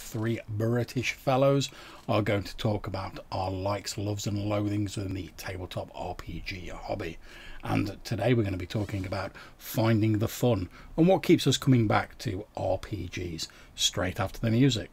three British fellows are going to talk about our likes, loves, and loathings within the tabletop RPG hobby. And today we're going to be talking about finding the fun and what keeps us coming back to RPGs straight after the music.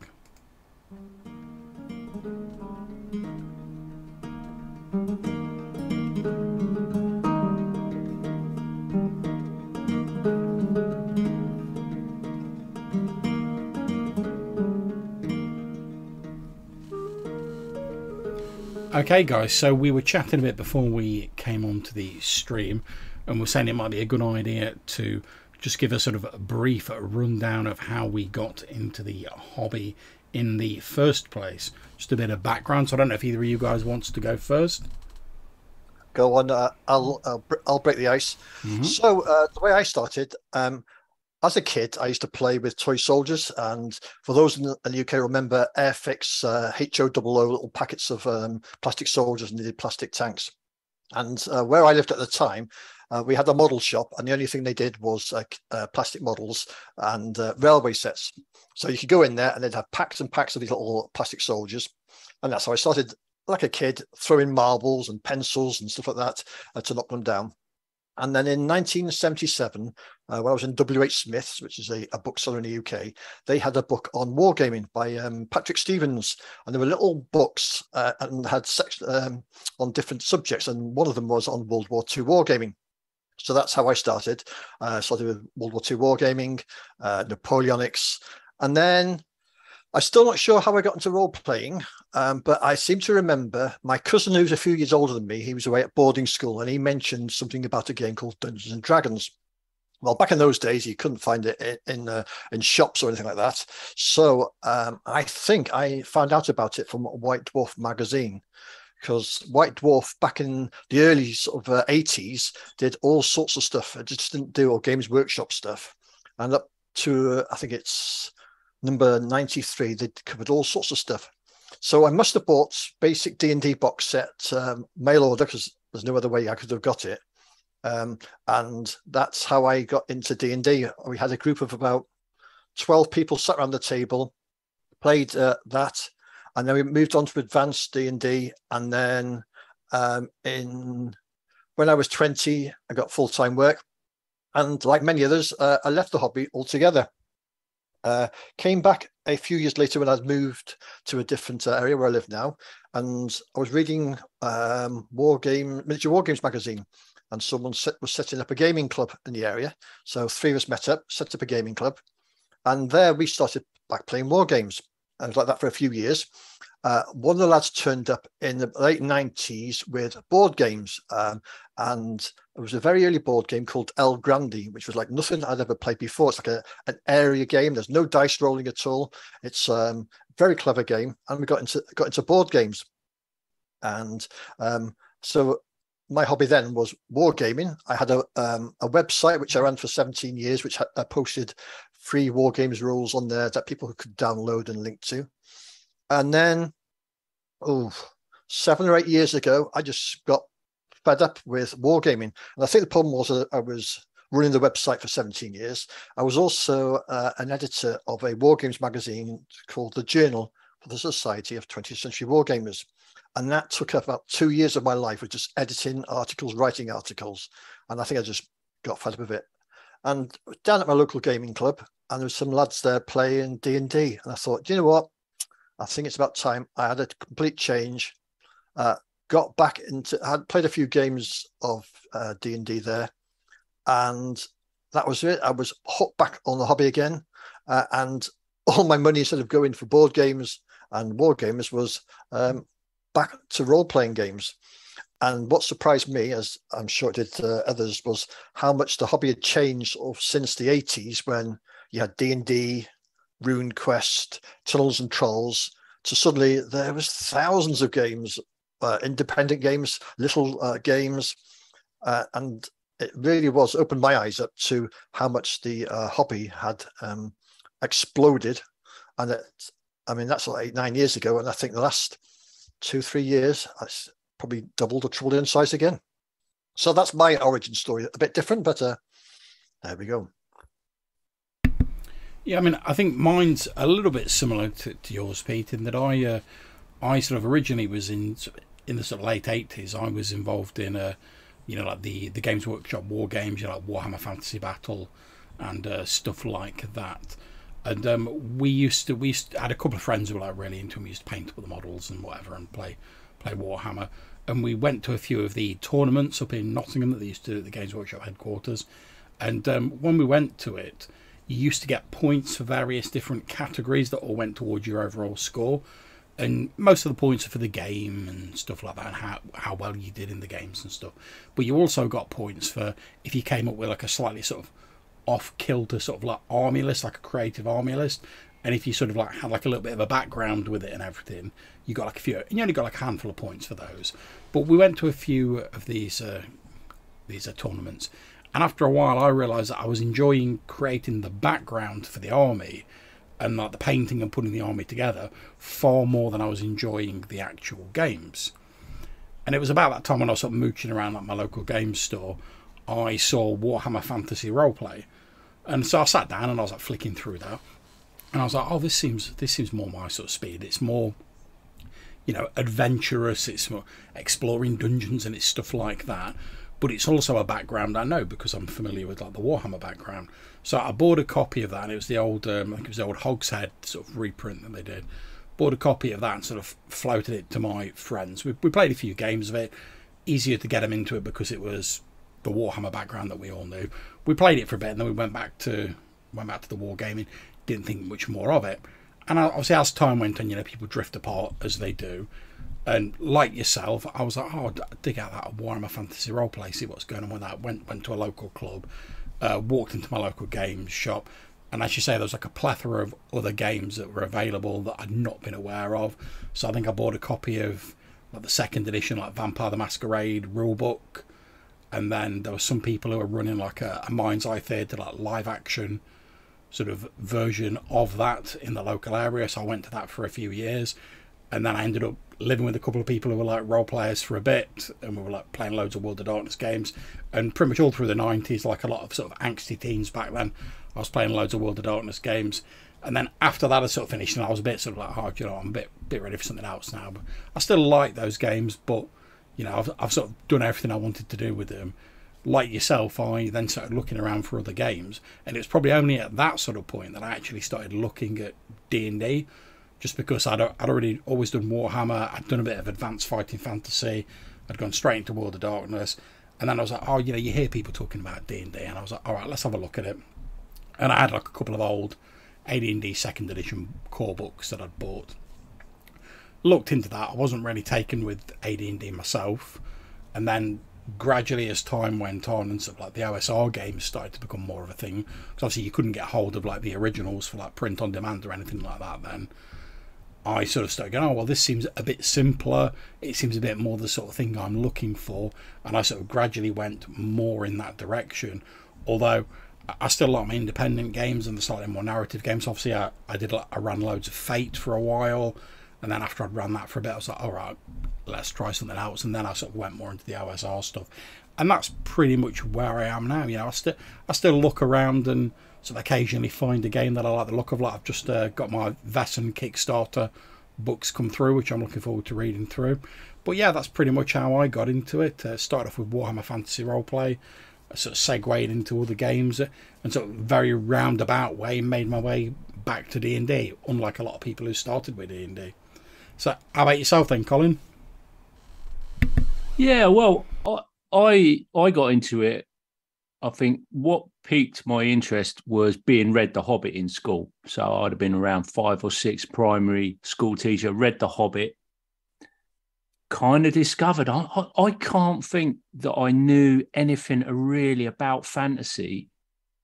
Okay, guys, so we were chatting a bit before we came onto the stream, and we're saying it might be a good idea to just give a sort of a brief rundown of how we got into the hobby in the first place. Just a bit of background. So I don't know if either of you guys wants to go first. Go on. Uh, I'll, I'll I'll break the ice. Mm-hmm. So uh, the way I started, um, as a kid, I used to play with toy soldiers, and for those in the, the UK, remember Airfix uh, HO little packets of um, plastic soldiers and did plastic tanks. And uh, where I lived at the time, uh, we had a model shop, and the only thing they did was uh, plastic models and uh, railway sets. So you could go in there, and they'd have packs and packs of these little plastic soldiers, and that's how I started. Like a kid, throwing marbles and pencils and stuff like that uh, to knock them down. And then in 1977, uh, when I was in WH Smith's, which is a, a, bookseller in the UK, they had a book on wargaming by um, Patrick Stephens. And there were little books uh, and had sections um, on different subjects. And one of them was on World War II wargaming. So that's how I started. Uh, started with World War II wargaming, uh, Napoleonics. And then I'm still not sure how I got into role playing, um, but I seem to remember my cousin, who's a few years older than me, he was away at boarding school and he mentioned something about a game called Dungeons and Dragons. Well, back in those days, you couldn't find it in uh, in shops or anything like that. So um, I think I found out about it from White Dwarf magazine because White Dwarf back in the early sort of uh, 80s did all sorts of stuff. It just didn't do all Games Workshop stuff. And up to, uh, I think it's number 93 they covered all sorts of stuff. So i must have bought basic d&d box set um, mail order because there's no other way i could have got it. Um, and that's how i got into d&d we had a group of about 12 people sat around the table played uh, that and then we moved on to advanced d&d and then um, in when i was 20 i got full-time work. And like many others uh, i left the hobby altogether uh, came back a few years later when I'd moved to a different uh, area where I live now, and I was reading um, War Game Miniature War Games magazine, and someone set, was setting up a gaming club in the area. So three of us met up, set up a gaming club, and there we started back playing war games, and it was like that for a few years. Uh, one of the lads turned up in the late 90s with board games. Um, and it was a very early board game called El Grande, which was like nothing I'd ever played before. It's like a, an area game. There's no dice rolling at all. It's um, very clever game. And we got into got into board games. And um, so my hobby then was wargaming. I had a um, a website which I ran for 17 years, which I posted free wargames rules on there that people could download and link to. And then oh, seven or eight years ago, I just got fed up with wargaming. And I think the problem was that I was running the website for 17 years. I was also uh, an editor of a wargames magazine called The Journal for the Society of 20th Century Wargamers. And that took up about two years of my life with just editing articles, writing articles. And I think I just got fed up with it. And down at my local gaming club, and there were some lads there playing D&D. And I thought, you know what? I think it's about time I had a complete change. Uh, got back into, had played a few games of uh, D and D there, and that was it. I was hooked back on the hobby again, uh, and all my money instead of going for board games and war games was um, back to role playing games. And what surprised me, as I'm sure it did uh, others, was how much the hobby had changed since the 80s when you had D and D, Rune Quest, Tunnels and Trolls, to suddenly there was thousands of games, uh, independent games, little uh, games, uh, and it really was opened my eyes up to how much the uh, hobby had um, exploded, and it, I mean that's like eight nine years ago, and I think the last two three years it's probably doubled or tripled in size again. So that's my origin story, a bit different, but uh, there we go. Yeah, I mean, I think mine's a little bit similar to, to yours, Pete, in that I, uh, I sort of originally was in in the sort of late eighties. I was involved in, you know, like the the Games Workshop war games, you know, like Warhammer Fantasy Battle, and uh, stuff like that. And um, we used to we used to, had a couple of friends who were like really into them. We used to paint up the models and whatever and play play Warhammer. And we went to a few of the tournaments up in Nottingham that they used to do at the Games Workshop headquarters. And um, when we went to it, you used to get points for various different categories that all went towards your overall score. And most of the points are for the game and stuff like that, and how, how well you did in the games and stuff. But you also got points for if you came up with like a slightly sort of off kilter sort of like army list, like a creative army list. And if you sort of like had like a little bit of a background with it and everything, you got like a few, and you only got like a handful of points for those. But we went to a few of these uh, these uh, tournaments, and after a while, I realised that I was enjoying creating the background for the army and like the painting and putting the army together far more than I was enjoying the actual games. And it was about that time when I was sort of mooching around at my local games store, I saw Warhammer Fantasy Roleplay. And so I sat down and I was like flicking through that. And I was like, oh, this seems this seems more my sort of speed. It's more, you know, adventurous. It's more exploring dungeons and it's stuff like that but it's also a background I know because I'm familiar with like the Warhammer background. So I bought a copy of that, and it was the old, um, I think it was the old Hogshead sort of reprint that they did. Bought a copy of that and sort of floated it to my friends. We, we played a few games of it. Easier to get them into it because it was the Warhammer background that we all knew. We played it for a bit, and then we went back to went back to the wargaming. Didn't think much more of it. And obviously, as time went on, you know, people drift apart as they do. And like yourself, I was like, oh, dig out that Warhammer Fantasy Roleplay, see what's going on with that. Went went to a local club, uh, walked into my local games shop, and as you say, there was like a plethora of other games that were available that I'd not been aware of. So I think I bought a copy of like the second edition, like Vampire the Masquerade rulebook, and then there were some people who were running like a, a Mind's Eye Theatre, like live action sort of version of that in the local area. So I went to that for a few years, and then I ended up living with a couple of people who were like role players for a bit, and we were like playing loads of World of Darkness games. And pretty much all through the nineties, like a lot of sort of angsty teens back then, I was playing loads of World of Darkness games. And then after that, I sort of finished, and I was a bit sort of like, oh, you know, I'm a bit bit ready for something else now. But I still like those games, but you know, I've I've sort of done everything I wanted to do with them. Like yourself, I then started looking around for other games, and it was probably only at that sort of point that I actually started looking at D and D just because I'd, I'd already always done Warhammer, I'd done a bit of advanced fighting fantasy, I'd gone straight into World of Darkness, and then I was like, oh, you know, you hear people talking about D and D, and I was like, all right, let's have a look at it. And I had like a couple of old AD&D second edition core books that I'd bought. Looked into that. I wasn't really taken with AD&D myself, and then gradually as time went on and stuff like the OSR games started to become more of a thing. Because obviously you couldn't get hold of like the originals for like print on demand or anything like that then. I sort of started going, oh, well, this seems a bit simpler. It seems a bit more the sort of thing I'm looking for. And I sort of gradually went more in that direction. Although I still like my independent games and the slightly more narrative games. Obviously, I, I did I ran loads of Fate for a while. And then after I'd run that for a bit, I was like, all right, let's try something else. And then I sort of went more into the OSR stuff. And that's pretty much where I am now. You know, I still I still look around and sort of occasionally find a game that I like the look of. Like I've just uh, got my Vaesen Kickstarter books come through, which I'm looking forward to reading through. But yeah, that's pretty much how I got into it. Uh, started off with Warhammer Fantasy Roleplay, sort of segued into other games, uh, and sort of very roundabout way made my way back to D and D. Unlike a lot of people who started with D and D. So, how about yourself then, Colin? Yeah, well, I I got into it I think what piqued my interest was being read The Hobbit in school. So I'd have been around five or six primary school teacher, read The Hobbit, kind of discovered I, I, I can't think that I knew anything really about fantasy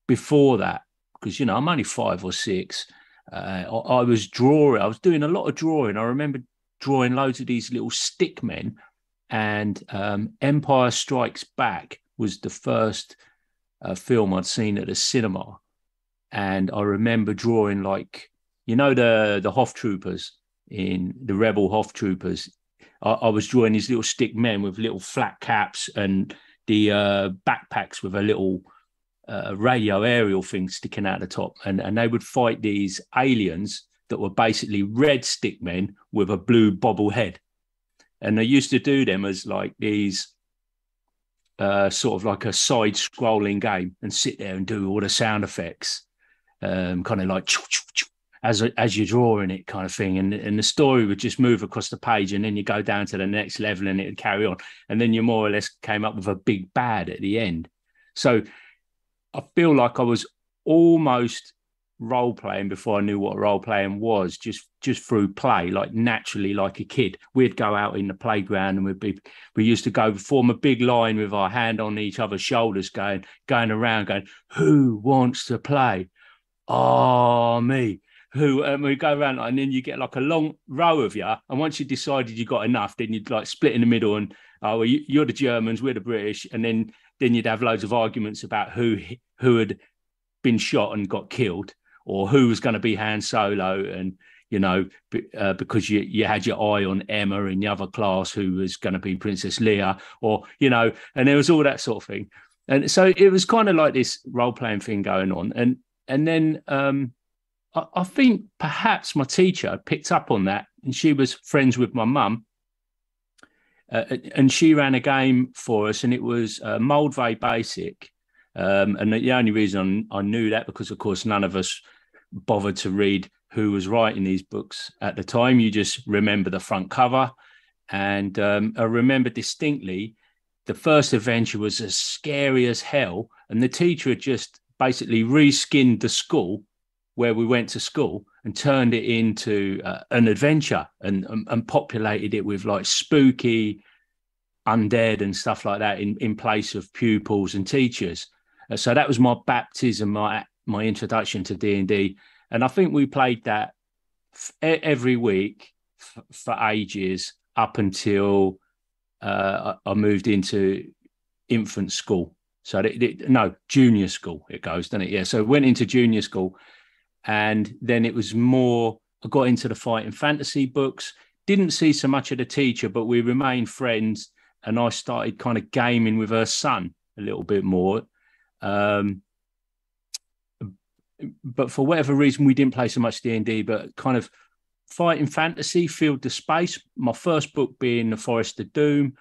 before that because, you know, I'm only five or six. Uh, I, I was drawing, I was doing a lot of drawing. I remember drawing loads of these little stick men, and um, Empire Strikes Back was the first a film I'd seen at a cinema, and I remember drawing like you know the the Hoth troopers in the Rebel Hoth troopers. I, I was drawing these little stick men with little flat caps and the uh, backpacks with a little uh, radio aerial thing sticking out the top, and and they would fight these aliens that were basically red stick men with a blue bobble head, and they used to do them as like these. Uh, sort of like a side scrolling game and sit there and do all the sound effects um, kind of like choo, choo, choo, as as you're drawing it kind of thing. And and the story would just move across the page and then you go down to the next level and it would carry on. And then you more or less came up with a big bad at the end. So i feel like i was almost role playing before i knew what role playing was just just through play like naturally like a kid. We'd go out in the playground and we'd be we used to go form a big line with our hand on each other's shoulders going going around going who wants to play? Oh me. Who um, we go around and then you get like a long row of you and once you decided you got enough then you'd like split in the middle and oh well, you, are the germans we're the british and then then you'd have loads of arguments about who who had been shot and got killed or who was going to be han solo and you know uh, because you you had your eye on emma in the other class who was going to be princess leia or you know and there was all that sort of thing and so it was kind of like this role playing thing going on and and then um I, I think perhaps my teacher picked up on that, and she was friends with my mum. Uh, and she ran a game for us, and it was uh, Moldvay Basic. Um, and the only reason I knew that because, of course, none of us bothered to read who was writing these books at the time. You just remember the front cover. And um, I remember distinctly the first adventure was as scary as hell. And the teacher had just basically reskinned the school where we went to school and turned it into uh, an adventure and, and, and populated it with like spooky undead and stuff like that in in place of pupils and teachers uh, so that was my baptism my my introduction to d&d and i think we played that f- every week f- for ages up until uh, I moved into infant school so it, it, no junior school it goes doesn't it yeah so went into junior school and then it was more, I got into the fighting fantasy books. Didn't see so much of the teacher, but we remained friends. And I started kind of gaming with her son a little bit more. Um, but for whatever reason, we didn't play so much D&D, but kind of fighting fantasy filled the space. My first book being The Forest of Doom,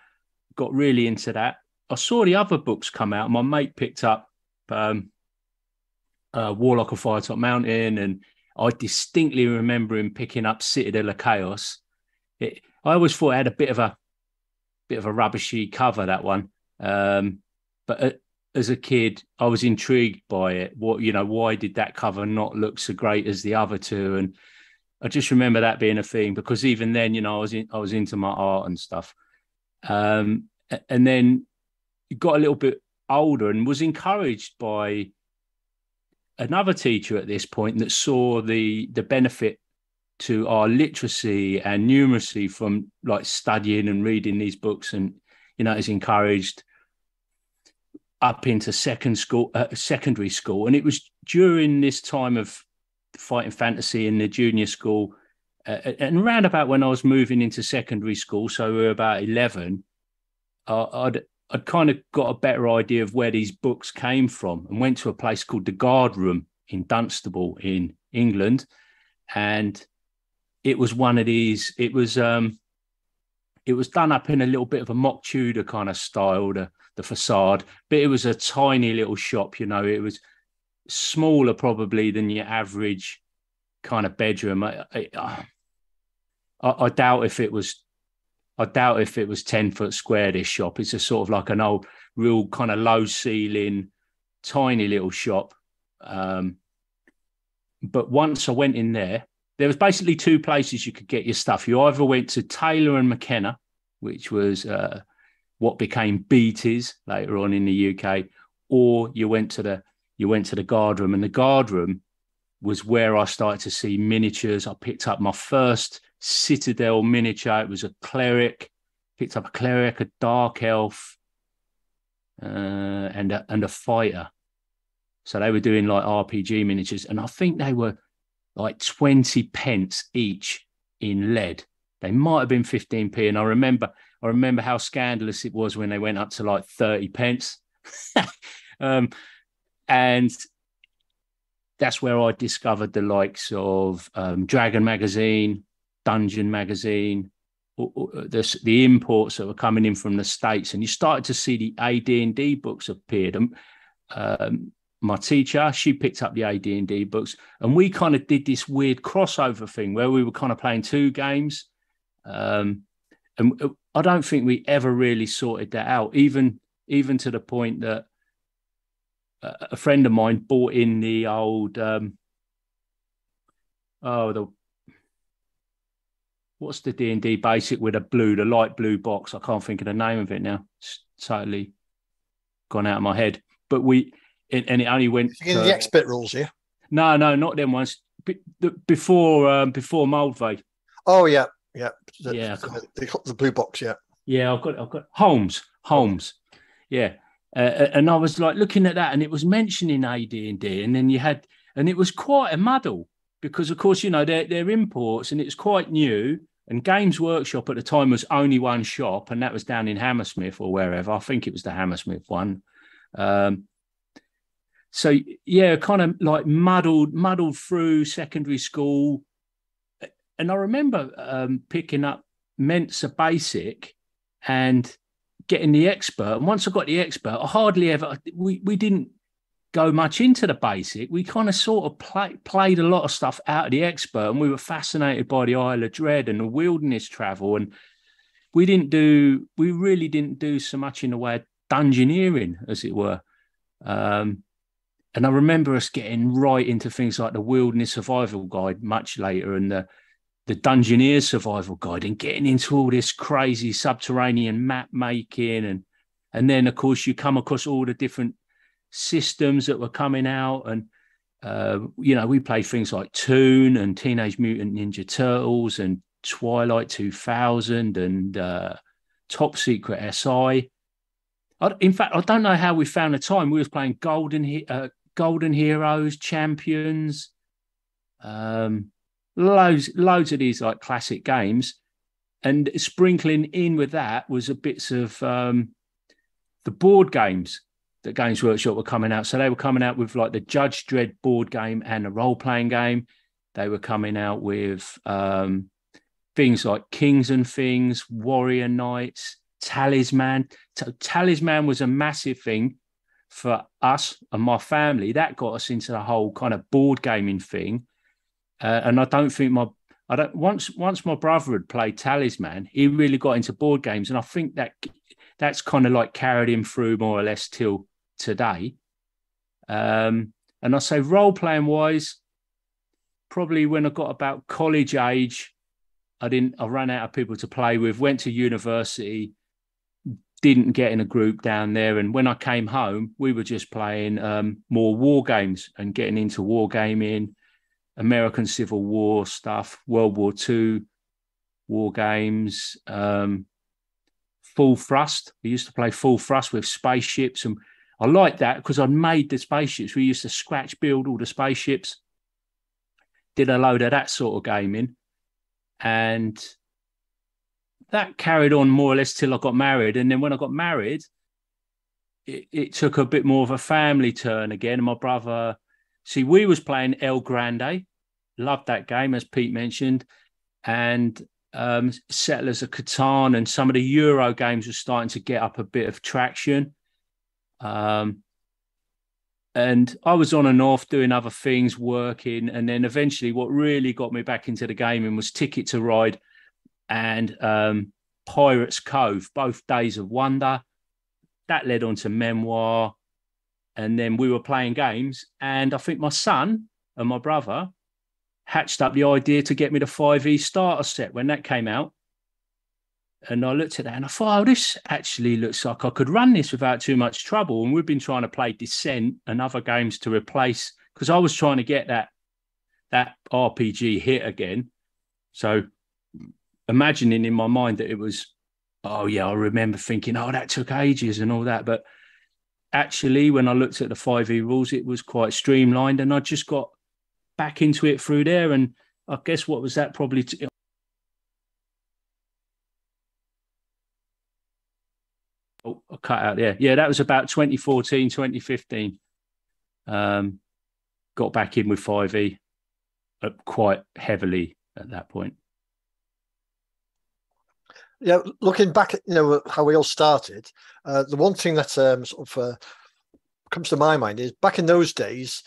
got really into that. I saw the other books come out. My mate picked up um, uh, Warlock of Firetop Mountain, and I distinctly remember him picking up Citadel of Chaos. It, I always thought it had a bit of a bit of a rubbishy cover that one, um, but uh, as a kid, I was intrigued by it. What you know, why did that cover not look so great as the other two? And I just remember that being a thing because even then, you know, I was in, I was into my art and stuff. Um, and then got a little bit older and was encouraged by another teacher at this point that saw the the benefit to our literacy and numeracy from like studying and reading these books and you know is encouraged up into second school uh, secondary school and it was during this time of fighting fantasy in the junior school uh, and around about when I was moving into secondary school so we were about 11 uh, I'd I'd kind of got a better idea of where these books came from and went to a place called the Guard Room in Dunstable in England. And it was one of these, it was um it was done up in a little bit of a mock Tudor kind of style, the, the facade, but it was a tiny little shop, you know, it was smaller probably than your average kind of bedroom. I, I, I doubt if it was I doubt if it was 10 foot square, this shop. It's a sort of like an old, real kind of low ceiling, tiny little shop. Um, but once I went in there, there was basically two places you could get your stuff. You either went to Taylor and McKenna, which was uh, what became Beatties later on in the UK, or you went to the you went to the guard room, and the guard room was where I started to see miniatures. I picked up my first Citadel miniature. It was a cleric. Picked up a cleric, a dark elf, uh, and a, and a fighter. So they were doing like RPG miniatures, and I think they were like twenty pence each in lead. They might have been fifteen p, and I remember I remember how scandalous it was when they went up to like thirty pence. um, and that's where I discovered the likes of um, Dragon magazine, Dungeon magazine, the, the imports that were coming in from the states, and you started to see the AD&D books appeared. And um, my teacher, she picked up the AD&D books, and we kind of did this weird crossover thing where we were kind of playing two games. Um, and uh, I don't think we ever really sorted that out, even even to the point that a friend of mine bought in the old um, oh the what's the D and D basic with a blue, the light blue box? I can't think of the name of it now. It's totally gone out of my head. But we it, and it only went in the expert rules, yeah. No, no, not them ones. before um, before Moldvay. Oh yeah, the, yeah. The, the, the, blue box, yeah. Yeah, I've got, I've got Holmes, Holmes. Yeah, uh, uh, and I was like looking at that, and it was mentioning AD and D, and then you had, and it was quite a muddle because, of course, you know they're they're imports, and it's quite new. And Games Workshop at the time was only one shop, and that was down in Hammersmith or wherever. I think it was the Hammersmith one. Um, so yeah, kind of like muddled, muddled through secondary school, and I remember um, picking up Mentzer Basic and getting the expert. And once I got the expert, I hardly ever we we didn't go much into the basic. We kind of sort of play, played a lot of stuff out of the expert, and we were fascinated by the Isle of Dread and the wilderness travel. And we didn't do we really didn't do so much in the way of dungeoneering, as it were. Um, and I remember us getting right into things like the Wilderness Survival Guide much later, and the the Dungeoneer Survival Guide and getting into all this crazy subterranean map making and and then of course you come across all the different systems that were coming out and uh, you know we played things like Toon and Teenage Mutant Ninja Turtles and Twilight 2000 and uh, Top Secret SI. I, in fact, I don't know how we found the time. We was playing Golden uh, Golden Heroes, Champions, um, loads loads of these like classic games. And sprinkling in with that was a bits of um, the board games that games workshop were coming out. So they were coming out with like the Judge Dredd board game and a role-playing game. They were coming out with um, things like kings and things warrior knights talisman. So talisman was a massive thing for us and my family. That got us into the whole kind of board gaming thing uh, and I don't think my I don't once once my brother had played Talisman, he really got into board games, and I think that that's kind of like carried him through more or less till today. Um, and I say role playing wise, probably when I got about college age, I didn't I ran out of people to play with. Went to university, didn't get in a group down there, and when I came home, we were just playing um, more war games and getting into war gaming American Civil War stuff, World War II war games, um, Full Thrust. We used to play Full Thrust with spaceships, and I liked that because I'd made the spaceships. We used to scratch build all the spaceships. Did a load of that sort of gaming, and that carried on more or less till I got married. And then when I got married, it, it took a bit more of a family turn again. My brother See, we was playing El Grande, loved that game as Pete mentioned, and um, Settlers of Catan and some of the Euro games were starting to get up a bit of traction. Um, and I was on and off doing other things, working, and then eventually, what really got me back into the gaming was Ticket to Ride and um, Pirates Cove, both Days of Wonder. That led on to Memoir, and then we were playing games. And I think my son and my brother hatched up the idea to get me the 5e starter set when that came out. And I looked at that and I thought, oh, this actually looks like I could run this without too much trouble. And we've been trying to play Descent and other games to replace because I was trying to get that that RPG hit again. So imagining in my mind that it was, oh yeah, I remember thinking, oh, that took ages and all that. But actually, when I looked at the 5e rules, it was quite streamlined and I just got back into it through there. And I guess what was that probably? T- oh, I cut out there. Yeah, that was about 2014, 2015. Um, got back in with 5e uh, quite heavily at that point. Yeah, looking back at you know how we all started, uh, the one thing that um, sort of uh, comes to my mind is back in those days,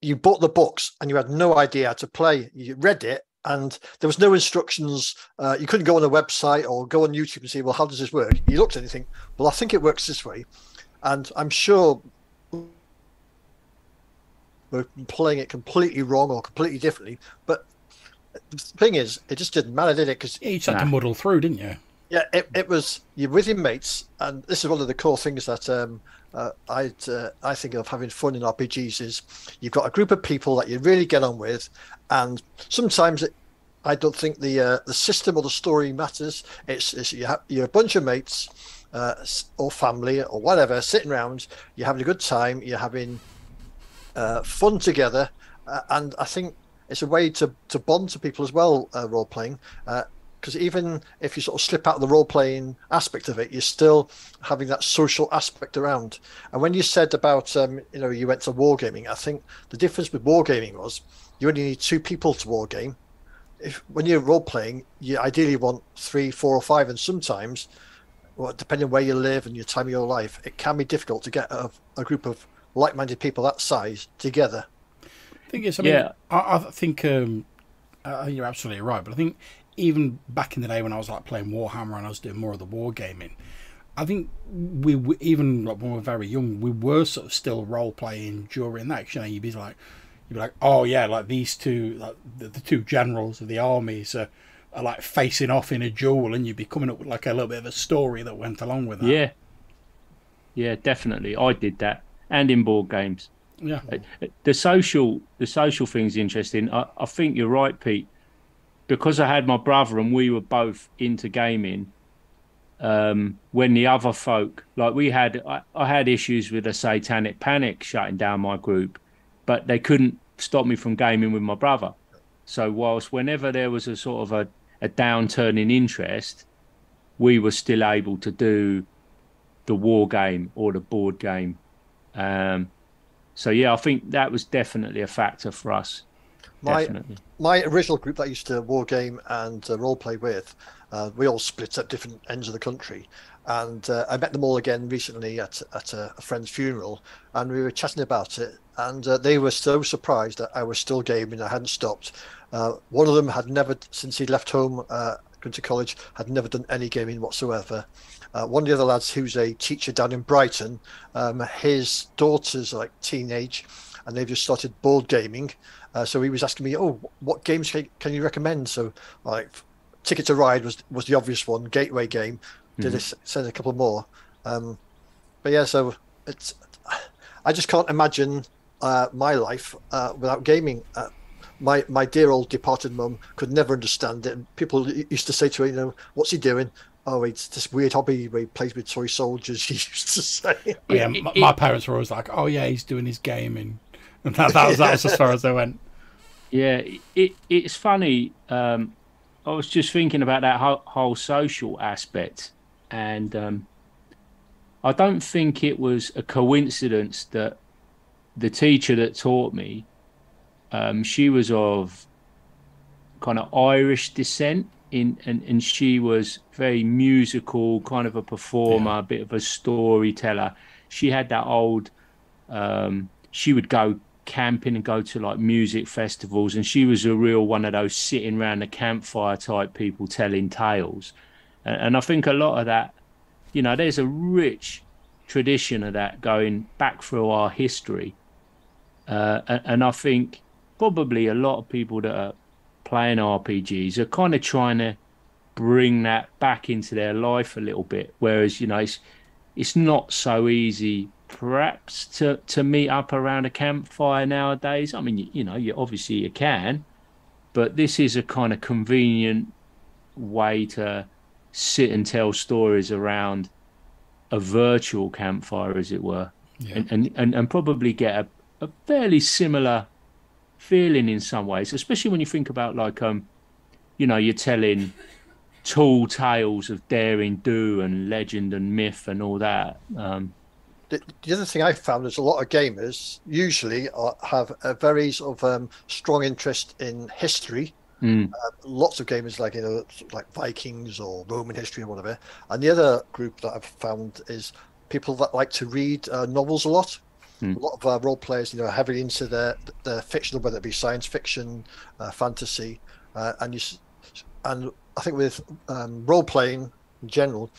you bought the books and you had no idea how to play. You read it and there was no instructions. Uh, you couldn't go on a website or go on YouTube and see, well, how does this work? You looked at anything. Well, I think it works this way, and I'm sure we're playing it completely wrong or completely differently. But the thing is, it just didn't matter, did it? Because yeah, you just had nah. to muddle through, didn't you? Yeah, it, it was you're with your mates, and this is one of the core things that um, uh, I uh, I think of having fun in RPGs is you've got a group of people that you really get on with, and sometimes it, I don't think the uh, the system or the story matters. It's, it's you have, you're a bunch of mates uh, or family or whatever sitting around, you're having a good time, you're having uh, fun together, uh, and I think it's a way to, to bond to people as well. Uh, role playing, because uh, even if you sort of slip out of the role playing aspect of it, you're still having that social aspect around. And when you said about um, you know you went to wargaming, I think the difference with wargaming was you only need two people to wargame. If when you're role playing, you ideally want three, four, or five, and sometimes, well, depending on where you live and your time of your life, it can be difficult to get a, a group of like-minded people that size together. I think it's. I mean, yeah. I, I think um, uh, you're absolutely right, but I think even back in the day when I was like playing Warhammer and I was doing more of the war gaming, I think we, we even like when we were very young, we were sort of still role playing during that. You know, you'd be like, you'd be like, oh yeah, like these two, like the, the two generals of the armies are, are like facing off in a duel, and you'd be coming up with like a little bit of a story that went along with that. Yeah, yeah, definitely. I did that and in board games. Yeah. Uh, the social the social thing's interesting. I, I think you're right, Pete. Because I had my brother and we were both into gaming. Um, when the other folk, like we had, I, I had issues with a satanic panic shutting down my group, but they couldn't stop me from gaming with my brother. So whilst whenever there was a sort of a, a downturn in interest, we were still able to do the war game or the board game um, so yeah, I think that was definitely a factor for us. My definitely. my original group that I used to war game and uh, role play with, uh, we all split up different ends of the country, and uh, I met them all again recently at at a, a, friend's funeral, and we were chatting about it, and uh, they were so surprised that I was still gaming. I hadn't stopped. Uh, one of them had never, since he left home, uh, to college, had never done any gaming whatsoever. Uh, one of the other lads who's a teacher down in Brighton, um, his daughter's like teenage, and they've just started board gaming. Uh, so he was asking me, "Oh, what games can, can you recommend?" So like, Ticket to Ride was was the obvious one. Gateway game. Did mm-hmm. send a couple more. Um, but yeah, so it's. I just can't imagine uh, my life uh, without gaming. Uh, my my dear old departed mum could never understand it. And people used to say to her, you know, what's he doing? Oh, it's this weird hobby where he plays with toy soldiers. He used to say. Yeah, my, my, parents were always like, "Oh yeah, he's doing his gaming," and that, that was that was as far as they went. Yeah, it it's funny. Um, I was just thinking about that whole, whole social aspect, and um, I don't think it was a coincidence that the teacher that taught me, um, she was of kind of Irish descent, in and, and she was very musical, kind of a performer, yeah. a bit of a storyteller. She had that old. Um, she would go camping and go to like music festivals, and she was a real one of those sitting around the campfire type people telling tales. And, and I think a lot of that, you know, there's a rich tradition of that going back through our history. Uh, and, and I think probably a lot of people that are playing RPGs are kind of trying to bring that back into their life a little bit. Whereas, you know, it's it's not so easy perhaps to to meet up around a campfire nowadays. I mean, you, you know, you obviously you can, but this is a kind of convenient way to sit and tell stories around a virtual campfire, as it were, yeah. and, and, and and probably get a, a fairly similar feeling in some ways, especially when you think about like um, you know, you're telling tall tales of daring do and legend and myth and all that. Um, the, the, other thing I found is a lot of gamers usually are, have a very sort of um, strong interest in history. Mm. Uh, lots of gamers like you know like Vikings or Roman history or whatever. And the other group that I've found is people that like to read uh, novels a lot. Mm. A lot of uh, role players, you know, are heavily into their the fictional, whether it be science fiction, uh, fantasy, uh, and you and I think with um, role playing in general,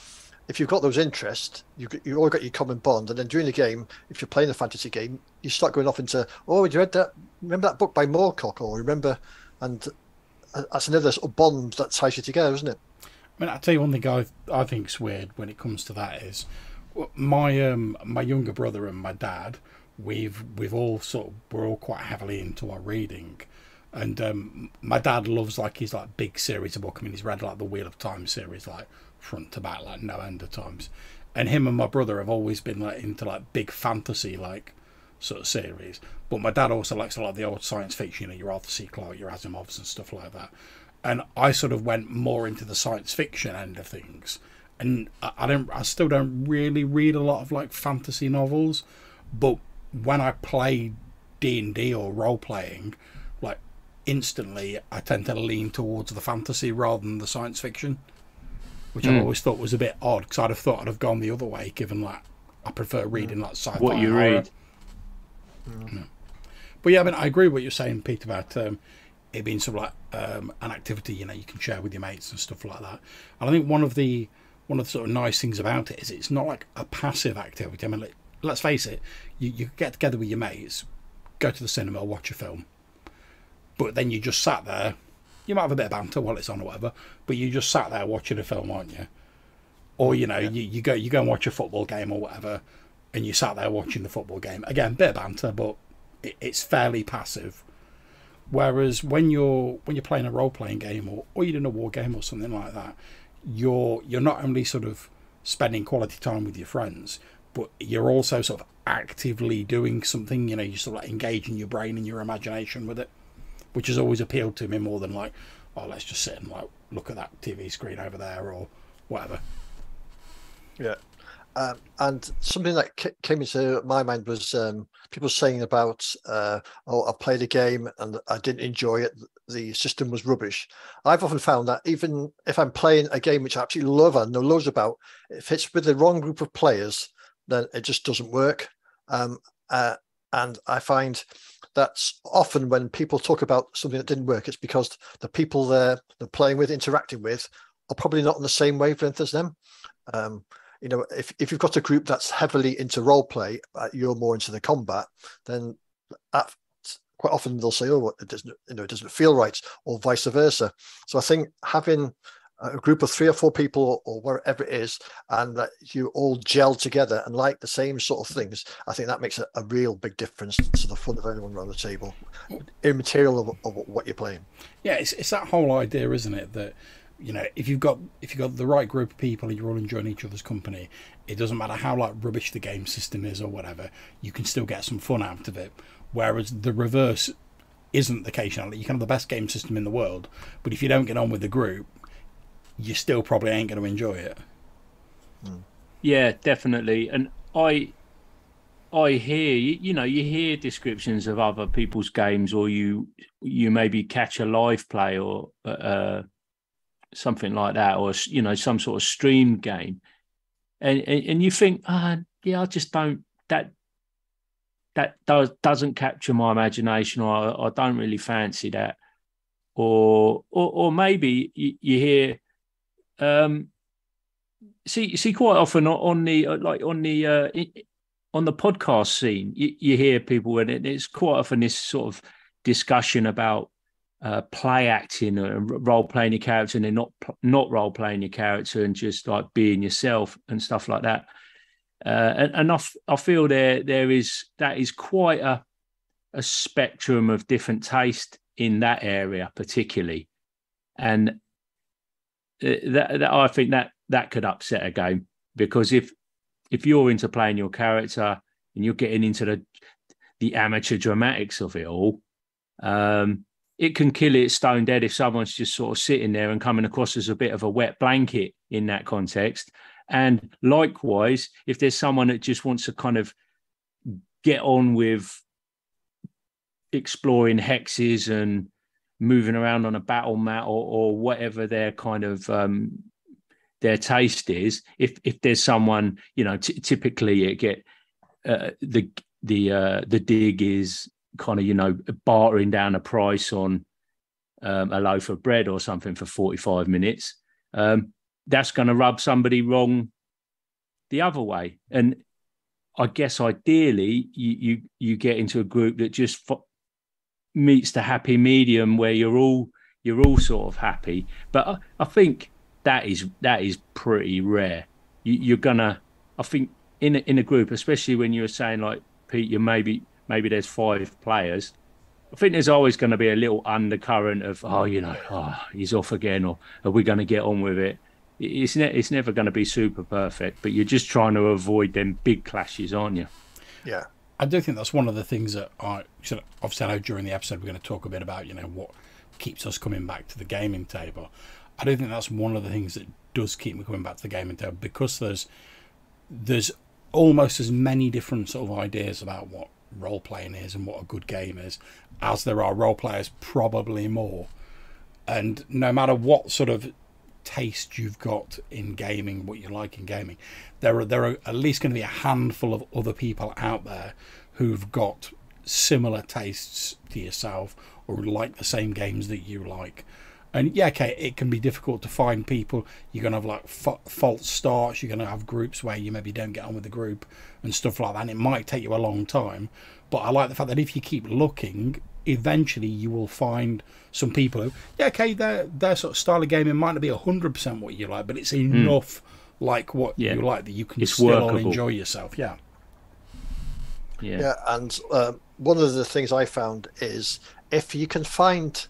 if you've got those interests, you you all got your common bond, and then during the game, if you're playing a fantasy game, you start going off into, oh, you read that? Remember that book by Moorcock, or remember, and uh, that's another sort of bond that ties you together, isn't it? I mean, I tell you one thing I I think's weird when it comes to that is my um my younger brother and my dad, we've we've all sort of we're all quite heavily into our reading. And um, my dad loves like his like big series of book. I mean, he's read like the Wheel of Time series, like front to back like no end of times. And him and my brother have always been like into like big fantasy like sort of series. But my dad also likes a lot of the old science fiction, you know, your Arthur C. Clarke, your Asimovs and stuff like that. And I sort of went more into the science fiction end of things. And I, I don't I still don't really read a lot of like fantasy novels, but when I play D and D or role playing, like instantly I tend to lean towards the fantasy rather than the science fiction which mm. I always thought was a bit odd because I'd have thought I'd have gone the other way, given like I prefer reading like sci-fi. What you read. Mm. But yeah, I mean, I agree with what you're saying, Pete, about um, it being sort of like um, an activity you know you can share with your mates and stuff like that. And I think one of the one of the sort of nice things about it is it's not like a passive activity. I mean, like, let's face it, you you get together with your mates, go to the cinema, watch a film, but then you just sat there you might have a bit of banter while it's on or whatever, but you just sat there watching a film, aren't you? Or you know, yeah. you, you go you go and watch a football game or whatever, and you sat there watching the football game. Again, bit of banter, but it, it's fairly passive. Whereas when you're when you're playing a role playing game or, or you're in a war game or something like that, you're you're not only sort of spending quality time with your friends, but you're also sort of actively doing something. You know, you're sort of like engaging your brain and your imagination with it which has always appealed to me more than like, oh, let's just sit and like look at that TV screen over there or whatever. Yeah. Um, and something that came into my mind was um, people saying about, uh, oh, I played a game and I didn't enjoy it. The system was rubbish. I've often found that even if I'm playing a game which I absolutely love and know loads about, if it's with the wrong group of players, then it just doesn't work. Um, uh, and I find that's often when people talk about something that didn't work, it's because the people they're, they're playing with, interacting with, are probably not on the same wavelength as them. Um, you know, if, if you've got a group that's heavily into role play, uh, you're more into the combat, then that, quite often they'll say, "Oh, it doesn't, you know, it doesn't feel right," or vice versa. So I think having a group of three or four people or wherever it is, and that you all gel together and like the same sort of things, I think that makes a, a real big difference to the fun of everyone around the table, immaterial of, of what you're playing. Yeah, it's, it's that whole idea, isn't it? That you know, if you've got if you've got the right group of people and you're all enjoying each other's company, it doesn't matter how like rubbish the game system is or whatever, you can still get some fun out of it. Whereas the reverse isn't the case. You can have the best game system in the world, but if you don't get on with the group, you still probably ain't going to enjoy it. Yeah, definitely. And I, I hear you know you hear descriptions of other people's games, or you you maybe catch a live play or uh, something like that, or you know some sort of stream game, and and, and you think, ah, yeah, I just don't that that does doesn't capture my imagination, or I, I don't really fancy that, or or, or maybe you, you hear um, see, see, quite often on the uh, like on the uh, on the podcast scene, you, you hear people, and it's quite often this sort of discussion about uh, play acting and role playing your character, and then not not role playing your character, and just like being yourself and stuff like that. Uh, and, and I, feel there there is that is quite a a spectrum of different taste in that area, particularly, and uh, that, that I think that that could upset a game because if if you're into playing your character and you're getting into the the amateur dramatics of it all, um, it can kill it stone dead if someone's just sort of sitting there and coming across as a bit of a wet blanket in that context. And likewise, if there's someone that just wants to kind of get on with exploring hexes and moving around on a battle mat or, or whatever their kind of um, their taste is. If if there's someone, you know, t- typically it get uh, the the uh, the dig is kind of you know bartering down a price on um, a loaf of bread or something for 45 minutes. Um, that's going to rub somebody wrong the other way. And I guess ideally you you, you get into a group that just fo- meets the happy medium where you're all you're all sort of happy. But I, I think that is that is pretty rare. You, you're gonna, I think, in a, in a group, especially when you were saying like Pete, you maybe maybe there's five players. I think there's always going to be a little undercurrent of, oh, you know, oh, he's off again, or are we going to get on with it? It's ne- it's never going to be super perfect, but you're just trying to avoid them big clashes, aren't you? Yeah. I do think that's one of the things that I sort obviously I know during the episode we're going to talk a bit about you know what keeps us coming back to the gaming table. I do think that's one of the things that does keep me coming back to the gaming table because there's there's almost as many different sort of ideas about what role playing is and what a good game is as there are role players, probably more. And no matter what sort of taste you've got in gaming, what you like in gaming, there are there are at least going to be a handful of other people out there who've got similar tastes to yourself or like the same games that you like. And yeah, okay, it can be difficult to find people. You're going to have like false starts. You're going to have groups where you maybe don't get on with the group and stuff like that. And it might take you a long time. But I like the fact that if you keep looking, eventually you will find some people who, yeah, okay, their their sort of style of gaming might not be hundred percent what you like, but it's enough mm. like what yeah. you like that you can it's still workable. enjoy yourself. Yeah. Yeah. Yeah, and uh, one of the things I found is if you can find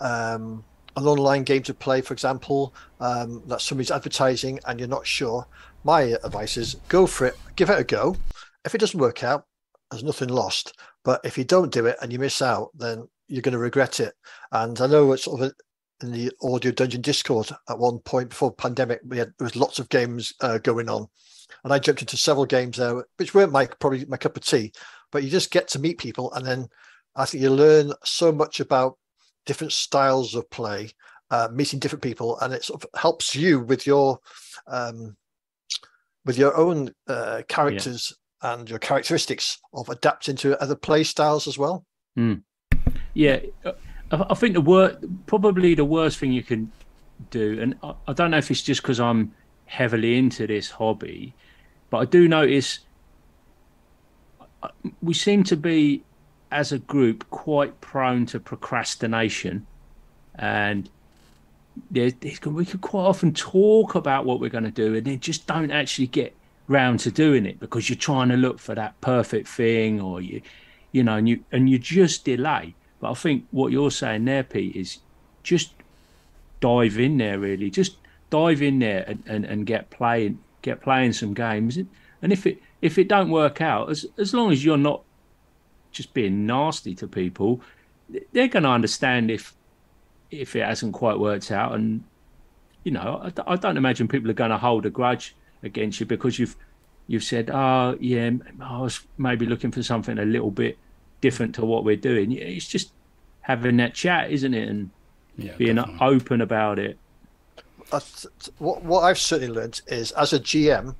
um, an online game to play, for example, um, that somebody's advertising and you're not sure, my advice is go for it, give it a go. If it doesn't work out, there's nothing lost. But if you don't do it and you miss out, then you're going to regret it. And I know it's sort of in the audio dungeon discord at one point before pandemic, we had there was lots of games uh, going on, and I jumped into several games there, which weren't my probably my cup of tea. But you just get to meet people, and then I think you learn so much about different styles of play, uh, meeting different people, and it sort of helps you with your um, with your own uh, characters. And your characteristics of adapting to other play styles as well. Mm. Yeah, I think the worst, probably the worst thing you can do, and I don't know if it's just because I'm heavily into this hobby, but I do notice uh, we seem to be as a group quite prone to procrastination and we could quite often talk about what we're going to do and then just don't actually get round to doing it because you're trying to look for that perfect thing or you you know and you and you just delay. But i think what you're saying there pete is just dive in there really. Just dive in there and, and, and get playing get playing some games. And if it if it don't work out as as long as you're not just being nasty to people, they're going to understand if if it hasn't quite worked out. And you know, I, I don't imagine people are going to hold a grudge against you because you've you've said, "Oh, yeah, I was maybe looking for something a little bit different to what we're doing." It's just having that chat, isn't it, and yeah, being definitely. open about it. What what I've certainly learned is, as a GM,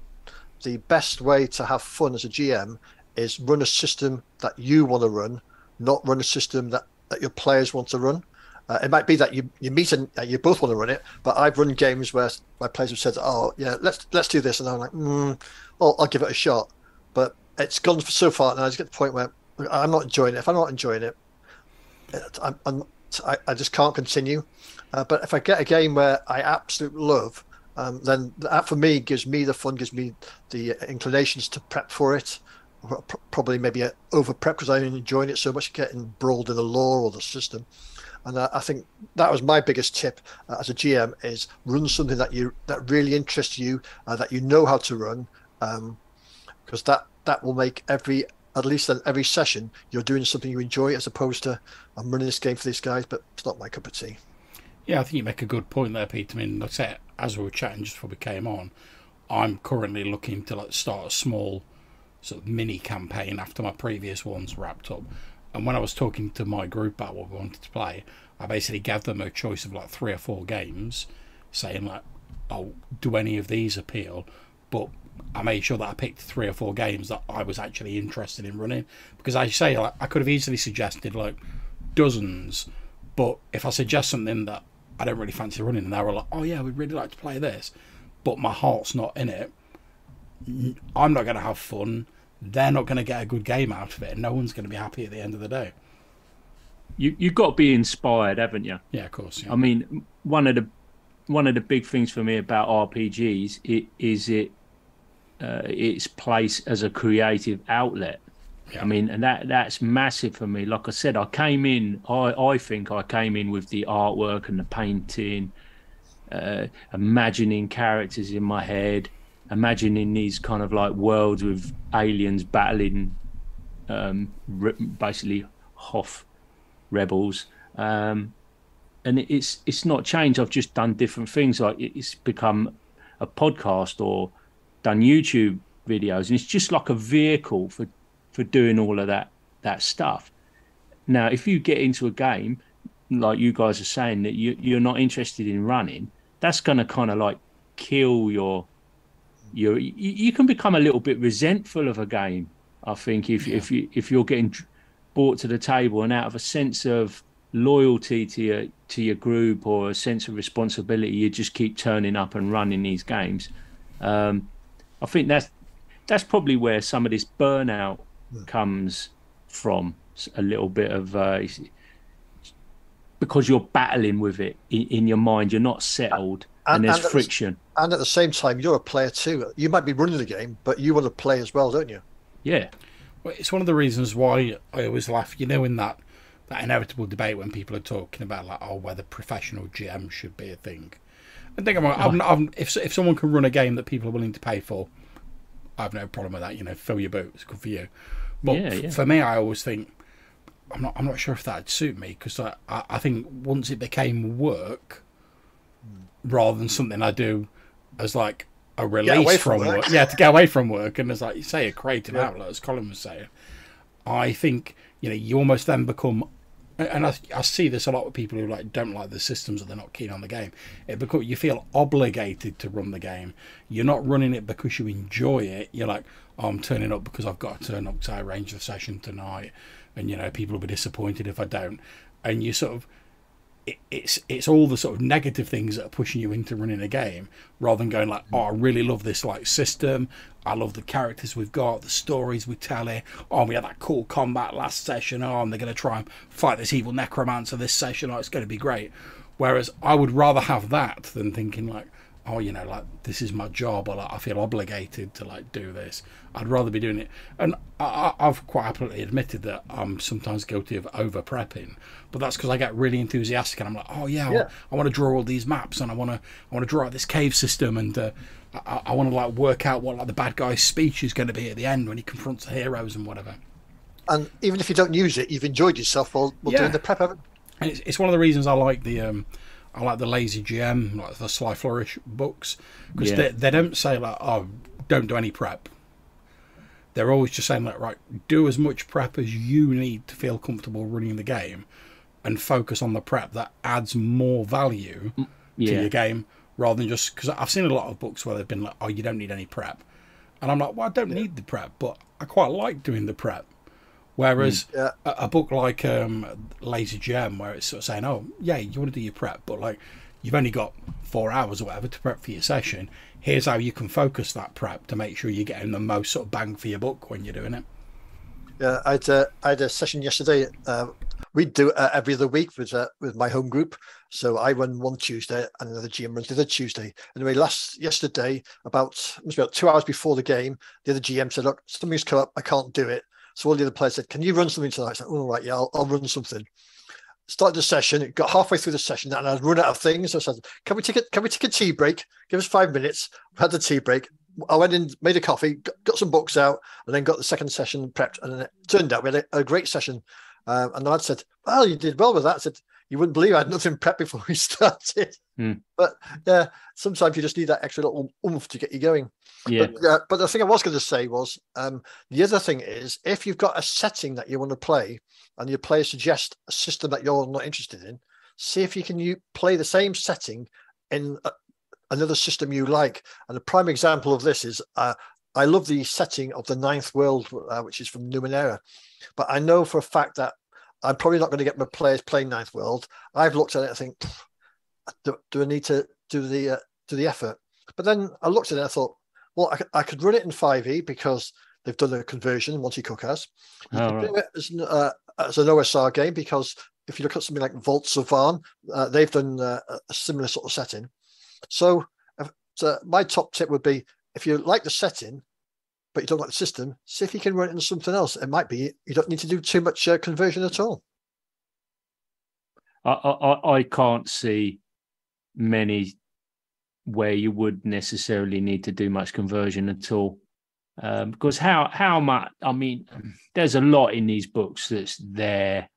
the best way to have fun as a GM is run a system that you want to run, not run a system that, that your players want to run. Uh, it might be that you, you meet and uh, you both want to run it, but I've run games where my players have said, "Oh, yeah, let's let's do this," and I'm like, mm, "Well, I'll give it a shot." But it's gone for so far, and I just get to the point where I'm not enjoying it. If I'm not enjoying it, I'm, I'm I, I just can't continue. Uh, but if I get a game where I absolutely love, um, then that for me gives me the fun, gives me the inclinations to prep for it probably maybe over prep because I'm enjoying it so much, getting embroiled in the lore or the system. And I, I think that was my biggest tip uh, as a GM: is run something that you that really interests you, uh, that you know how to run, because um, that that will make every at least every session you're doing something you enjoy, as opposed to I'm running this game for these guys, but it's not my cup of tea. Yeah, I think you make a good point there, Pete. I mean, like I said, as we were chatting just before we came on, I'm currently looking to like start a small sort of mini campaign after my previous ones wrapped up. And when I was talking to my group about what we wanted to play, I basically gave them a choice of like three or four games, saying like, "Oh, do any of these appeal?" But I made sure that I picked three or four games that I was actually interested in running because I say like I could have easily suggested like dozens, but if I suggest something that I don't really fancy running, and they were like, "Oh yeah, we'd really like to play this," but my heart's not in it, I'm not going to have fun. They're not going to get a good game out of it, and no one's going to be happy at the end of the day. You you've got to be inspired, haven't you? Yeah, of course. Yeah. I mean, one of the one of the big things for me about RPGs it, is it uh, its place as a creative outlet. Yeah. I mean, and that that's massive for me. Like I said, I came in. I I think I came in with the artwork and the painting, uh, imagining characters in my head, imagining these kind of like worlds with aliens battling, um, basically Hoth rebels. Um, and it's it's not changed. I've just done different things. Like it's become a podcast or done YouTube videos, and it's just like a vehicle for for doing all of that that stuff. Now, if you get into a game like you guys are saying that you you're not interested in running, that's going to kind of like kill your your. You, you can become a little bit resentful of a game. I think if yeah. if you if you're getting brought to the table and out of a sense of loyalty to your to your group or a sense of responsibility, you just keep turning up and running these games. Um, I think that's that's probably where some of this burnout yeah. comes from. A little bit of uh, because you're battling with it in, in, your mind. You're not settled, and, and there's and friction. The, and at the same time, you're a player too. You might be running the game, but you want to play as well, don't you? Yeah. Well, it's one of the reasons why I always laugh. You know, in that that inevitable debate when people are talking about like, oh, whether professional GM should be a thing. I think I'm, I'm, I'm, if if someone can run a game that people are willing to pay for, I have no problem with that. You know, fill your boots, good for you. But yeah, yeah. for me, I always think I'm not. I'm not sure if that'd suit me because I, I, I think once it became work hmm. rather than something I do as like a release from, from work. yeah, to get away from work and as like you say, a creative yeah. outlet, as Colin was saying. I think you know you almost then become and I, I see this a lot with people who like don't like the systems or they're not keen on the game. It because you feel obligated to run the game. You're not running it because you enjoy it. You're like, oh, I'm turning up because I've got to turn up to arrange the session tonight, and you know people will be disappointed if I don't. And you sort of it, it's it's all the sort of negative things that are pushing you into running a game rather than going like, oh, I really love this like system. I love the characters we've got, the stories we tell it. Oh, we had that cool combat last session. Oh, and they're going to try and fight this evil necromancer this session. Oh, it's going to be great. Whereas I would rather have that than thinking like, oh, you know, like this is my job, or like I feel obligated to like do this. I'd rather be doing it. And I, have quite happily admitted that I'm sometimes guilty of over prepping, but that's because I get really enthusiastic and I'm like, oh yeah, yeah. I, I want to draw all these maps and I want to I want to draw out this cave system and uh, I, I want to like work out what like the bad guy's speech is going to be at the end when he confronts the heroes and whatever. And even if you don't use it, you've enjoyed yourself while, while yeah. doing the prep. And it's, it's one of the reasons I like the. Um, I like the lazy GM, like the Sly Flourish books, because yeah. they, they don't say like, "Oh, don't do any prep." They're always just saying like, "Right, do as much prep as you need to feel comfortable running the game, and focus on the prep that adds more value yeah. to your game, rather than just because I've seen a lot of books where they've been like, "Oh, you don't need any prep," and I'm like, "Well, I don't need the prep, but I quite like doing the prep." Whereas mm, yeah. a, a, book like um, Lazy GM, where it's sort of saying, "Oh, yeah, you want to do your prep, but like you've only got four hours or whatever to prep for your session. Here's how you can focus that prep to make sure you're getting the most sort of bang for your book when you're doing it." Yeah, I had, uh, I had a session yesterday. Uh, we do uh, every other week with uh, with my home group. So I run one Tuesday, and another GM runs the other Tuesday. Anyway, last yesterday, about must be about two hours before the game, the other GM said, "Look, something's come up. I can't do it." So all the other players said, "Can you run something tonight?" I said, "All right, yeah, I'll, I'll run something." Started the session. It got halfway through the session, and I'd run out of things. So I said, "Can we take a Can we take a tea break? Give us five minutes." We had the tea break. I went in, made a coffee, got, got some books out, and then got the second session prepped. And then it turned out we had a, a great session. Um, and the lad said, "Well, you did well with that." I said, you wouldn't believe I had nothing prepped before we started. Hmm. But yeah, sometimes you just need that extra little oomph to get you going. Yeah. But, uh, but the thing I was going to say was um, the other thing is if you've got a setting that you want to play and your player suggests a system that you're not interested in, see if you can you play the same setting in a, another system you like. And a prime example of this is uh, I love the setting of the Ninth World, uh, which is from Numenera, but I know for a fact that I'm probably not going to get my players playing Ninth World. I've looked at it and think, do, do I need to do the uh, do the effort? But then I looked at it and I thought, well, I, could- I could run it in 5e because they've done a conversion, Monte Cook has. You Oh, right. do it as an, uh, as an OSR game because if you look at something like Vaults of Vaarn, uh, they've done uh, a similar sort of setting. So, so my top tip would be if you like the setting, but you don't like the system, see if you can run it into something else. It might be you don't need to do too much uh, conversion at all. I, I I can't see many where you would necessarily need to do much conversion at all. Um, because how how much I mean, there's a lot in these books that's there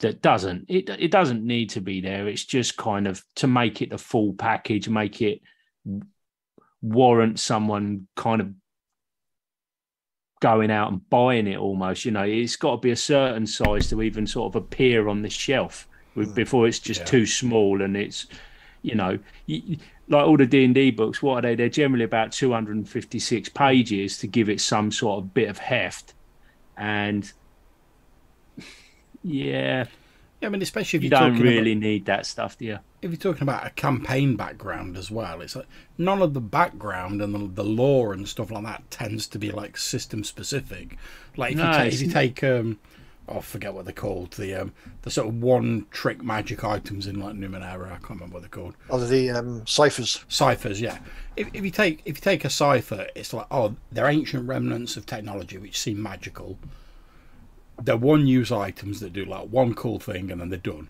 that doesn't it it doesn't need to be there. It's just kind of to make it a full package, make it warrant someone kind of going out and buying it almost. You know, it's got to be a certain size to even sort of appear on the shelf with, before it's just Yeah. too small and it's you know you, like all the d&d books what are they? They're generally about 256 pages to give it some sort of bit of heft. And yeah. Yeah, I mean, especially if you don't really about, need that stuff do you? if you're talking about a campaign background as well, it's like none of the background and the, the lore and stuff like that tends to be like system specific. Like if No, you take, if you take um, oh, I forget what they're called, the um, the sort of one trick magic items in like Numenera. I can't remember what they're called. Oh, the um, ciphers. Ciphers, yeah. If, if you take if you take a cipher, it's like oh, they're ancient remnants of technology which seem magical. They're one use items that do like one cool thing and then they're done.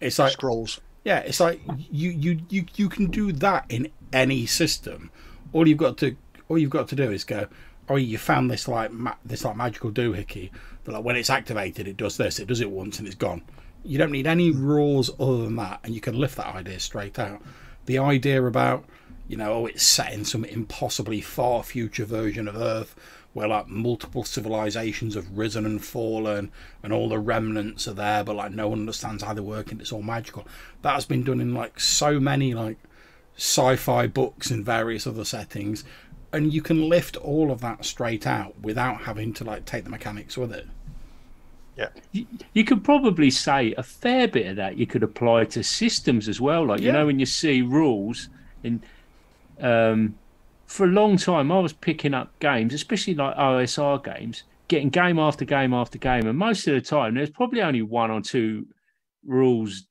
It's like scrolls. yeah, it's like you you you you can do that in any system. All you've got to all you've got to do is go. Oh, you found this like ma- this like magical doohickey that like when it's activated, it does this. It does it once and it's gone. You don't need any rules other than that, and you can lift that idea straight out. The idea about you know, oh, it's set in some impossibly far future version of Earth where like multiple civilizations have risen and fallen and all the remnants are there, but like no one understands how they work and it's all magical. That has been done in like so many like sci-fi books and various other settings, and you can lift all of that straight out without having to like take the mechanics with it. you, you could probably say a fair bit of that you could apply to systems as well. Like you know when you see rules in um, for a long time I was picking up games, especially like OSR games, getting game after game after game, and most of the time there's probably only one or two rules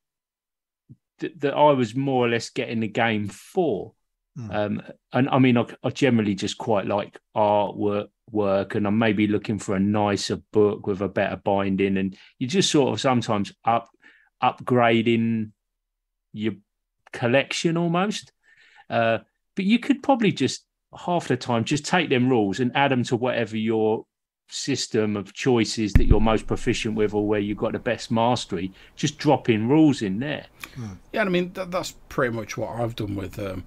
that, that I was more or less getting the game for. Hmm. Um, and I mean, I, I generally just quite like artwork, work, and I'm maybe looking for a nicer book with a better binding. And you just sort of sometimes up upgrading your collection almost. Uh, but you could probably just half the time just take them rules and add them to whatever your system of choices that you're most proficient with or where you've got the best mastery just drop in rules in there Yeah, I mean that, that's pretty much what I've done with um,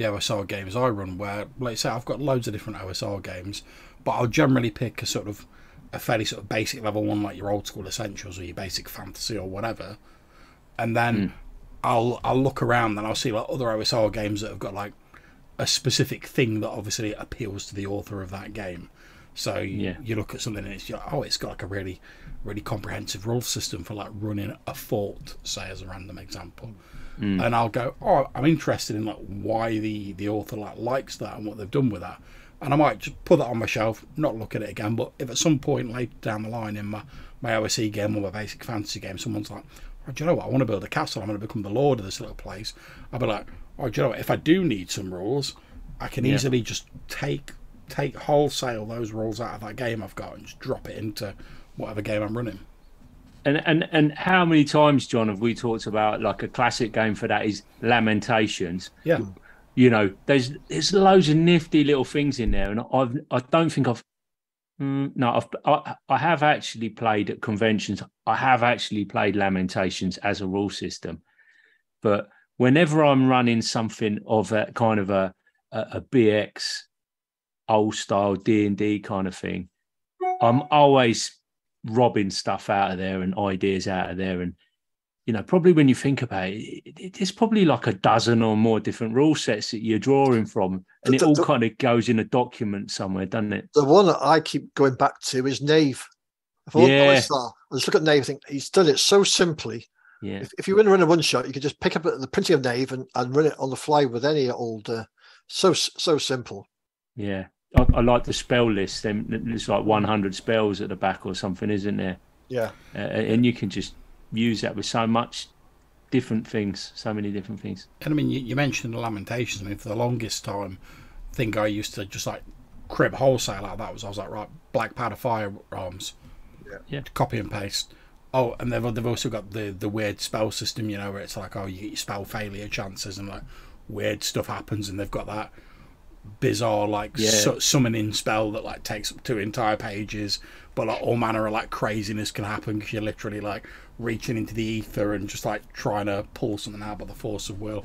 the OSR games I run. Where, like I say, I've got loads of different OSR games, but I'll generally pick a sort of a fairly sort of basic level one, like your old school essentials or your basic fantasy or whatever, and then hmm. I'll I'll look around and I'll see like other OSR games that have got like a specific thing that obviously appeals to the author of that game. So you, Yeah. you look at something and it's like, oh, it's got like a really, really comprehensive rule system for like running a fort, say as a random example. Mm. And I'll go, oh, I'm interested in like why the the author like likes that and what they've done with that. And I might just put that on my shelf, not look at it again. But if at some point later down the line in my my OSE game or my basic fantasy game, someone's like, oh, do you know what? I want to build a castle. I'm going to become the lord of this little place. I'll be like, oh, do you know what? If I do need some rules, I can Yeah. easily just take take wholesale those rules out of that game I've got and just drop it into whatever game I'm running. And and and how many times, John, have we talked about like a classic game for that is Lamentations? Yeah. You know, there's there's loads of nifty little things in there, and I've I don't think I've Mm, no, I've, I, I have actually played at conventions. I have actually played Lamentations as a rule system, but whenever I'm running something of a kind of a a, a BX old style D and D kind of thing, I'm always robbing stuff out of there and ideas out of there, and you know, probably when you think about it, it, it's probably like a dozen or more different rule sets that you're drawing from, and it all the, kind of goes in a document somewhere, doesn't it? The one that I keep going back to is Knave If I yeah. I just look at Knave, I think he's done it so simply. Yeah. If, if you want to run a one shot, you could just pick up the printing of Knave and, and run it on the fly with any old. Uh, so so simple. Yeah, I, I, like the spell list. There's like 100 spells at the back or something, isn't there? Yeah. Uh, and you can just use that with so much different things, so many different things. And I mean, you, you mentioned the Lamentations. I mean, for the longest time, I think I used to just like crib wholesale like that. Was I was like, right, black powder firearms, yeah, yeah. copy and paste. Oh, and they've they've also got the the weird spell system, you know, where it's like, oh, you get your spell failure chances and like weird stuff happens, and they've got that bizarre like yeah. su- summoning spell that like takes up two entire pages, but like all manner of like craziness can happen because you're literally like reaching into the ether and just like trying to pull something out by the force of will.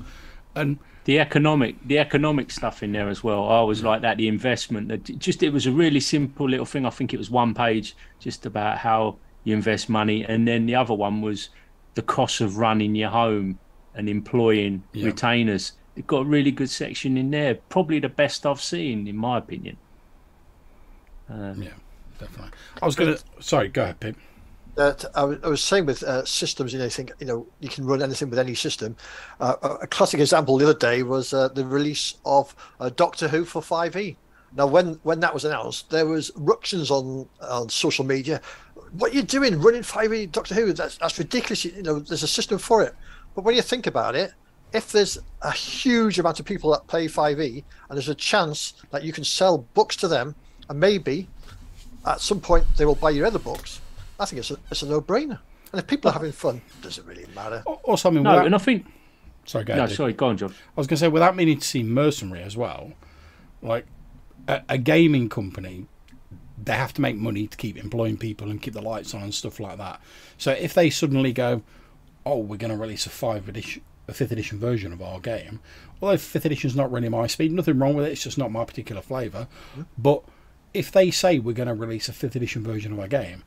And the economic, the economic stuff in there as well. I was like that. The investment, that just it was a really simple little thing. I think it was one page, just about how you invest money, and then the other one was the cost of running your home and employing yeah. retainers. It got a really good section in there. Probably the best I've seen, in my opinion. Um, yeah, definitely. I was gonna. Sorry, go ahead, Pete that I, was saying with uh, systems, you know, you think you know you can run anything with any system. Uh, a classic example the other day was uh, the release of uh, Doctor Who for 5e. Now, when when that was announced, there was ructions on on social media. What are you doing running 5e Doctor Who? That's that's ridiculous. You know, there's a system for it. But when you think about it, if there's a huge amount of people that play 5e, and there's a chance that you can sell books to them, and maybe at some point they will buy your other books I think it's a, it's a no-brainer. And if people are having fun, does it really matter? Or, something. No, without... and I think. Sorry, go. No, sorry, go on, John. I was going to say, without meaning to seem mercenary as well, like a, a, gaming company, they have to make money to keep employing people and keep the lights on and stuff like that. So if they suddenly go, "Oh, we're going to release a five edition, a fifth edition version of our game," although fifth edition is not really my speed, nothing wrong with it. It's just not my particular flavor. But if they say we're going to release a fifth edition version of our game,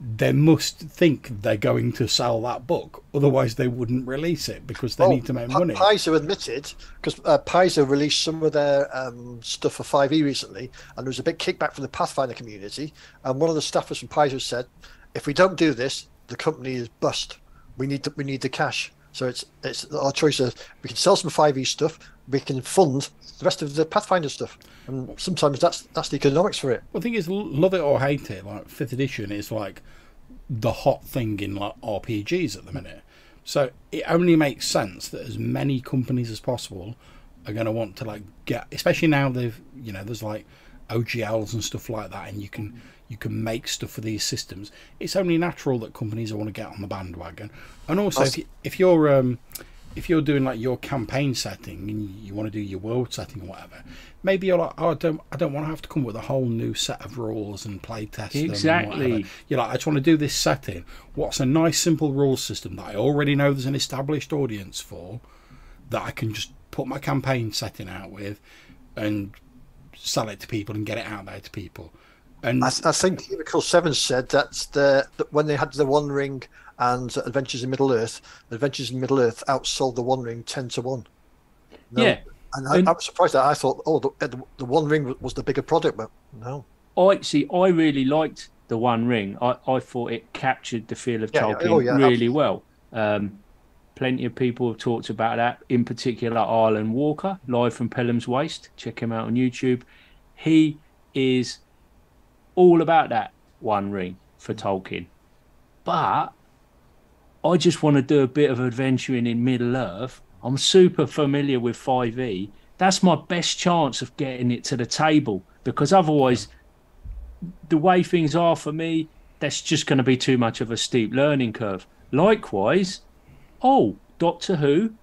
they must think they're going to sell that book. Otherwise, they wouldn't release it because they well, need to make money. Paizo admitted because uh, Paizo released some of their um, stuff for 5e recently, and there was a big kickback from the Pathfinder community. And one of the staffers from Paizo said, "If we don't do this, the company is bust. We need the, we need the cash." So it's it's our choice of we can sell some 5e stuff, we can fund the rest of the Pathfinder stuff, and sometimes that's that's the economics for it. Well, the thing is, love it or hate it, like fifth edition is like the hot thing in like RPGs at the minute. So it only makes sense that as many companies as possible are going to want to like get, especially now they've you know there's like OGLs and stuff like that, and you can you can make stuff for these systems. It's only natural that companies want to get on the bandwagon, and also if, you, if you're um, if you're doing like your campaign setting and you want to do your world setting or whatever, maybe you're like, oh, I don't, I don't want to have to come with a whole new set of rules and play test exactly. You're like, I just want to do this setting. What's a nice simple rule system that I already know there's an established audience for, that I can just put my campaign setting out with, and sell it to people and get it out there to people. And I, I think Cubicle Seven said that the that when they had the One Ring and Adventures in Middle Earth, Adventures in Middle Earth outsold the One Ring ten to one. No, yeah, and I, and I, was surprised that I thought, oh, the, the One Ring was the bigger product, but no. I see. I really liked the One Ring. I, I thought it captured the feel of yeah, Tolkien oh, yeah, really absolutely. well. Um, plenty of people have talked about that. In particular, Arlen Walker, live from Pelham's Waste. Check him out on YouTube. He is all about that One Ring for Tolkien, but I just want to do a bit of adventuring in Middle Earth. I'm super familiar with 5e. That's my best chance of getting it to the table because otherwise, the way things are for me, that's just going to be too much of a steep learning curve. Likewise, oh, Doctor Who,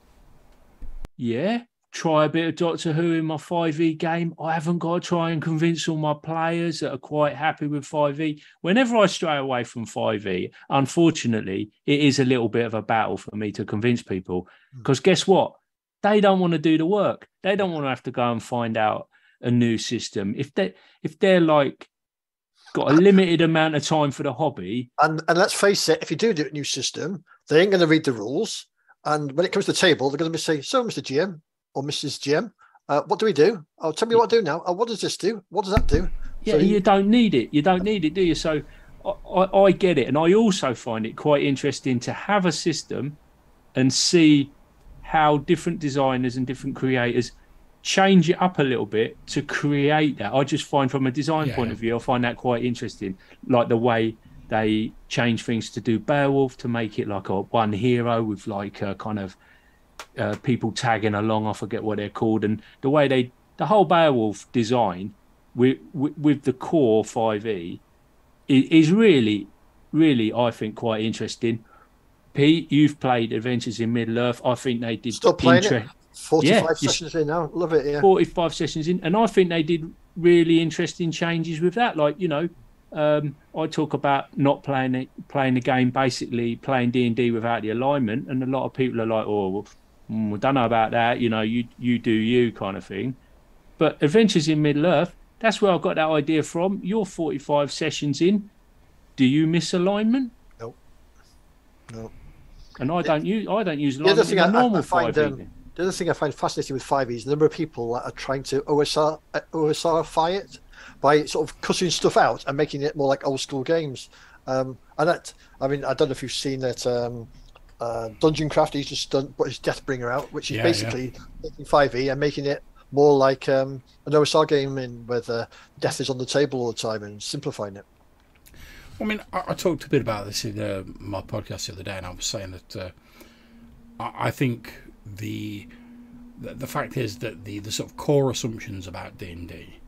yeah, try a bit of Doctor Who in my 5e game. I haven't got to try and convince all my players that are quite happy with 5e. Whenever I stray away from 5e, unfortunately, it is a little bit of a battle for me to convince people. Because hmm. guess what? They don't want to do the work. They don't want to have to go and find out a new system. If they if they're like got a limited amount of time for the hobby. And and let's face it, if you do do a new system, they ain't going to read the rules. And when it comes to the table, they're going to be say, "So, Mr. GM or Mrs. GM, uh, what do we do? Oh, tell me what to do now. Oh, what does this do? What does that do?" Yeah, so you, don't need it. You don't need it, do you? So I, I, I get it, and I also find it quite interesting to have a system and see how different designers and different creators change it up a little bit to create that. I just find from a design yeah. point of view, I find that quite interesting. Like the way they change things to do Beowulf to make it like a one hero with like a kind of uh, people tagging along. I forget what they're called, and the way they the whole Beowulf design with with, with the core 5e is, is really really I think quite interesting. Pete, you've played Adventures in Middle Earth. I think they did. Still playing inter- it. 45 yeah, sessions in now. Love it. Yeah. 45 sessions in. And I think they did really interesting changes with that. Like, you know, um, I talk about not playing it, playing the game, basically playing D and D without the alignment, and a lot of people are like, "Oh, well, mm, I don't know about that." You know, you you do you kind of thing. But Adventures in Middle Earth, that's where I got that idea from. You're 45 sessions in. Do you miss alignment? Nope. Nope. And I don't use I don't use alignment in a normal I, I find. Um, the other thing I find fascinating with 5e is the number of people that are trying to OSR uh, OSRify it by sort of cutting stuff out and making it more like old school games. Um, and that, I mean, I don't know if you've seen that um, uh, Dungeon Craft. He's just done put his Deathbringer out, which is yeah, basically yeah. taking 5e and making it more like um, an OSR game in where the death is on the table all the time and simplifying it. I mean, I, I talked a bit about this in uh, my podcast the other day, and I was saying that uh, I, I think the, the the fact is that the the sort of core assumptions about D and D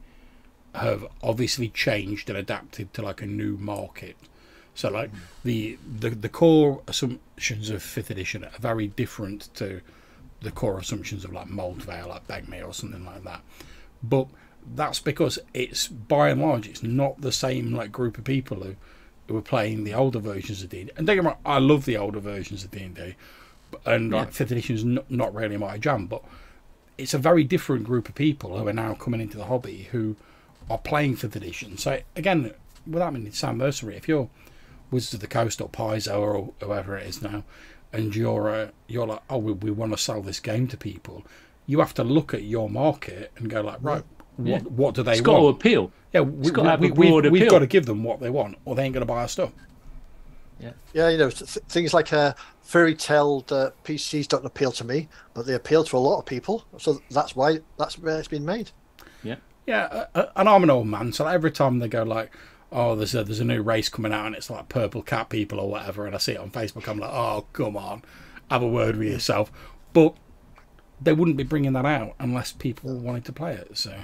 have obviously changed and adapted to like a new market. So like the the the core assumptions of fifth edition are very different to the core assumptions of like Moldvay, like Begmir or something like that. But that's because it's by and large it's not the same like group of people who who are playing the older versions of D&D. And don't get me wrong, I love the older versions of D&D and like fifth edition is not, not really my jam, but it's a very different group of people who are now coming into the hobby who are playing fifth edition. So again, without meaning to sound mercenary, if you're Wizards of the Coast or Paizo or whoever it is now, and you're uh, you're like, oh, we, we want to sell this game to people, you have to look at your market and go like, right, yeah. what what do they it's want? got to appeal. Yeah, we, got we, we, we, have got to give them what they want, or they ain't going to buy our stuff. Yeah, yeah, you know, th- things like uh, fairy tale uh, PCs don't appeal to me, but they appeal to a lot of people. So that's why that's where it's been made. Yeah, yeah, uh, uh, and I'm an old man, so every time they go like, "Oh, there's a there's a new race coming out, and it's like purple cat people or whatever," and I see it on Facebook, I'm like, "Oh, come on, have a word with yourself." But they wouldn't be bringing that out unless people wanted to play it. So.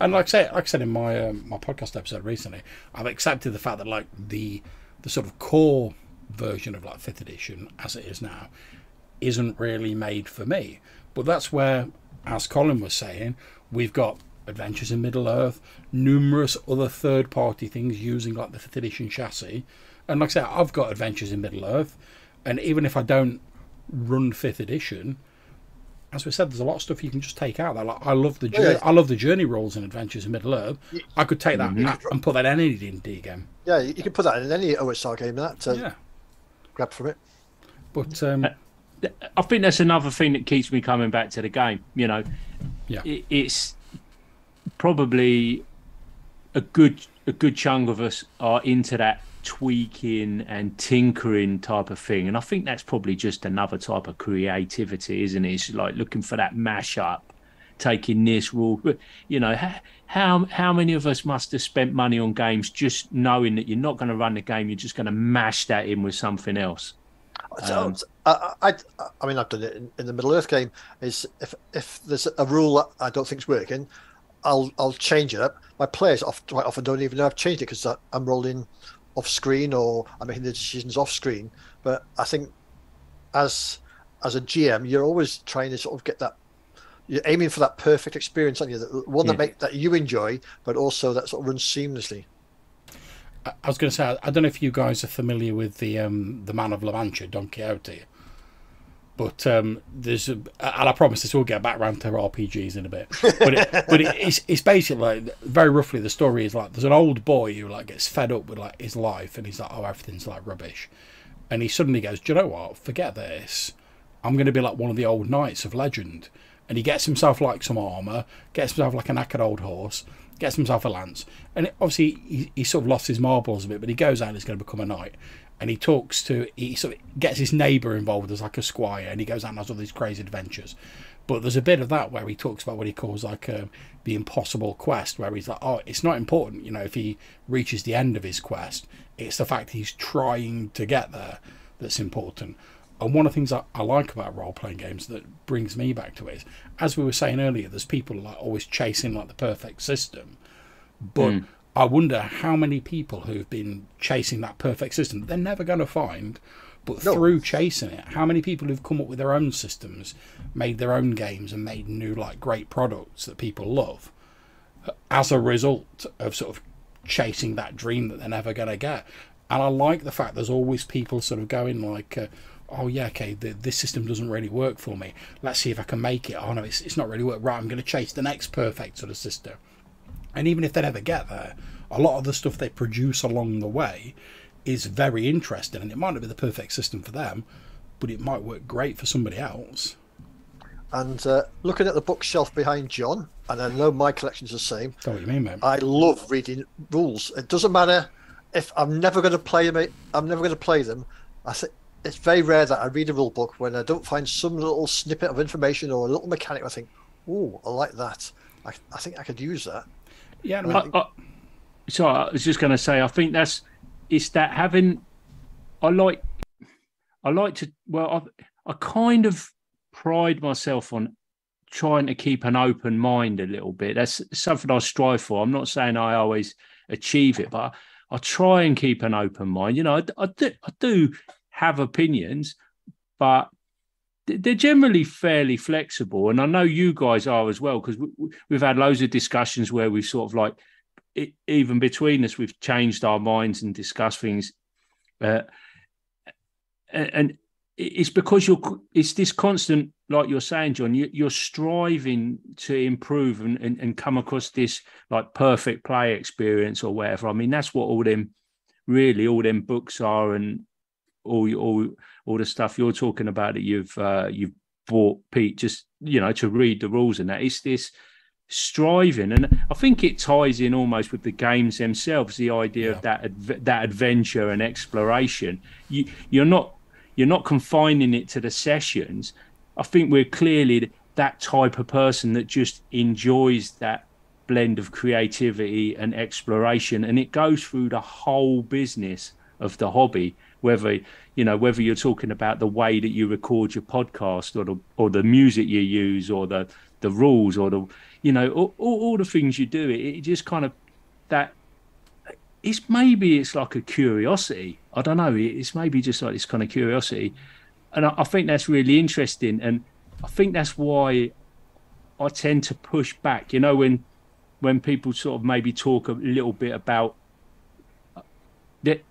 And like I said, like I said in my um, my podcast episode recently, I've accepted the fact that like the the sort of core version of like fifth edition as it is now isn't really made for me. But that's where, as Colin was saying, we've got Adventures in Middle Earth, numerous other third party things using like the fifth edition chassis. And like I said, I've got Adventures in Middle Earth, and even if I don't run fifth edition, as we said, there's a lot of stuff you can just take out. There. Like, I love the journey, yeah. I love the journey rolls in Adventures in Middle Earth. I could take that mm-hmm. and put that in any D and D game. Yeah, you can put that in any OSR game. That uh, yeah, grab from it. But um, uh, I think that's another thing that keeps me coming back to the game. You know, yeah, it, it's probably a good a good chunk of us are into that tweaking and tinkering type of thing. And I think that's probably just another type of creativity, isn't it? It's like looking for that mashup, taking this rule. You know, how how many of us must have spent money on games just knowing that you're not going to run the game, you're just going to mash that in with something else. Um, I, I, I mean, I've done it in, in, the Middle Earth game. Is if if there's a rule that I don't think's working, I'll I'll change it up. My players often, quite often don't even know I've changed it because I'm rolling off screen or I'm making the decisions off screen. But I think as as a GM, you're always trying to sort of get that. You're aiming for that perfect experience on you, the one that make that you enjoy, but also that sort of runs seamlessly. I I was going to say, I don't know if you guys are familiar with the um, the Man of La Mancha, Don Quixote, but um, there's, a, and I promise this will get back round to RPGs in a bit. But it, but it, it's it's basically like, very roughly the story is like there's an old boy who like gets fed up with like his life, and he's like, oh, everything's like rubbish, and he suddenly goes, do you know what? Forget this. I'm going to be like one of the old knights of legend. And he gets himself like some armor, gets himself like a knackered old horse, gets himself a lance. And it, obviously, he, he sort of lost his marbles a bit, but he goes out and he's going to become a knight. And he talks to, he sort of gets his neighbour involved as like a squire, and he goes out and has all these crazy adventures. But there's a bit of that where he talks about what he calls like um, the impossible quest, where he's like, oh, it's not important, you know, if he reaches the end of his quest, it's the fact he's trying to get there that's important. And one of the things I, I like about role playing games that brings me back to it is, as we were saying earlier, there's people like always chasing like the perfect system. But I wonder how many people who've been chasing that perfect system that they're never going to find, but No. through chasing it, how many people who've come up with their own systems, made their own games, and made new like great products that people love as a result of sort of chasing that dream that they're never going to get. And I like the fact there's always people sort of going like, uh, oh yeah, okay, the, this system doesn't really work for me. Let's see if I can make it. Oh no, it's, it's not really work. Right, I'm going to chase the next perfect sort of system. And even if they never get there, a lot of the stuff they produce along the way is very interesting. And it might not be the perfect system for them, but it might work great for somebody else. And uh, looking at the bookshelf behind John, and I know my collection's the same. That's what you mean, mate. I love reading rules. It doesn't matter if I'm never going to play them. I'm never going to play them. I think it's very rare that I read a rule book when I don't find some little snippet of information or a little mechanic. I think, oh, I like that. I, I think I could use that. Yeah, I uh, I, I, uh, so I was just going to say, I think that's it's that having. I like, I like to. Well, I I kind of pride myself on trying to keep an open mind a little bit. That's something I strive for. I'm not saying I always achieve it, but I try and keep an open mind. You know, I, I do, I do have opinions, but they're generally fairly flexible. And I know you guys are as well, because we, we've had loads of discussions where we've sort of like, it, even between us, we've changed our minds and discussed things. Uh, and it's because you're, it's this constant, like you're saying, John, you, you're striving to improve and, and, and come across this like perfect play experience or whatever. I mean, that's what all them, really, all them books are and all, all, all the stuff you're talking about that you've, uh, you've bought, Pete, just, you know, to read the rules and that. It's this, striving and i think it ties in almost with the games themselves the idea Yeah. of that adv- that adventure and exploration you you're not you're not confining it to the sessions i think we're clearly that type of person that just enjoys that blend of creativity and exploration and it goes through the whole business of the hobby whether you know whether you're talking about the way that you record your podcast or the or the music you use or the the rules or the you know all, all, all the things you do it, it just kind of that it's maybe it's like a curiosity. I don't know. It's maybe just like this kind of curiosity. And I, I think that's really interesting. And i think that's why i tend to push back you know when when people sort of maybe talk a little bit about uh, that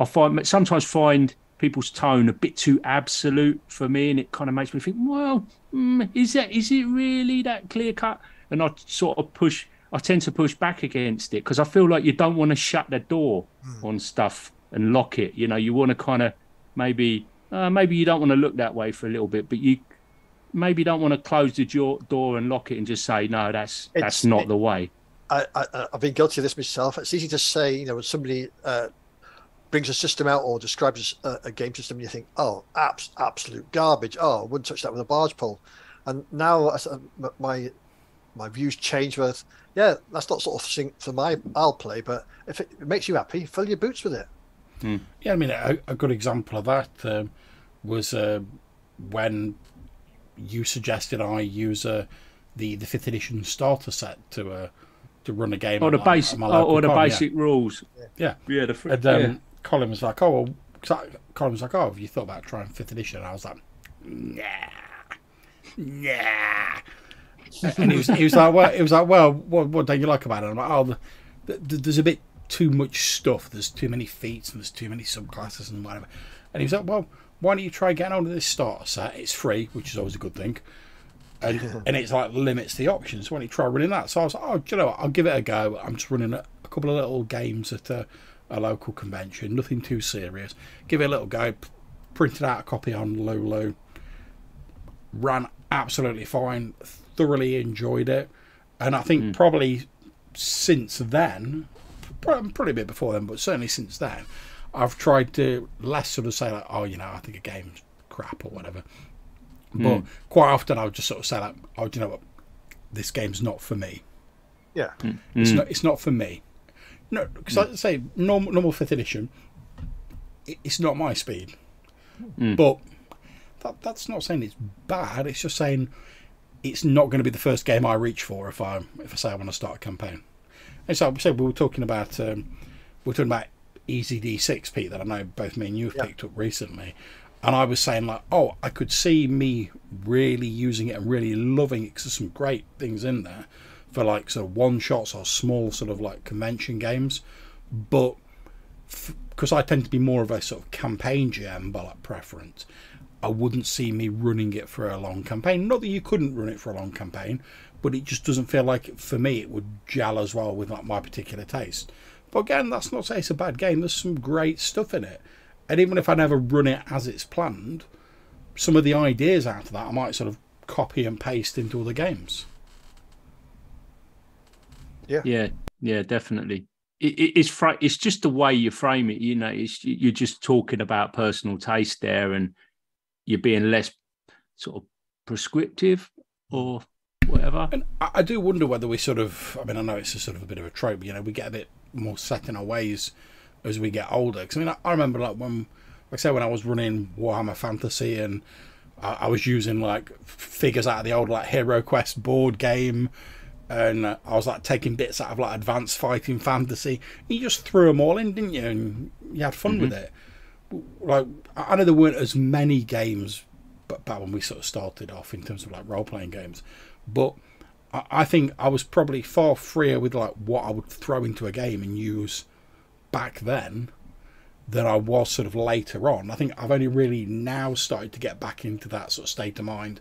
i find sometimes find people's tone a bit too absolute for me and it kind of makes me think well mm, is that is it really that clear cut? And i sort of push i tend to push back against it because i feel like you don't want to shut the door on stuff and lock it you know? You want to kind of maybe uh, maybe you don't want to look that way for a little bit but you maybe don't want to close the door, door and lock it and just say no that's that's not it- the way. I, I, I've been guilty of this myself. It's easy to say, you know, when somebody uh, brings a system out or describes a, a game system, and you think, oh, abs- absolute garbage. Oh, I wouldn't touch that with a barge pole. And now uh, my my views change with, yeah, that's not sort of thing for my I'll play, but if it, it makes you happy, fill your boots with it. Yeah, I mean, a, a good example of that um, was uh, when you suggested I use uh, the the fifth edition starter set to uh, to run a game. or the at my- basic my or, or the con, yeah. basic rules Yeah, yeah the fr- and um, yeah. Colin was like, "Oh, well," Colin was like, "Oh, have you thought about trying fifth edition?" And I was like, nah, nah. and he was, he was like, well, he was like, well, what, what don't you like about it? I'm like, oh, the, the, there's a bit too much stuff. There's too many feats and there's too many subclasses and whatever. And he was like, well, why don't you try getting onto this starter set? It's free, which is always a good thing. And, and it's like limits the options. Why don't you try running that? So I was like, oh, you know what? I'll give it a go. I'm just running a, a couple of little games at a, uh, a, local convention, nothing too serious. Give it a little go. Printed out a copy on Lulu. Ran absolutely fine. Thoroughly enjoyed it. And I think mm. probably since then, probably a bit before then, but certainly since then, I've tried to less sort of say like, oh, you know, I think a game's crap or whatever. Mm. But quite often I'll just sort of say like, oh, do you know what? This game's not for me. Yeah, mm. it's not. It's not for me. No, because mm. I say normal, normal fifth edition. it's not my speed, hmm. but that, that's not saying it's bad. It's just saying it's not going to be the first game I reach for if I if I say I want to start a campaign. And so, so we were talking about um, we were talking about EZD6, Pete, that I know both me and you have yeah. picked up recently. And I was saying, like, oh, I could see me really using it and really loving it because there's some great things in there for like sort of one shots or small sort of like convention games. But because I tend to be more of a sort of campaign GM by like preference, I wouldn't see me running it for a long campaign. Not that you couldn't run it for a long campaign, but it just doesn't feel like for me it would gel as well with like my particular taste. But again, that's not to say it's a bad game. There's some great stuff in it. And even if I never run it as it's planned, some of the ideas out of that I might sort of copy and paste into other games. Yeah. Yeah. Yeah, definitely. It, it, it's fr- it's just the way you frame it. You know, it's, you're just talking about personal taste there, and you're being less sort of prescriptive or whatever. And I do wonder whether we sort of, I mean, I know it's a sort of a bit of a trope, you know, we get a bit more set in our ways as we get older. Because I mean, I, I, remember like when, like I say, when I was running Warhammer Fantasy and I, I, was using like figures out of the old like Hero Quest board game, and I was like taking bits out of like Advanced Fighting Fantasy. You just threw them all in, didn't you? And you had fun mm-hmm. with it. Like I know there weren't as many games, but back when we sort of started off in terms of like role playing games, but I think I was probably far freer with like what I would throw into a game and use back then than I was sort of later on. I think I've only really now started to get back into that sort of state of mind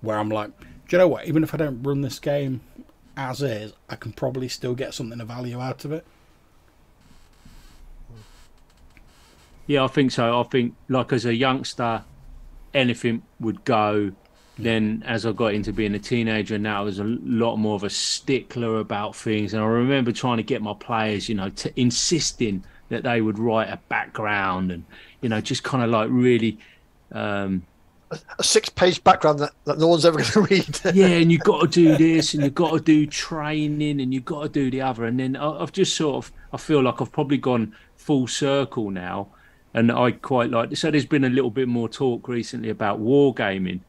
where I'm like, do you know what? Even if I don't run this game as is, I can probably still get something of value out of it. Yeah, I think so. I think like as a youngster, anything would go then as I got into being a teenager now, I was a lot more of a stickler about things. And I remember trying to get my players, you know, to insisting that they would write a background and, you know, just kind of like really. Um, a six page background that, that no one's ever going to read. yeah, and you've got to do this and you've got to do training and you've got to do the other. And then I've just sort of, I feel like I've probably gone full circle now. And I quite like, this. so there's been a little bit more talk recently about wargaming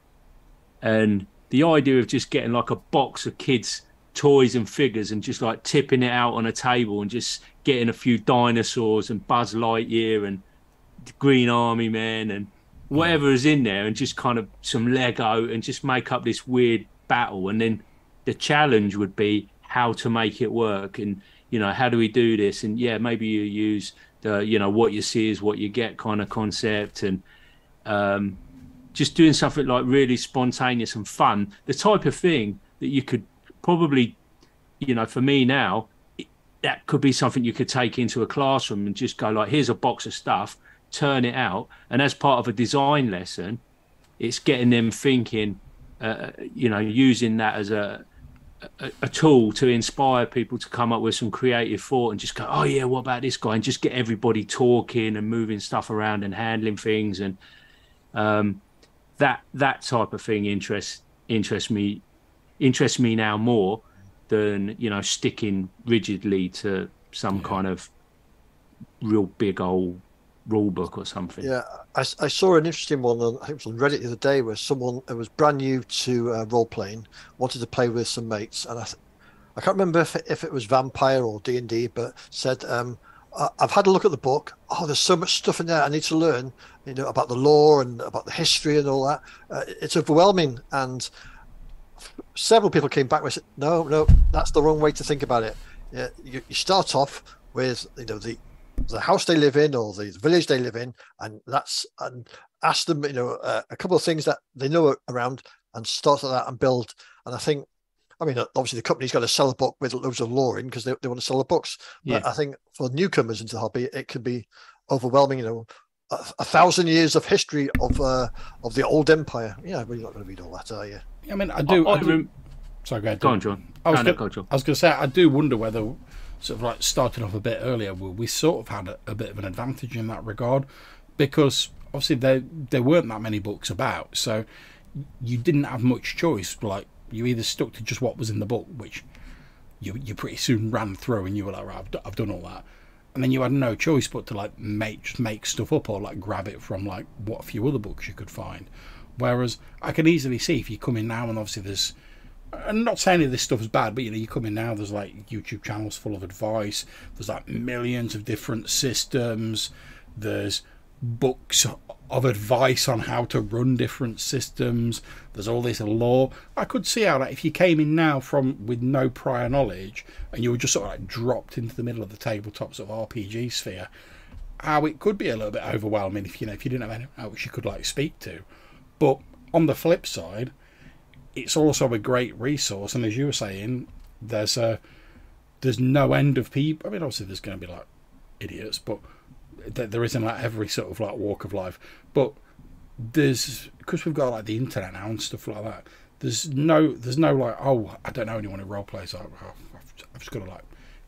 and the idea of just getting like a box of kids toys and figures and just like tipping it out on a table and just getting a few dinosaurs and Buzz Lightyear and Green Army Men and whatever is in there and just kind of some Lego and just make up this weird battle. And then the challenge would be how to make it work and you know how do we do this? And yeah maybe you use the you know what you see is what you get kind of concept and um just doing something like really spontaneous and fun, the type of thing that you could probably, you know, for me now, that could be something you could take into a classroom and just go like, here's a box of stuff, turn it out, and as part of a design lesson, it's getting them thinking, uh, you know, using that as a, a, a tool to inspire people to come up with some creative thought and just go, oh yeah, what about this guy, and just get everybody talking and moving stuff around and handling things and. Um, that that type of thing interests interests me interests me now more than you know sticking rigidly to some yeah. kind of real big old rule book or something. Yeah, I, I saw an interesting one on I think it was on Reddit the other day where someone it was brand new to uh, role playing, wanted to play with some mates, and I, I can't remember if it, if it was Vampire or D and D, but said, um, I've had a look at the book. Oh, there's so much stuff in there I need to learn. You know about the lore and about the history and all that. Uh, it's overwhelming, and several people came back and said, "No, no, that's the wrong way to think about it. Yeah, you, you start off with you know the the house they live in or the village they live in, and that's and ask them you know uh, a couple of things that they know around and start at that and build. And I think, I mean, obviously the company's got to sell a book with loads of lore in because they, they want to sell the books. But yeah. I think for newcomers into the hobby, it can be overwhelming. You know, a, a thousand years of history of uh, of the old empire. Yeah, but you're not going to read all that, are you? I mean, I do. I, I, I do sorry, go ahead. Go on, John. I was, no, gonna, no, I was going to say, I do wonder whether sort of like starting off a bit earlier, we, we sort of had a, a, bit of an advantage in that regard because obviously there there weren't that many books about, so you didn't have much choice. Like you either stuck to just what was in the book, which you you pretty soon ran through, and you were like, right, I've, I've done all that, and then you had no choice but to like make just make stuff up or like grab it from like what few other books you could find. Whereas I can easily see if you come in now and obviously there's I'm not saying any of this stuff is bad, but you know, you come in now, there's like YouTube channels full of advice, there's like millions of different systems, there's books of advice on how to run different systems. There's all this lore. I could see how like, if you came in now from with no prior knowledge and you were just sort of like dropped into the middle of the tabletop sort of RPG sphere, how it could be a little bit overwhelming if you know if you didn't have anyone else you could like speak to. But on the flip side, it's also a great resource, and as you were saying, there's a there's no end of people. I mean, obviously there's going to be like idiots, but there isn't like every sort of like walk of life. But there's because we've got like the internet now and stuff like that. There's no there's no like oh I don't know anyone who role plays. I've, I've just got to like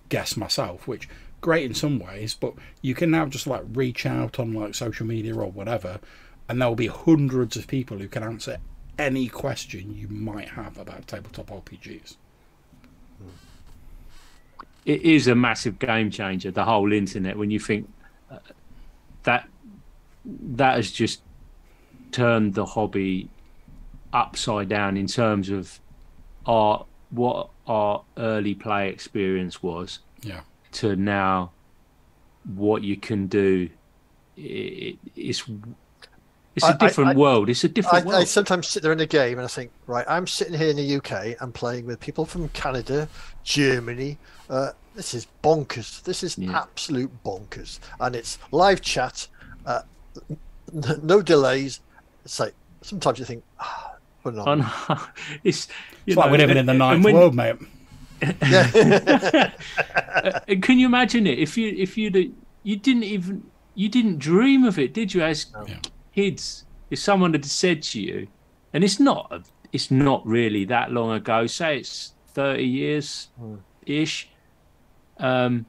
guess myself, which great in some ways, but you can now just like reach out on like social media or whatever, and there will be hundreds of people who can answer any question you might have about tabletop RPGs. It is a massive game changer. The whole internet. When you think uh, that that has just turned the hobby upside down in terms of our what our early play experience was yeah to now what you can do it, it's it's a different I, I, world. It's a different I, world. I sometimes sit there in a game and I think, right, I'm sitting here in the UK. I'm playing with people from Canada, Germany, uh, this is bonkers. This is yeah. absolute bonkers. And it's live chat, uh, no delays. It's like sometimes you think, ah, oh, no. it's it's know, like we're living in the ninth when, world, mate. Yeah. uh, can you imagine it if you if you you didn't even you didn't dream of it, did you? As yeah. Kids, if someone had said to you, and it's not a, it's not really that long ago. Say it's thirty years ish. Um,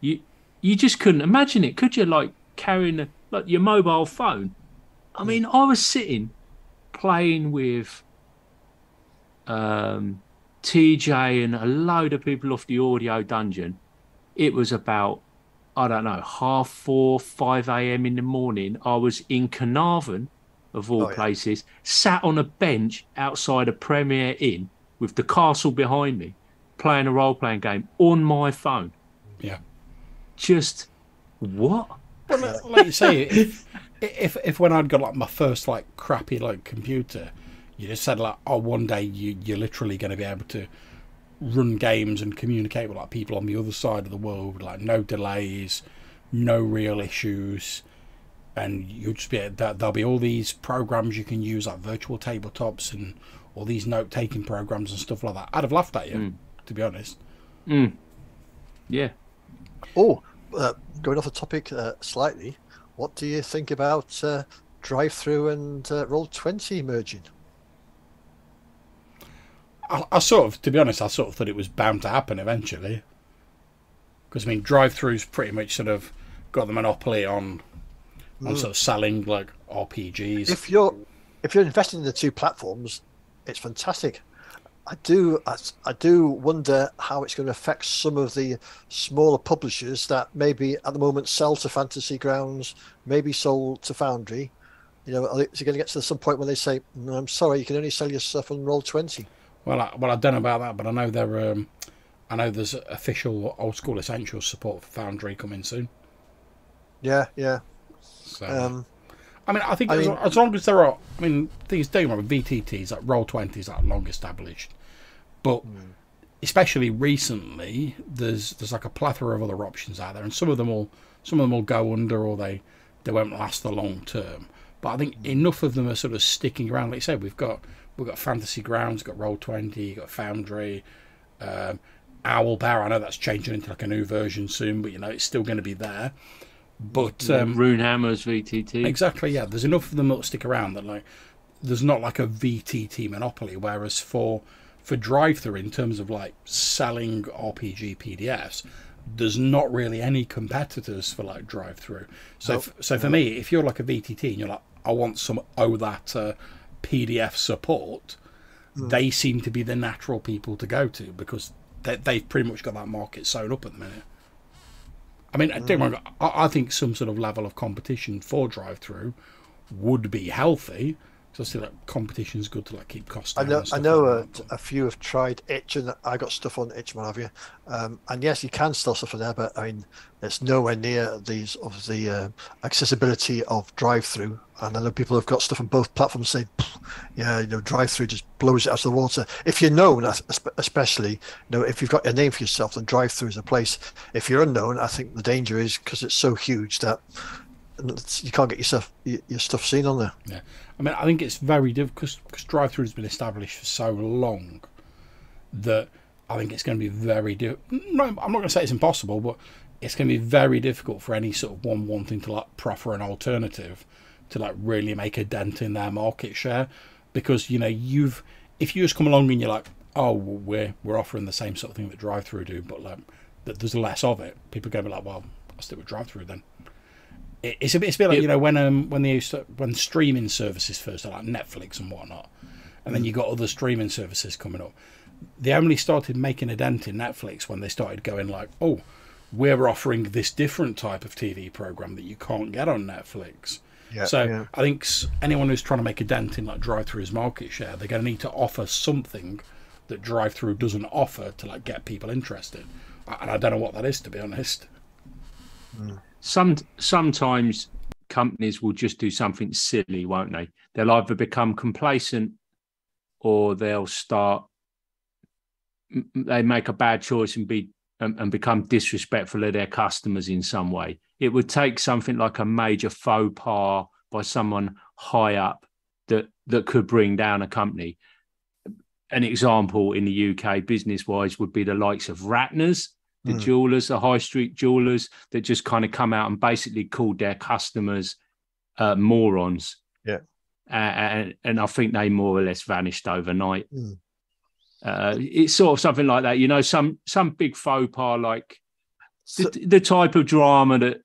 you you just couldn't imagine it, could you? Like carrying a, like your mobile phone. I mean, I was sitting playing with um, TJ and a load of people off the audio dungeon. It was about I don't know half four, five a.m. in the morning. I was in Carnarvon, of all oh, yeah. places, sat on a bench outside a Premier Inn with the castle behind me, playing a role playing game on my phone. Yeah. Just what? Well, like you say, if, if if when I'd got like my first like crappy like computer, you just said like, oh, one day you you're literally going to be able to run games and communicate with like people on the other side of the world with like no delays, no real issues, and you'll just be there'll be all these programs you can use like virtual tabletops and all these note taking programs and stuff like that. I'd have laughed at you, mm. to be honest. Mm. Yeah. Oh, uh, going off the topic uh, slightly, what do you think about uh, DriveThru and uh, Roll Twenty merging? I, I, sort of, to be honest, I sort of thought it was bound to happen eventually. Because I mean, DriveThru's pretty much sort of got the monopoly on on mm. sort of selling like RPGs. If you're if you're investing in the two platforms, it's fantastic. I do I, I, do wonder how it's going to affect some of the smaller publishers that maybe at the moment sell to Fantasy Grounds, maybe sold to Foundry. You know, is it going to get to some point where they say, no, "I'm sorry, you can only sell your stuff on Roll 20 Well, I, well, I don't know about that, but I know there, um, I know there's official old school essentials support for Foundry coming soon. Yeah, yeah. So, Um, I mean, I think I as, mean- as long as there are, I mean, things do remember VTTs like Roll Twenties like long established, but Hmm. especially recently, there's there's like a plethora of other options out there, and some of them will some of them will go under or they they won't last the long term. But I think Hmm. enough of them are sort of sticking around. Like you said, we've got we've got Fantasy Grounds, got Roll Twenty, got Foundry, um, Owlbear. I know that's changing into like a new version soon, but you know it's still going to be there. But um, Runehammer's VTT. Exactly, yeah. There's enough of them that'll stick around that like there's not like a VTT monopoly. Whereas for for DriveThru in terms of like selling RPG PDFs, there's not really any competitors for like DriveThru. So f- so for me, if you're like a VTT and you're like, I want some ODAT uh, PDF support, they seem to be the natural people to go to because they, they've pretty much got that market sewn up at the minute. I mean, don't get I, I think some sort of level of competition for DriveThru would be healthy. So I see like competition's good to like keep costs I down. know, I know like a, that, a few have tried Itch, and I got stuff on Itch, what have you. Um, and yes, you can still suffer there, but I mean, it's nowhere near these of the uh, accessibility of DriveThru. And I know people have got stuff on both platforms saying, "Yeah, you know, DriveThru just blows it out of the water." If you're known, especially, you know, if you've got a name for yourself, then DriveThru is a place. If you're unknown, I think the danger is because it's so huge that you can't get yourself your, your stuff seen on there. Yeah, I mean, I think it's very difficult because DriveThru has been established for so long that I think it's going to be very. difficult. no, I'm not going to say it's impossible, but it's going to be very difficult for any sort of one wanting to like proffer an alternative to like really make a dent in their market share because you know you've if you just come along and you're like, oh, well, we're we're offering the same sort of thing that DriveThru do, but like that there's less of it. People are going to be like, well, I'll stick with DriveThru then it- it's a bit, it's a bit like you know when um when they used to, when streaming services first like Netflix and whatnot, and then you got other streaming services coming up. They only started making a dent in Netflix when they started going like, oh, we're offering this different type of TV program that you can't get on Netflix. Yeah, so yeah. I think anyone who's trying to make a dent in like DriveThru's market share, they're going to need to offer something that DriveThru doesn't offer to like get people interested. And I don't know what that is to be honest. Hmm. Some sometimes companies will just do something silly, won't they? They'll either become complacent or they'll start. They make a bad choice and be and, and become disrespectful of their customers in some way. It would take something like a major faux pas by someone high up that that could bring down a company. An example in the UK, business wise, would be the likes of Ratner's, the Mm. jewelers, the high street jewelers that just kind of come out and basically called their customers uh, morons. Yeah. Uh, and, and I think they more or less vanished overnight. Mm. Uh, it's sort of something like that, you know, some some big faux pas like So- the, the type of drama that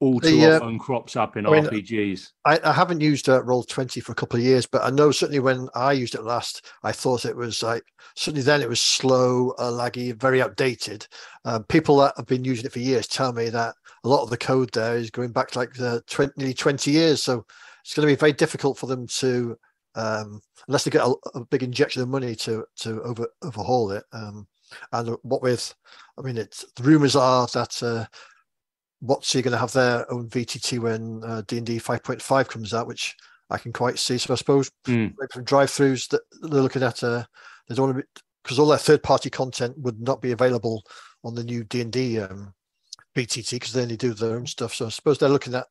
all too The, uh, often crops up in I mean, RPGs. I, I haven't used uh, Roll Twenty for a couple of years, but I know certainly when I used it last, I thought it was like certainly then it was slow, uh, laggy, very outdated. Um, people that have been using it for years tell me that a lot of the code there is going back like the 20, nearly twenty years. So it's going to be very difficult for them to, um, unless they get a, a big injection of money to to over overhaul it. Um, and what with, I mean, it's the rumors are that. Uh, what's he going to have their own VTT when uh, D&D 5.5 comes out, which I can quite see. So I suppose Mm. from drive-throughs that they're looking at, uh, they don't want to because all their third-party content would not be available on the new D&D um, VTT because they only do their own stuff. So I suppose they're looking at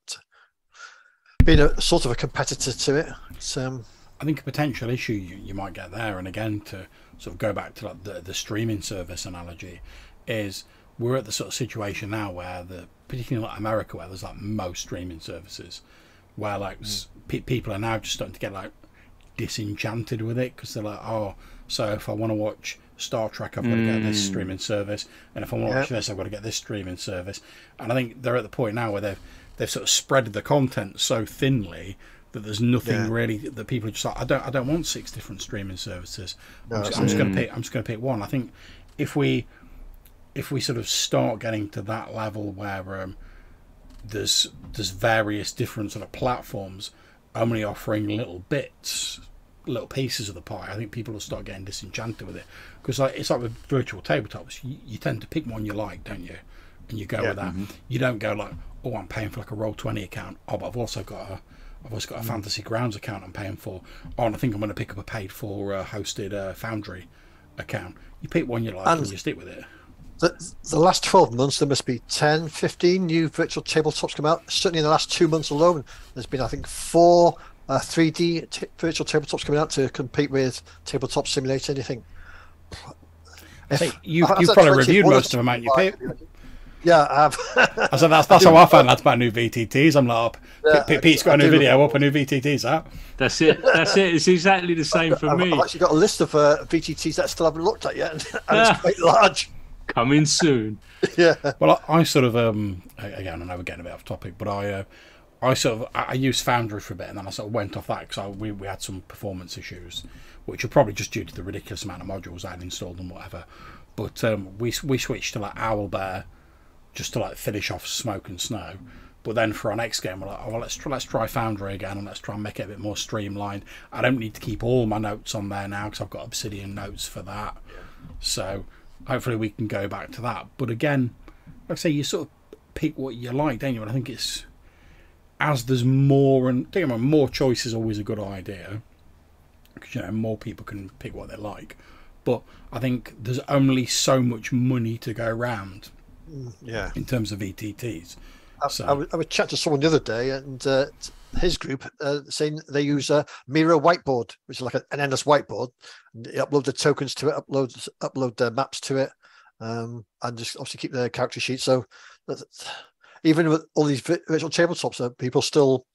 being a sort of a competitor to it. It's, um, I think a potential issue you, you might get there, and again to sort of go back to like the, the streaming service analogy, is we're at the sort of situation now where the particularly like America where there's like most streaming services, where like s pe- people are now just starting to get like disenchanted with it because they're like, oh, so if I want to watch Star Trek, I've got to get this Mm. streaming service, and if I want to watch this, I've got to get this streaming service. And I think they're at the point now where they've they've sort of spread the content so thinly that there's nothing Yeah. really that people are just like I don't I don't want six different streaming services. No, I'm, just, I'm just going to pick I'm just going to pick one. I think if we if we sort of start getting to that level where um, there's there's various different sort of platforms only offering little bits little pieces of the pie, I think people will start getting disenchanted with it because like it's like with virtual tabletops. You, you tend to pick one you like, don't you? and you go Yeah. with that. You don't go like, oh, I'm paying for like a roll twenty account. Oh, but I've also got a I've also got a fantasy grounds account I'm paying for. Oh, and I think I'm going to pick up a paid for uh, hosted uh, Foundry account. You pick one you like and, And- you stick with it. The, the last 12 months, there must be 10, 15 new virtual tabletops come out. Certainly in the last two months alone, there's been, I think, four uh, 3D t- virtual tabletops coming out to compete with Tabletop Simulator. anything. I think you've probably reviewed most of them, haven't you, Pete? Yeah, I have. I said that's that's how I found out about new VTTs. I'm like, oh, Yeah, Pete, Pete's got a I new do. video up, a new VTT's out. That's it. That's it. It's exactly the same for I've, me. I've actually got a list of uh, VTTs that I still haven't looked at yet, and it's quite large. Coming soon. Yeah, Well, I, I sort of um again, I know we're getting a bit off topic, but I uh, I sort of I, I used Foundry for a bit, and then I sort of went off that because we we had some performance issues, which are probably just due to the ridiculous amount of modules I had installed and whatever. But um, we we switched to like Owlbear just to like finish off Smoke and Snow. But then for our next game, we're like, oh, well, let's try, let's try Foundry again and let's try and make it a bit more streamlined. I don't need to keep all my notes on there now because I've got Obsidian notes for that. So hopefully we can go back to that. But again, like I say, you sort of pick what you like, don't you? And I think it's as there's more and me wrong, more choice is always a good idea because you know more people can pick what they like. But I think there's only so much money to go around yeah. in terms of VTTs. I, So- I, was, I was chatting to someone the other day, and uh, his group uh, saying they use a Miro whiteboard, which is like a, an endless whiteboard. And they upload the tokens to it, upload upload the maps to it, um, and just obviously keep their character sheet. So that, even with all these virtual tabletops, uh, people still.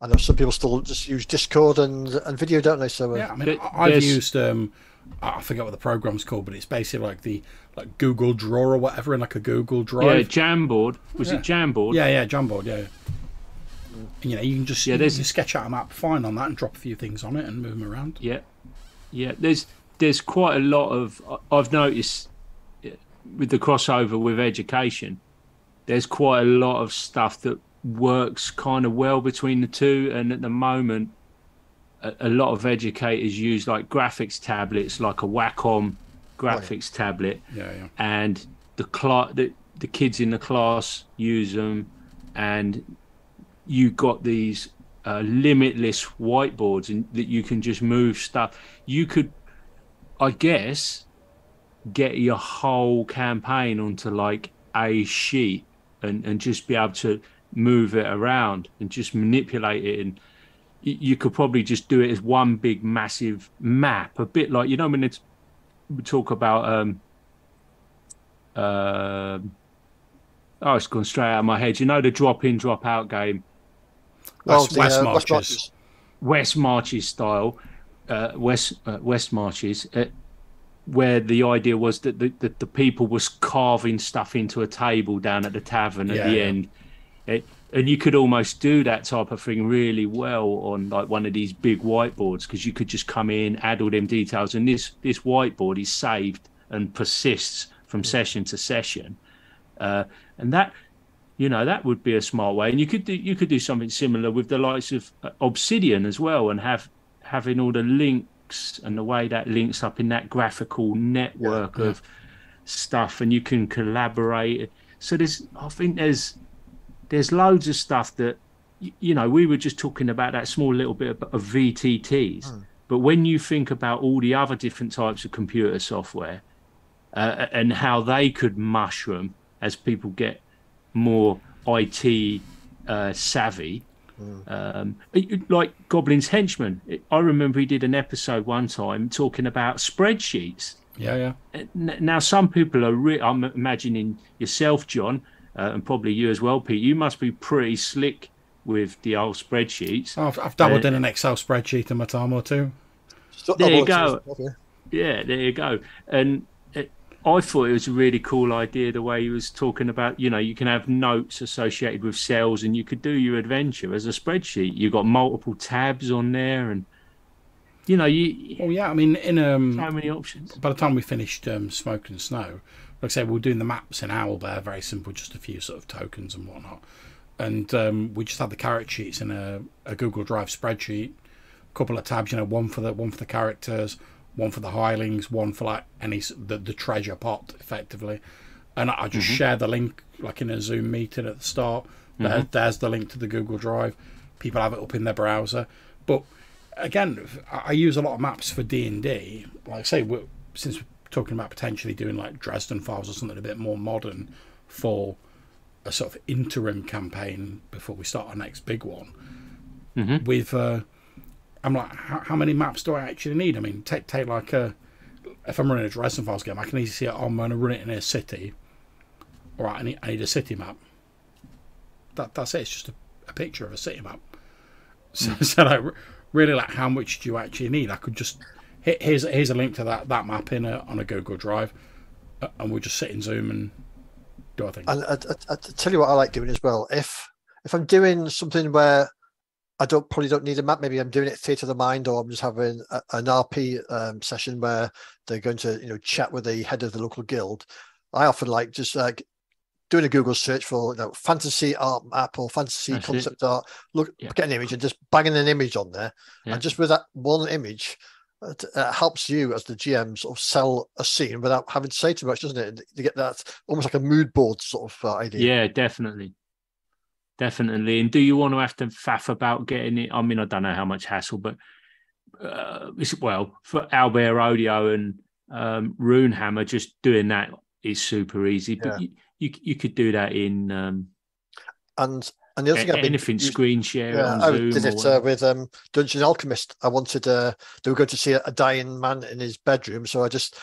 I know some people still just use Discord and and video, don't they? So uh, Yeah, I mean, I- I've used um, I forget what the program's called, but it's basically like the like Google Draw or whatever in like a Google Drive. Yeah, Jamboard. Was Yeah. it Jamboard? Yeah, yeah, Jamboard, yeah. And, you know, you can just Yeah, you there's- can sketch out a map fine on that and drop a few things on it and move them around. Yeah, yeah. There's there's quite a lot of I've noticed with the crossover with education. There's quite a lot of stuff that works kind of well between the two, and at the moment, a, a lot of educators use like graphics tablets, like a Wacom graphics tablet, Yeah, yeah. and the cla- the, the kids in the class use them and you got these uh, limitless whiteboards and that you can just move stuff. You could i guess get your whole campaign onto like a sheet and, and just be able to move it around and just manipulate it and you could probably just do it as one big massive map a bit like you know when it's we talk about um um oh, it's gone straight out of my head. You know the drop in, drop out game, West, the, West uh, Marches. West Marches style, uh, West uh, West Marches, uh, where the idea was that the, that the people was carving stuff into a table down at the tavern at Yeah, the yeah. end. It, and you could almost do that type of thing really well on like one of these big whiteboards because you could just come in, add all them details, and this this whiteboard is saved and persists from session to session, uh, and that you know that would be a smart way. And you could do you could do something similar with the likes of uh, Obsidian as well, and have having all the links and the way that links up in that graphical network of stuff, and you can collaborate. So there's I think there's there's loads of stuff that you know we were just talking about that small little bit of, of VTTs, but when you think about all the other different types of computer software uh, and how they could mushroom as people get more IT uh, savvy. Um, it- it- like Goblin's Henchman, I remember he did an episode one time talking about spreadsheets. Yeah, yeah. Now, some people are. Re- I'm imagining yourself, John, uh, and probably you as well, Pete. You must be pretty slick with the old spreadsheets. Oh, I've, I've dabbled Uh, in an Excel spreadsheet in my time or two. There oh, you go. yeah. Yeah, there you go. And it, I thought it was a really cool idea the way he was talking about. You know, you can have notes associated with cells, and you could do your adventure as a spreadsheet. You've got multiple tabs on there, and you know, you Well, yeah, I mean, in um, so many options. by the time we finished um, Smoke and Snow, like I said, we are doing the maps in Owlbear, very simple, just a few sort of tokens and whatnot. And um, we just had the character sheets in a, a Google Drive spreadsheet, a couple of tabs, you know, one for the one for the characters, one for the hirelings, one for like any the, the treasure pot, effectively. and I just Mm-hmm. share the link like in a Zoom meeting at the start. There, Mm-hmm. there's the link to the Google Drive. People have it up in their browser, but again, I I use a lot of maps for D and D. Like I say, we're, since we're talking about potentially doing like Dresden Files or something a bit more modern for a sort of interim campaign before we start our next big one. Mhm. With, uh, I'm like, how, how many maps do I actually need? I mean, take take like a, if I'm running a Dresden Files game, I can easily see, oh, I'm going to run it in a city. All right, I need, I need a city map. That that's it. It's just a, a picture of a city map. So, so like, really, like, how much do you actually need? I could just here's here's a link to that that map in a on a Google Drive, uh, and we'll just sit in Zoom and do our thing. And I, I, I tell you what I like doing as well. If if I'm doing something where I don't probably don't need a map, maybe I'm doing it theatre of the mind, or I'm just having a, an RP um, session where they're going to you know chat with the head of the local guild. I often like just like doing a Google search for you know fantasy art map or fantasy That's it. concept art. Look, Yeah. get an image and just banging an image on there, Yeah. and just with that one image. It uh, helps you as the GM sort of sell a scene without having to say too much, doesn't it? You get that almost like a mood board sort of uh, idea. Yeah, definitely. Definitely. And do you want to have to faff about getting it? I mean, I don't know how much hassle, but uh, it's, well, for Owlbear Rodeo and um, Runehammer, just doing that is super easy. But you, you you could do that in um, And and the other thing I've a- been anything using- screen share yeah, on I Zoom. did it uh, with um, Dungeon Alchemist. I wanted uh, they were going to see a, a dying man in his bedroom, so I just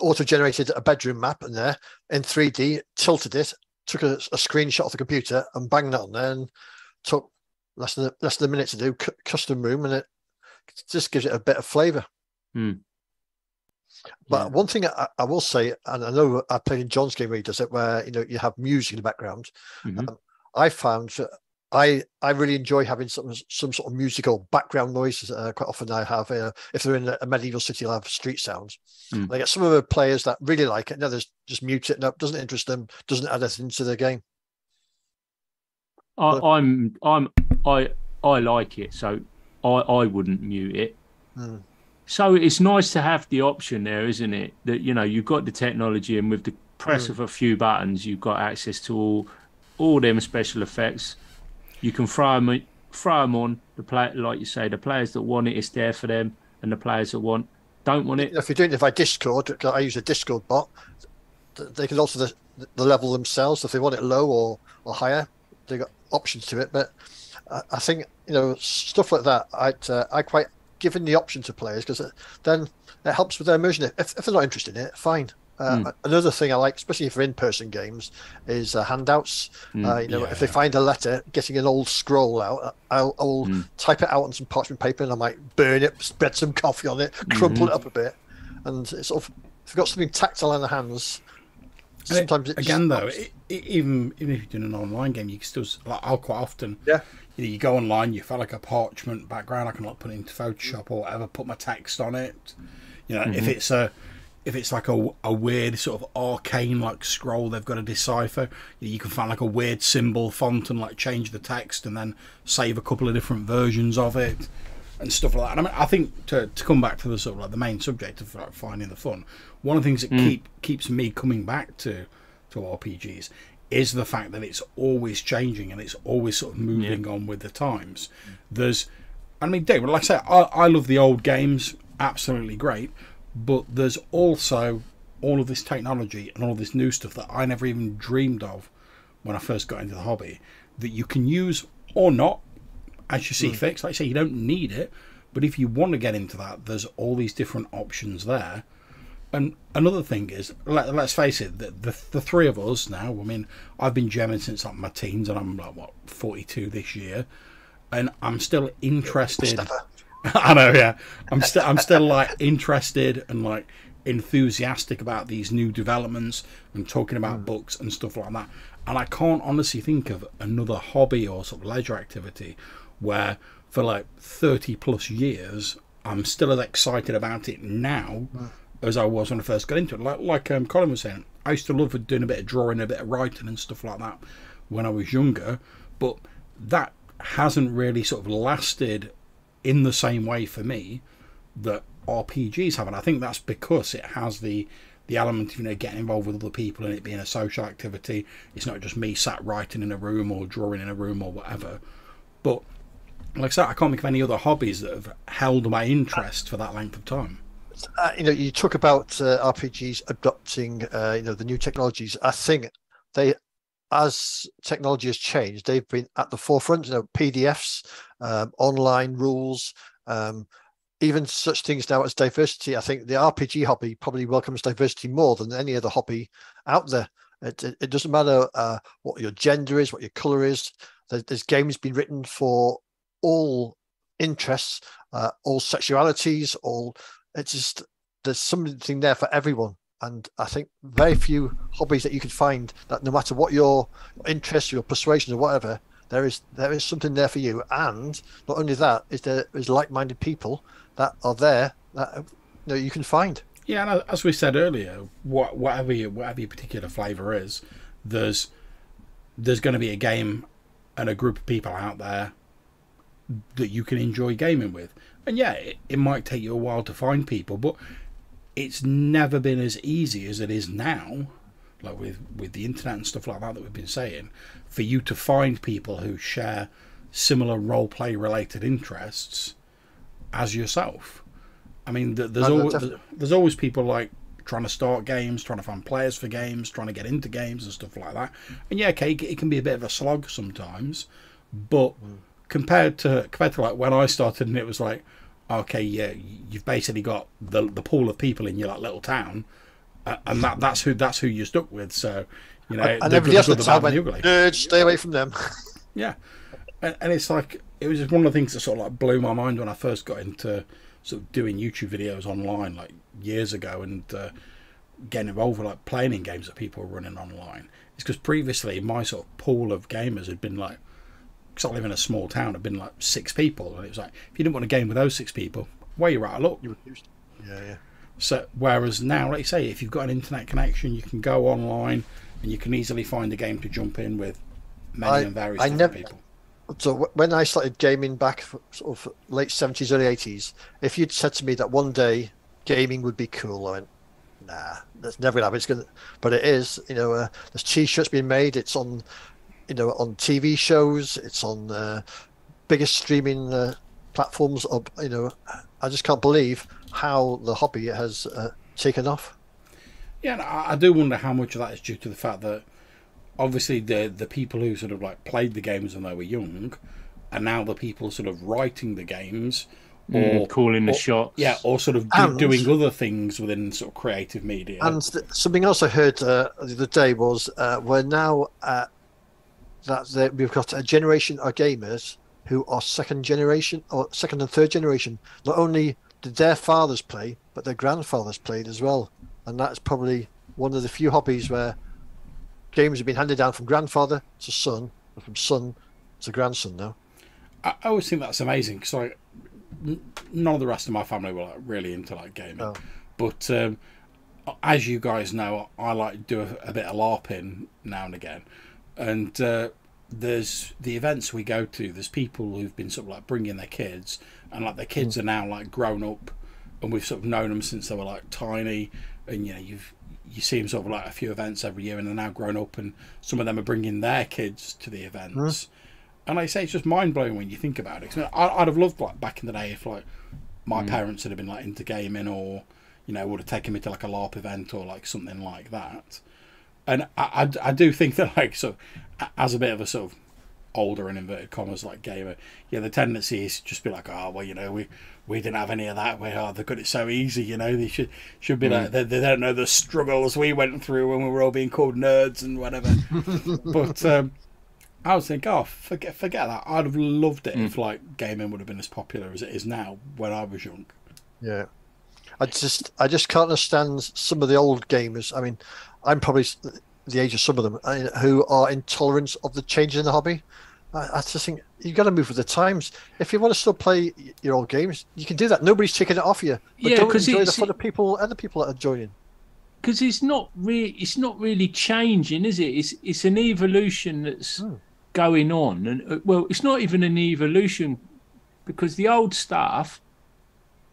auto-generated a bedroom map in there in 3D, tilted it, took a, a screenshot of the computer, and banged that on there, and took less than a, less than a minute to do cu- custom room, and it just gives it a bit of flavour. Hmm. But Yeah. one thing I, I will say, and I know I played in John's game where he does it, where you know you have music in the background. Mhm. Um, I found that I I really enjoy having some some sort of musical background noise. Uh, quite often I have uh, if they're in a medieval city, I'll have street sounds. Mm. I get some of the players that really like it, and others just mute it. No, doesn't interest them. Doesn't add anything to the game. I, I'm I'm I I like it, so I I wouldn't mute it. Hmm. So it's nice to have the option there, isn't it? That you know you've got the technology, and with the press Mm. of a few buttons, you've got access to all all them special effects. You can throw them throw them on the play, like you say, the players that want it, it's there for them, and the players that want don't want it. If you're doing it by Discord, I use a Discord bot. They can alter the, the level themselves if they want it low or, or higher. They got options to it, but I, I think you know stuff like that. I'd uh, I quite giving the option to players because then it helps with their immersion. If, if they're not interested in it, fine. Uh, Hmm. Another thing I like, especially for in-person games, is uh, handouts. Mm, uh, you know, if they yeah. find a letter, getting an old scroll out, I'll, I'll Mm. type it out on some parchment paper and I might burn it, spread some coffee on it, crumple it up a bit, and it's sort of if you've got something tactile in the hands. Sometimes it again though, helps. i i even even if you're doing an online game, you can still like I'll quite often. Yeah. You, know, you go online, you feel like a parchment background. I can like put it into Photoshop or whatever, put my text on it. You know, Mm-hmm. if it's a if it's like a, a weird sort of arcane like scroll they've got to decipher, you, can find like a weird symbol font and like change the text and then save a couple of different versions of it and stuff like that. And I mean, I think to, to come back to the sort of like the main subject of like finding the fun, one of the things that hmm. keep keeps me coming back to to RPGs is the fact that it's always changing and it's always sort of moving on with the times. There's, I mean, David, like I say, I, I love the old games, absolutely great, but there's also all of this technology and all of this new stuff that I never even dreamed of when I first got into the hobby that you can use or not as you see fit. Like I say, you don't need it, but if you want to get into that, there's all these different options there. And another thing is, let, let's face it, the, the the three of us now. I mean, I've been GMing since like my teens, and I'm like what 42 this year, and I'm still interested. I know, yeah. I'm still I'm still like interested and like enthusiastic about these new developments and talking about books and stuff like that. And I can't honestly think of another hobby or sort of leisure activity where for like 30 plus years I'm still as excited about it now as I was when I first got into it. Like like um, Colin was saying, I used to love doing a bit of drawing, a bit of writing and stuff like that when I was younger, but that hasn't really sort of lasted in the same way for me that RPGs have, and I think that's because it has the the element of you know getting involved with other people and it being a social activity. It's not just me sat writing in a room or drawing in a room or whatever. But like I said, I can't think of any other hobbies that have held my interest for that length of time. Uh, you know, you talk about uh, RPGs adopting, uh, you know, the new technologies. I think they, as technology has changed, they've been at the forefront. You know, PDFs, um, online rules, um, even such things now as diversity. I think the RPG hobby probably welcomes diversity more than any other hobby out there. It, it, it doesn't matter uh, what your gender is, what your color is. There's, there's games been written for all interests, uh, all sexualities, all. It's just there's something there for everyone, and I think very few hobbies that you can find that no matter what your interests, your persuasions, or whatever, there is there is something there for you. And not only that, is there is like-minded people that are there that uh, you, know, you can find. Yeah, and as we said earlier, what, whatever your whatever your particular flavour is, there's there's going to be a game and a group of people out there that you can enjoy gaming with. And yeah, it, it might take you a while to find people, but it's never been as easy as it is now, like with with the internet and stuff like that that we've been saying, for you to find people who share similar role play related interests as yourself. I mean, there's always there's always people like trying to start games, trying to find players for games, trying to get into games and stuff like that. And yeah, okay, it can be a bit of a slog sometimes, but mm. compared to compared to like when I started, and it was like, okay, yeah, you've basically got the the pool of people in your like little town, uh, and that that's who that's who you're stuck with. So, you know, and, everybody else the town went, nerds, stay away from them. yeah, and, and it's like it was just one of the things that sort of like blew my mind when I first got into sort of doing YouTube videos online like years ago and uh, getting involved with like playing in games that people were running online. It's because previously my sort of pool of gamers had been like, because I live in a small town, I've been like six people, and it was like if you didn't want to game with those six people, where you're at, look. Yeah, yeah. So whereas now, like you say, if you've got an internet connection, you can go online and you can easily find a game to jump in with many I, and various I never, people so when I started gaming back sort of late seventies, early eighties, if you'd said to me that one day gaming would be cool, I went, nah, that's never gonna happen. It's gonna, but it is. You know, uh, there's t-shirts being made. It's on, you know, on TV shows. It's on the biggest streaming uh, platforms. Of you know, I just can't believe how the hobby has uh, taken off. Yeah, I do wonder how much of that is due to the fact that obviously the the people who sort of like played the games when they were young are now the people sort of writing the games mm, or mm, calling the or, shots. Yeah, or sort of do, doing other things within sort of creative media. And something else I heard uh, the other day was uh, we're now uh, that we've got a generation of gamers who are second generation or second and third generation. Not only did their fathers play, but their grandfathers played as well, and that's probably one of the few hobbies where games have been handed down from grandfather to son, and from son to grandson now. I, I always think that's amazing because like none of the rest of my family were like really into like gaming, oh. but um, as you guys know, I like to do a, a, bit of larping now and again, and uh, there's the events we go to. There's people who've been sort of like bringing their kids, and like their kids mm. are now like grown up, and we've sort of known them since they were like tiny, and you know you've you see them sort of like a few events every year, and they're now grown up, and some of them are bringing their kids to the events. Mm. And like I say, it's just mind blowing when you think about it. Cause I, would have loved like back in the day if like my mm. parents had been like into gaming, or you know would have taken me to like a LARP event or like something like that. And I, I, I do think that like so as a bit of a sort of older and inverted commas like gamer, yeah, the tendency is just be like, oh well, you know, we we didn't have any of that. We oh, they got it so easy, you know. They should should be mm. like they, they don't know the struggles we went through when we were all being called nerds and whatever. but um, I was thinking, oh, forget forget that. I'd have loved it mm. if like gaming would have been as popular as it is now when I was young. Yeah, I just I just can't understand some of the old gamers. I mean, I'm probably the age of some of them uh, who are intolerant of the changes in the hobby. I, I just think you've got to move with the times. If you want to still play your old games, you can do that. Nobody's taking it off you. But yeah, don't enjoy the fun of people, other people that are joining. Because it's not really, it's not really changing, is it? It's it's an evolution that's hmm. going on, and uh, well, it's not even an evolution because the old stuff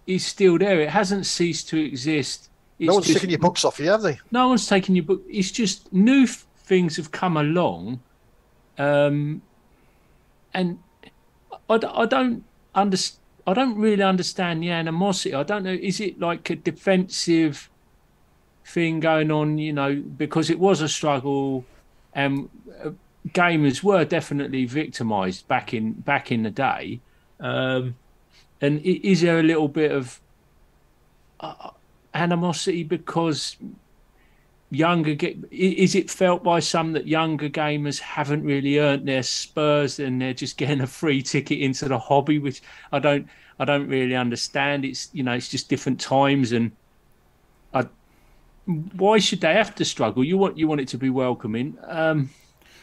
is still there. It hasn't ceased to exist no one's just- taking your books off you, have they? no one's taking your book. It's just new f- things have come along, um, and I, I don't understand. I don't really understand the animosity. I don't know. Is it like a defensive thing going on? You know, because it was a struggle, and uh, gamers were definitely victimised back in back in the day. Um, and is there a little bit of uh, animosity because younger get is it felt by some that younger gamers haven't really earned their spurs and they're just getting a free ticket into the hobby which i don't i don't really understand. It's you know it's just different times and i why should they have to struggle? You want you want it to be welcoming. Um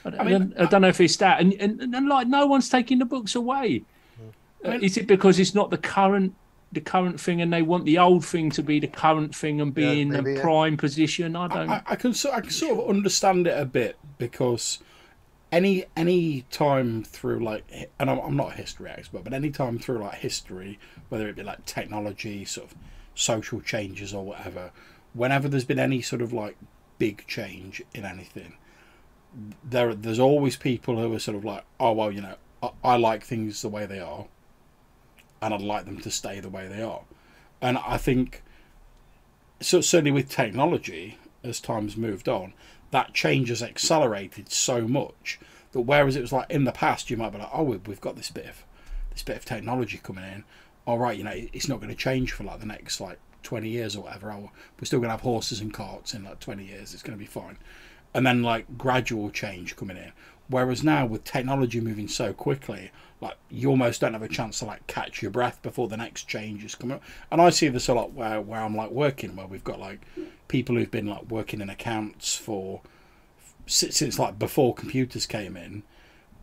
i, I, mean, don't, I don't know if it's that and, and and like no one's taking the books away. I mean- Uh, is it because it's not the current the current thing and they want the old thing to be the current thing and be Yeah, in maybe, a yeah. prime position i don't I, I can so- I can sort of understand it a bit because any any time through like and I'm, I'm not a history expert but any time through like history whether it be like technology sort of social changes or whatever whenever there's been any sort of like big change in anything there there's always people who are sort of like oh well you know I, I like things the way they are and I'd like them to stay the way they are. And I think so certainly with technology as time's moved on that change has accelerated so much that whereas it was like in the past you might be like oh we- we've got this bit of this bit of technology coming in. All right you know it's not going to change for like the next like 20 years or whatever. Oh, we're still going to have horses and carts in like 20 years. It's going to be fine. And then like gradual change coming in. Whereas now with technology moving so quickly like you almost don't have a chance to like catch your breath before the next change is coming up and i see this a lot where, where i'm like working where we've got like people who've been like working in accounts for since, like before computers came in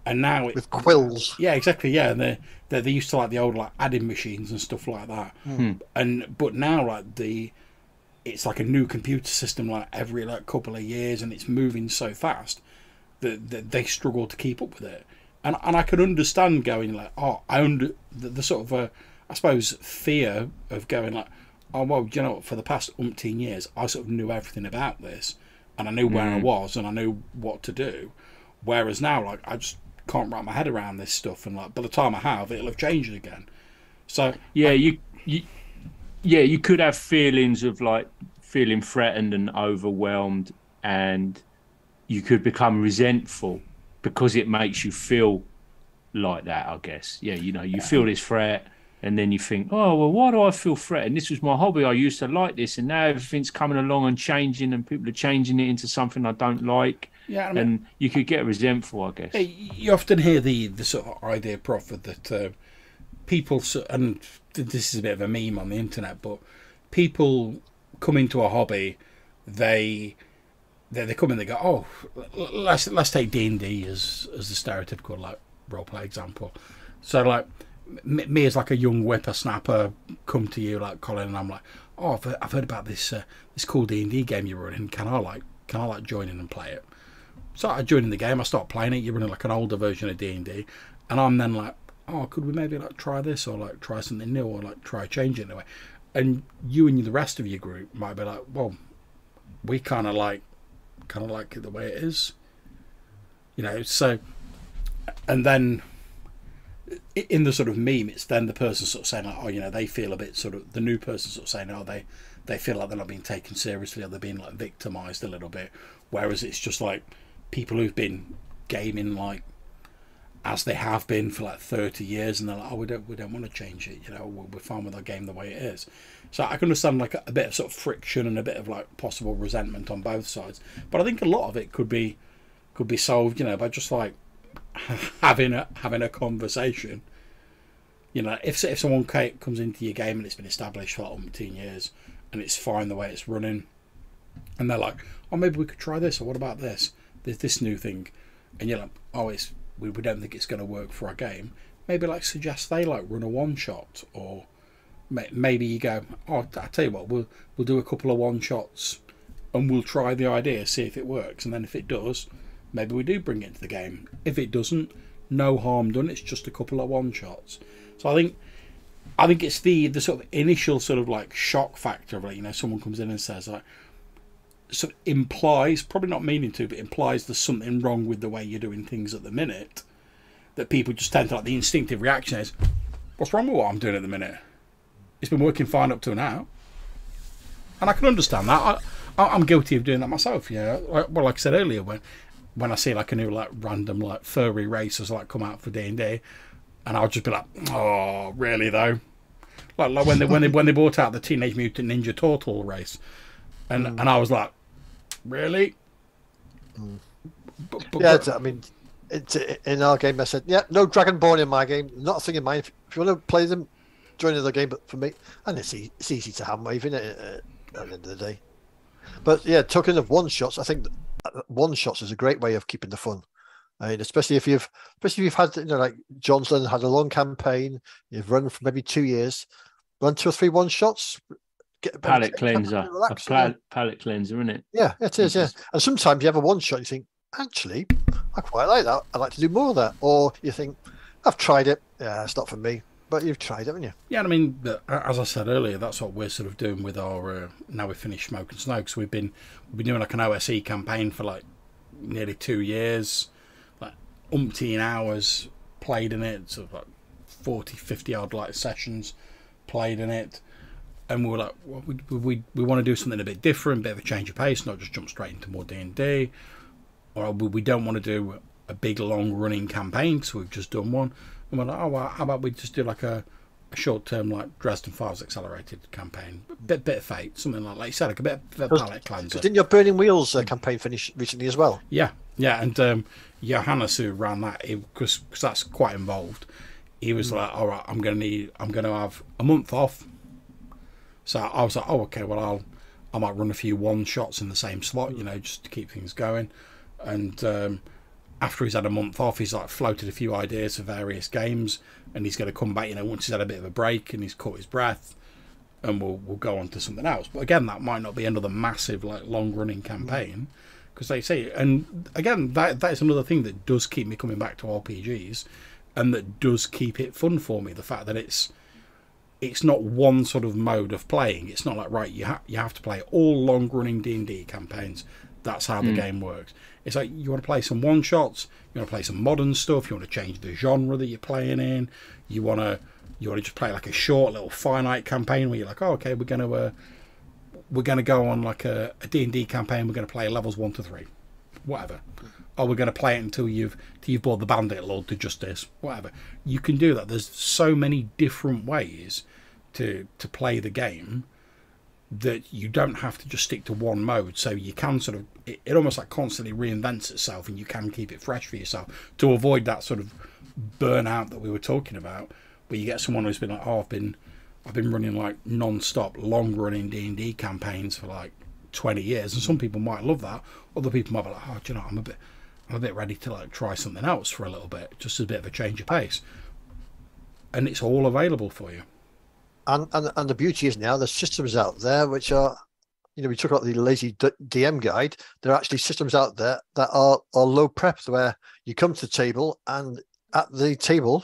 and now it, With quills. yeah, exactly. Yeah, and they they they used to like the old like adding machines and stuff like that. Hmm. And but now like the it's like a new computer system like every like couple of years, and it's moving so fast that, that they struggle to keep up with it. And and I can understand going like, oh, I under the, the sort of uh, I suppose fear of going like, oh well, you know, for the past umpteen years, I sort of knew everything about this, and I knew where I was, and I knew what to do. Whereas now, like, I just can't wrap my head around this stuff, and like by the time I have, it'll have changed again. So yeah you, you yeah you could have feelings of like feeling threatened and overwhelmed and you could become resentful because it makes you feel like that i guess. Yeah you know you feel this threat and then you think oh well why do i feel threatened And this was my hobby. I used to like this and now everything's coming along and changing and people are changing it into something i don't like. Yeah, I mean, and you could get resentful i guess. you often hear the the sort of idea, Prophet, that uh, people and this is a bit of a meme on the internet, but people come into a hobby, they they, they come in, they go, oh, let's let's take D and D as as the stereotypical like role play example. So like me as like a young whippersnapper come to you like Colin, and I'm like, oh, I've heard, I've heard about this uh, this cool D and D game you're running. Can I like can I like join in and play it? So I join in the game. I start playing it. You're running like an older version of D and D, and I'm then like, oh, could we maybe like try this or like try something new or like try changing it way? And you and the rest of your group might be like, well, we kind of like, kind of like it the way it is, you know. So, and then in the sort of meme, it's then the person sort of saying like, oh, you know, they feel a bit sort of the new person sort of saying, oh, they they feel like they're not being taken seriously or they're being like victimized a little bit, whereas it's just like people who've been gaming like as they have been for like 30 years and they're like oh we don't we don't want to change it you know we're fine with our game the way it is so i can understand like a, bit of sort of friction and a bit of like possible resentment on both sides. But i think a lot of it could be could be solved you know by just like having a having a conversation. You know if if someone comes into your game and it's been established for like umpteen years and it's fine the way it's running and they're like oh maybe we could try this or what about this? There's this new thing. And you're like oh it's we, we don't think it's going to work for our game. Maybe like suggest they like run a one shot or maybe you go oh i tell you what we'll we'll do a couple of one shots and we'll try the idea see if it works. And then if it does maybe we do bring it into the game. If it doesn't no harm done. It's just a couple of one shots. So i think I think it's the the sort of initial sort of like shock factor of like you know someone comes in and says like sort of implies probably not meaning to but implies there's something wrong with the way you're doing things at the minute that people just tend to like the instinctive reaction is what's wrong with what I'm doing at the minute it's been working fine up to now and I can understand that I, I'm guilty of doing that myself yeah well like I said earlier when when I see like a new like random like furry racers like come out for D and D and I'll just be like, oh, really though? Like, like when they when they when they brought out the Teenage Mutant Ninja Turtle race, and mm. and I was like, really? Mm. But, but, yeah, but, I mean, it's in our game. I said, yeah, no Dragonborn in my game. Not a thing in mine. If, if you want to play them, join the game. But for me, and it's e- it's easy to hand wave in it at the end of the day. But yeah, talking of one shots, I think uh, one shots is a great way of keeping the fun. I mean, especially if you've, especially if you've had, you know, like Johnson had a long campaign, you've run for maybe two years, run two or three one shots, get palate cleanser, a pal- palate cleanser, isn't it? Yeah, it is. Yeah, and sometimes you have a one shot, you think, actually, I quite like that. I'd like to do more of that, or you think, I've tried it, yeah, it's not for me. But you've tried haven't you? Yeah, I mean, as I said earlier, that's what we're sort of doing with our. Uh, now we've finished Smoke and Snow because we've been we've been doing like an OSE campaign for like nearly two years like umpteen hours played in it, so like 40, 50 odd like sessions played in it. And we were like, well, we, we, we want to do something a bit different, a bit of a change of pace, not just jump straight into more D&D. Or we don't want to do a big, long running campaign because we've just done one. And we're like, oh, well, how about we just do like a, a short term, like Dresden Files accelerated campaign? Bit, bit of fate, something like, like you said, like a bit of a palate cleanser. Didn't your Burning Wheels uh, campaign finish recently as well? Yeah, yeah. And um, Johannes who ran that because that's quite involved. He was mm. like, "All right, I'm gonna need, I'm gonna have a month off." So I was like, "Oh, okay. Well, I'll, I might run a few one shots in the same slot, you know, just to keep things going." And um, after he's had a month off, he's like floated a few ideas for various games, and he's going to come back, you know, once he's had a bit of a break and he's caught his breath, and we'll we'll go on to something else. But again, that might not be another massive like long running campaign. Mm because they say, and again, that that is another thing that does keep me coming back to RPGs, and that does keep it fun for me. The fact that it's it's not one sort of mode of playing. It's not like right, you have you have to play all long running D and D campaigns. That's how the mm. game works. It's like you want to play some one shots, you want to play some modern stuff, you want to change the genre that you're playing in, you want to you want to just play like a short little finite campaign where you're like, oh, okay, we're going to uh, we're going to go on like a, a D&D campaign. We're going to play levels one to three, whatever. Or we're going to play it until you've until you've brought the bandit lord to justice, whatever. You can do that. There's so many different ways to to play the game that you don't have to just stick to one mode. So you can sort of it, it almost like constantly reinvents itself, and you can keep it fresh for yourself to avoid that sort of burnout that we were talking about, where you get someone who's been like, oh, I've been I've been running like non-stop, long-running D and D campaigns for like 20 years, and some people might love that. Other people might be like, oh, do you know, I'm a bit, I'm a bit ready to like try something else for a little bit, just a bit of a change of pace. And it's all available for you. And and, and the beauty is now there's systems out there which are, you know, we talk about the lazy DM guide. There are actually systems out there that are are low prep, where you come to the table and at the table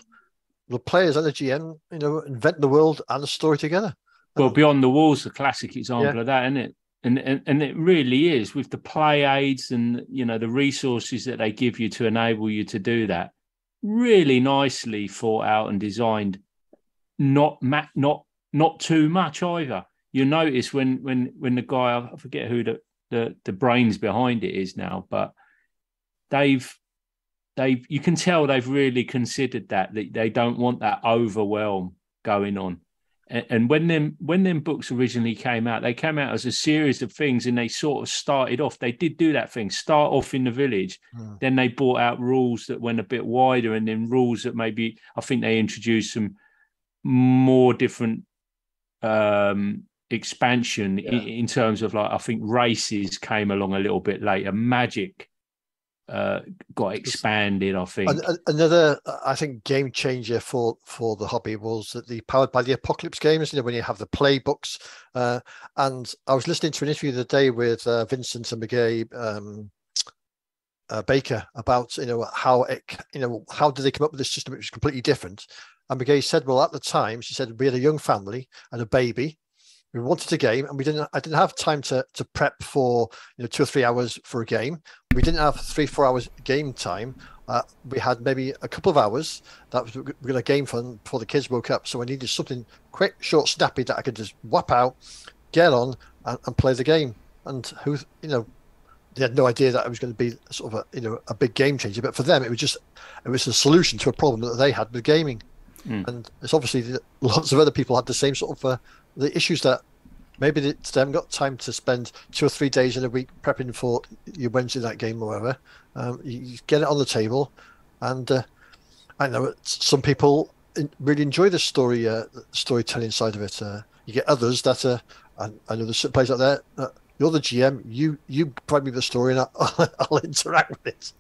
the players and the GM, you know, invent the world and the story together. Well, Beyond the Walls, a classic example yeah. of that, isn't it? And, and and it really is with the play aids and you know the resources that they give you to enable you to do that. Really nicely thought out and designed. Not map not not too much either. You notice when when when the guy I forget who the the, the brains behind it is now, but they've they've you can tell they've really considered that that they don't want that overwhelm going on and, and when them when them books originally came out they came out as a series of things and they sort of started off they did do that thing start off in the village mm. then they brought out rules that went a bit wider and then rules that maybe i think they introduced some more different um expansion yeah. in, in terms of like i think races came along a little bit later magic uh, got expanded. I think another, I think, game changer for for the hobby was that the powered by the apocalypse games. You know, when you have the playbooks, uh, and I was listening to an interview the other day with uh, Vincent and Meguey. Um, uh, Baker about you know how it you know how did they come up with this system which was completely different And Meguey said, well, at the time, she said we had a young family and a baby. We wanted a game, and we didn't. I didn't have time to to prep for you know two or three hours for a game. We didn't have three four hours game time. Uh, we had maybe a couple of hours that was, we were going to game fun before the kids woke up. So I needed something quick, short, snappy that I could just whap out, get on, and, and play the game. And who, you know, they had no idea that it was going to be sort of a you know a big game changer. But for them, it was just it was a solution to a problem that they had with gaming. Mm. And it's obviously lots of other people had the same sort of uh, the issues that maybe they, haven't got time to spend two or three days in a week prepping for your Wednesday night game or whatever. Um, you, get it on the table, and uh, I know some people really enjoy the story uh, storytelling side of it. Uh, you get others that are. I, I know there's places out there. Uh, you're the GM. You you provide me the story, and I'll, I'll interact with it.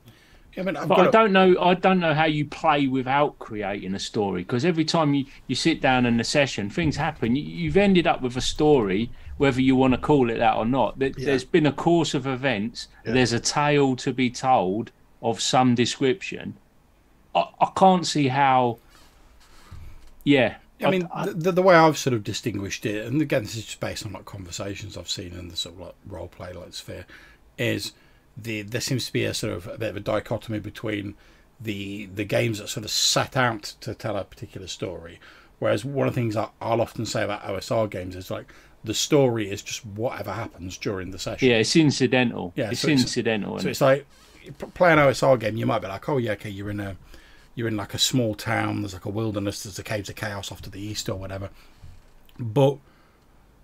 I mean, but I don't know. I don't know how you play without creating a story because every time you, you sit down in a session, things happen. You, have ended up with a story, whether you want to call it that or not. There, has been a course of events. Yeah. There's a tale to be told of some description. I, I can't see how. Yeah, I mean, the, the, way I've sort of distinguished it, and again, this is just based on like conversations I've seen in the sort of like role play like sphere, is the there seems to be a sort of a bit of a dichotomy between the the games that sort of set out to tell a particular story, whereas one of the things I, I'll often say about OSR games is like the story is just whatever happens during the session. Yeah, it's incidental. Yeah, it's so incidental. It's, so it's like play an OSR game. You might be like, oh yeah, okay, you're in a you're in like a small town. There's like a wilderness. There's the caves of chaos off to the east or whatever. But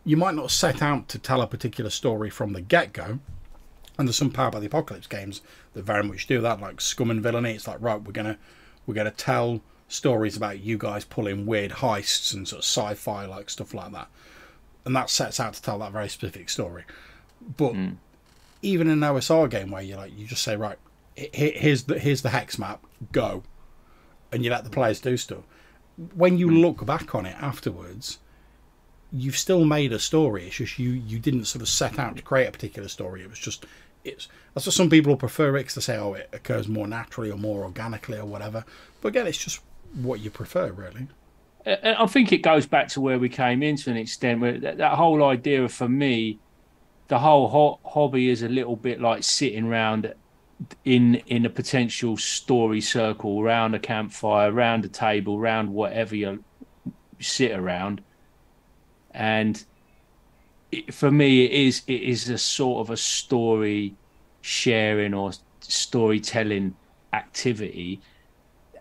you might not set out to tell a particular story from the get go and there's some Power by the Apocalypse games that very much do that, like Scum and Villainy. It's like right, we're gonna we're gonna tell stories about you guys pulling weird heists and sort of sci-fi like stuff like that, and that sets out to tell that very specific story. But mm. even in an OSR game where you like you just say right, here's the here's the hex map, go, and you let the players do stuff. When you mm. look back on it afterwards, you've still made a story. It's just you you didn't sort of set out to create a particular story. It was just it's that's what some people prefer it because they say, oh, it occurs more naturally or more organically or whatever. But again, it's just what you prefer, really. I think it goes back to where we came in to an extent. Where that, that whole idea for me, the whole ho- hobby is a little bit like sitting around in in a potential story circle, around a campfire, around a table, around whatever you sit around, and it, for me it is it is a sort of a story sharing or storytelling activity.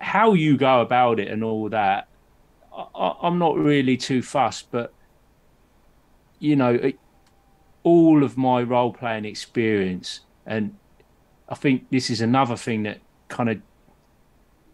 How you go about it and all that I, am not really too fussed but you know it, all of my role playing experience and i think this is another thing that kind of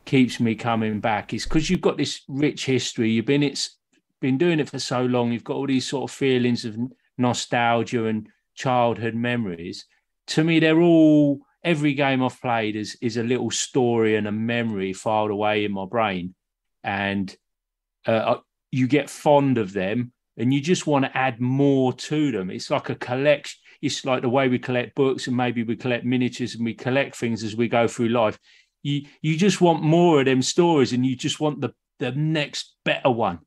keeps me coming back is because you've got this rich history you've been it's been doing it for so long you've got all these sort of feelings of nostalgia and childhood memories. To me, they're all every game I've played is is a little story and a memory filed away in my brain, and uh, you get fond of them, and you just want to add more to them. It's like a collection. It's like the way we collect books, and maybe we collect miniatures, and we collect things as we go through life. You you just want more of them stories, and you just want the the next better one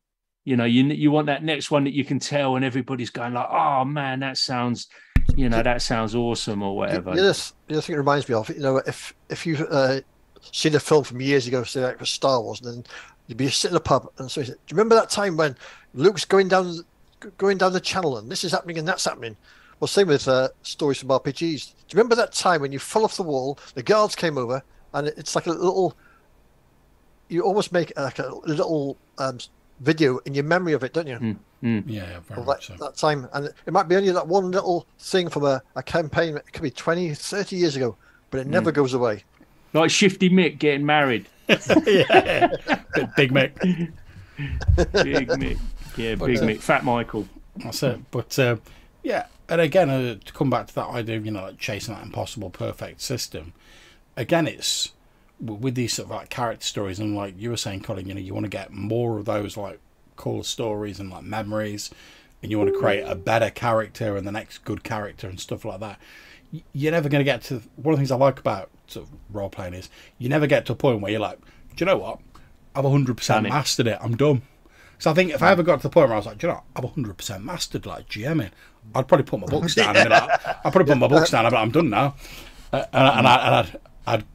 you know you you want that next one that you can tell and everybody's going like oh man that sounds you know that sounds awesome or whatever. yes thing it reminds me of you know if if you've uh, seen a film from years ago say like for star wars and then you'd be sitting in a pub and so do you remember that time when luke's going down going down the channel and this is happening and that's happening? Well same with uh, stories from rpgs do you remember that time when you fell off the wall the guards came over and it's like a little you almost make like a little um, video in your memory of it, don't you? Mm, mm. Yeah, very that, so. that time. And it might be only that one little thing from a, a campaign, it could be 20, 30 years ago, but it never mm. goes away. Like Shifty Mick getting married. yeah, Big Mick. Big Mick. Yeah, but, Big uh, Mick. Fat Michael. That's it. But uh, yeah, and again, uh, to come back to that idea of, you know, like chasing that impossible perfect system, again, it's with these sort of like character stories and like you were saying colin you know you want to get more of those like cool stories and like memories and you want to create a better character and the next good character and stuff like that you're never going to get to one of the things i like about sort of role playing is you never get to a point where you're like do you know what I've 100% mastered it. I'm done. So I think if I ever got to the point where I was like, you know, I've 100% mastered like GMing, I'd probably put my books down. and like, I'd probably put my books down. I'd like, I'm done now. Uh, and, and, I, would I'd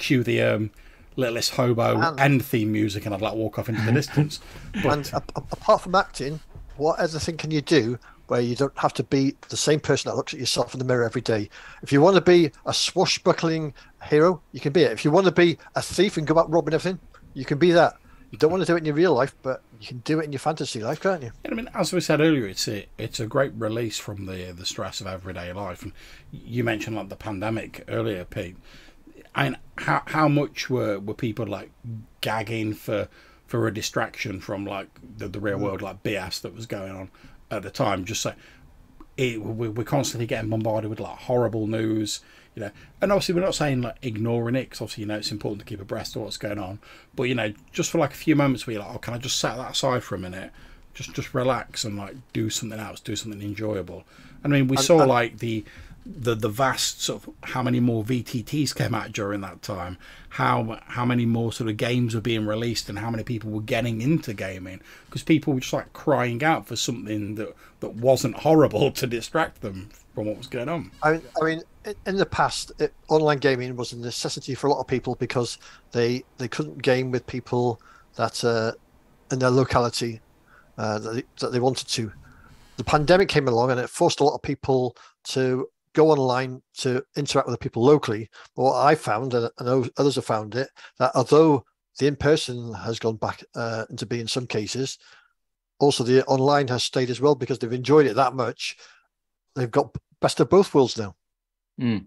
cue the um, littlest hobo and, end theme music and I'd like walk off into the distance. But, and a, apart from acting, what other thing can you do where you don't have to be the same person that looks at yourself in the mirror every day? If you want to be a swashbuckling hero, you can be it. If you want to be a thief and go out robbing everything, you can be that. You don't want to do it in your real life, but you can do it in your fantasy life, can't you? I mean, as we said earlier, it's a it's a great release from the the stress of everyday life. And you mentioned like the pandemic earlier, Pete. And how how much were were people like gagging for for a distraction from like the, the real mm. world like BS that was going on at the time? Just so it, we're constantly getting bombarded with like horrible news you know and obviously we're not saying like ignoring it because obviously you know it's important to keep abreast of what's going on but you know just for like a few moments where you're like oh can i just set that aside for a minute just just relax and like do something else do something enjoyable i mean we saw like the the the vast sort of how many more VTTs came out during that time, how how many more sort of games were being released, and how many people were getting into gaming because people were just like crying out for something that that wasn't horrible to distract them from what was going on. I, I mean, in the past, it, online gaming was a necessity for a lot of people because they they couldn't game with people that uh, in their locality uh, that, they, that they wanted to. The pandemic came along and it forced a lot of people to go online to interact with the people locally. But what I found, and I know others have found it, that although the in person has gone back uh, into being in some cases, also the online has stayed as well because they've enjoyed it that much. They've got best of both worlds now. Mm.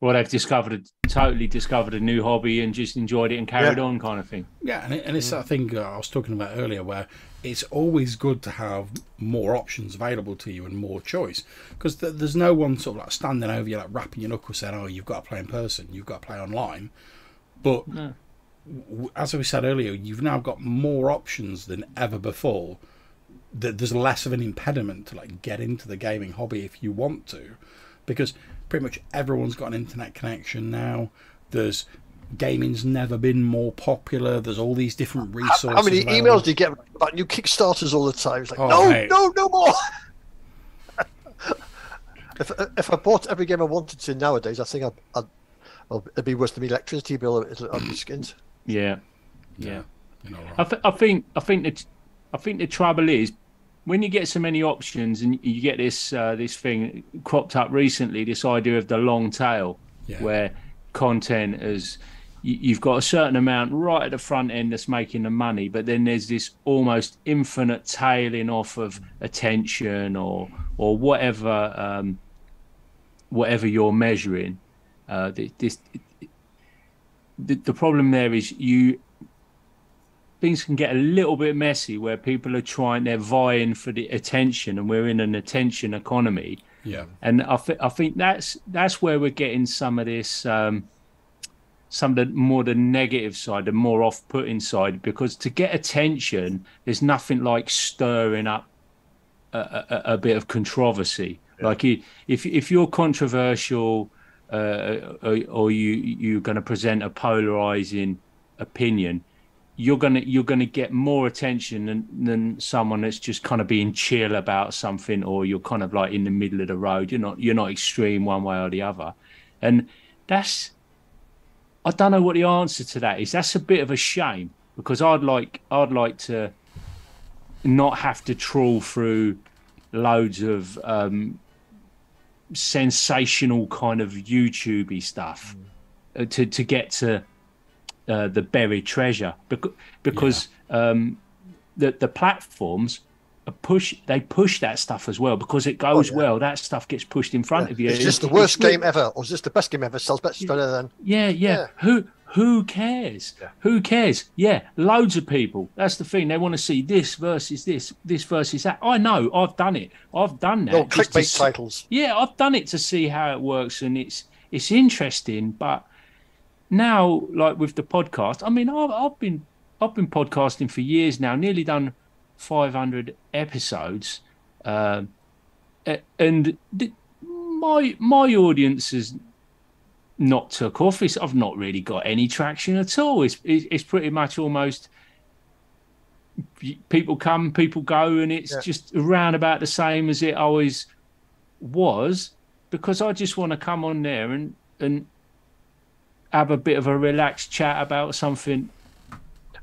Well, they've discovered a, totally discovered a new hobby and just enjoyed it and carried yeah. on, kind of thing. Yeah, and, it, and it's that thing uh, I was talking about earlier, where it's always good to have more options available to you and more choice, because th- there's no one sort of like standing over you, like rapping your knuckles, saying, "Oh, you've got to play in person, you've got to play online." But no. w- as we said earlier, you've now got more options than ever before. That there's less of an impediment to like get into the gaming hobby if you want to, because pretty much everyone's got an internet connection now. There's gaming's never been more popular. There's all these different resources. How, many available. emails do you get about new Kickstarters all the time? It's like, oh, no, mate. no, no more. if if I bought every game I wanted to nowadays, I think I'd, I'd well, it'd be worse than the electricity bill. I'd be skinned. Yeah, yeah. You know, right. I, th- I think I think that I think the trouble is when you get so many options and you get this uh, this thing cropped up recently, this idea of the long tail, yeah. where content is you've got a certain amount right at the front end that's making the money, but then there's this almost infinite tailing off of attention or or whatever um, whatever you're measuring. Uh, this the, the problem there is you things can get a little bit messy where people are trying they're vying for the attention and we're in an attention economy. Yeah. And i, th- I think that's that's where we're getting some of this um, some of the more the negative side the more off-putting side because to get attention there's nothing like stirring up a, a, a bit of controversy. Yeah. like if if you're controversial uh, or, or you you're going to present a polarizing opinion you're gonna you're gonna get more attention than, than someone that's just kind of being chill about something, or you're kind of like in the middle of the road. You're not you're not extreme one way or the other, and that's I don't know what the answer to that is. That's a bit of a shame because I'd like I'd like to not have to trawl through loads of um, sensational kind of YouTubey stuff mm. to to get to uh, the buried treasure because because yeah. um, the the platforms push they push that stuff as well because it goes oh, yeah. well. That stuff gets pushed in front yeah. of you. Is this the worst game ever, or is this the best game ever? Sells better than yeah, yeah, Who who cares? Who cares? Yeah, loads of people. That's the thing. They want to see this versus this, this versus that. I know. I've done it. I've done that. Clickbait titles. Yeah, I've done it to see how it works, and it's it's interesting, but now, like with the podcast, I mean, I've, I've been I've been podcasting for years now, nearly done 500 episodes, uh, and my my audience has not took off. It's, I've not really got any traction at all. It's it's pretty much almost people come, people go, and it's Yeah. just around about the same as it always was. Because I just want to come on there and and have a bit of a relaxed chat about something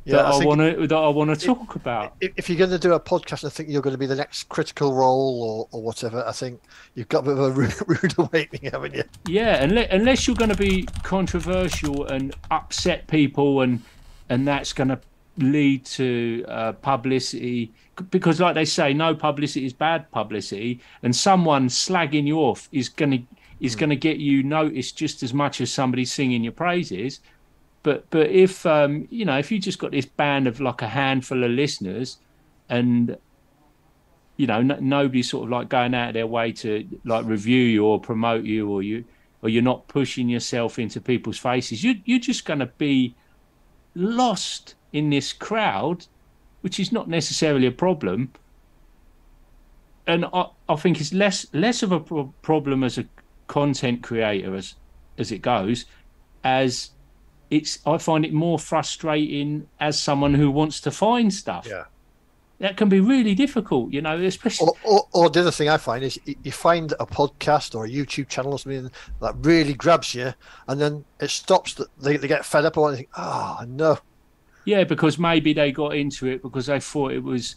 Yeah, that I I, want to that I want to talk about. if, if you're going to do a podcast, I think you're going to be the next critical role or, or whatever. I think you've got a bit of a rude, rude awakening, haven't you? Yeah, unless, unless you're going to be controversial and upset people, and and that's going to lead to uh, publicity, because like they say, no publicity is bad publicity, and someone slagging you off is going to is going to get you noticed just as much as somebody singing your praises. But but if um, you know if you just got this band of like a handful of listeners, and you know, n- nobody's sort of like going out of their way to like review you or promote you, or you, or you're not pushing yourself into people's faces. You, you're just going to be lost in this crowd, which is not necessarily a problem. And I, I think it's less less of a pro- problem as a content creator as as it goes, as it's. I find it more frustrating as someone who wants to find stuff. Yeah. That can be really difficult, you know, especially Or, or, or the other thing I find is you find a podcast or a YouTube channel or something that really grabs you, and then it stops. That they, they get fed up or think, oh no, Yeah, because maybe they got into it because they thought it was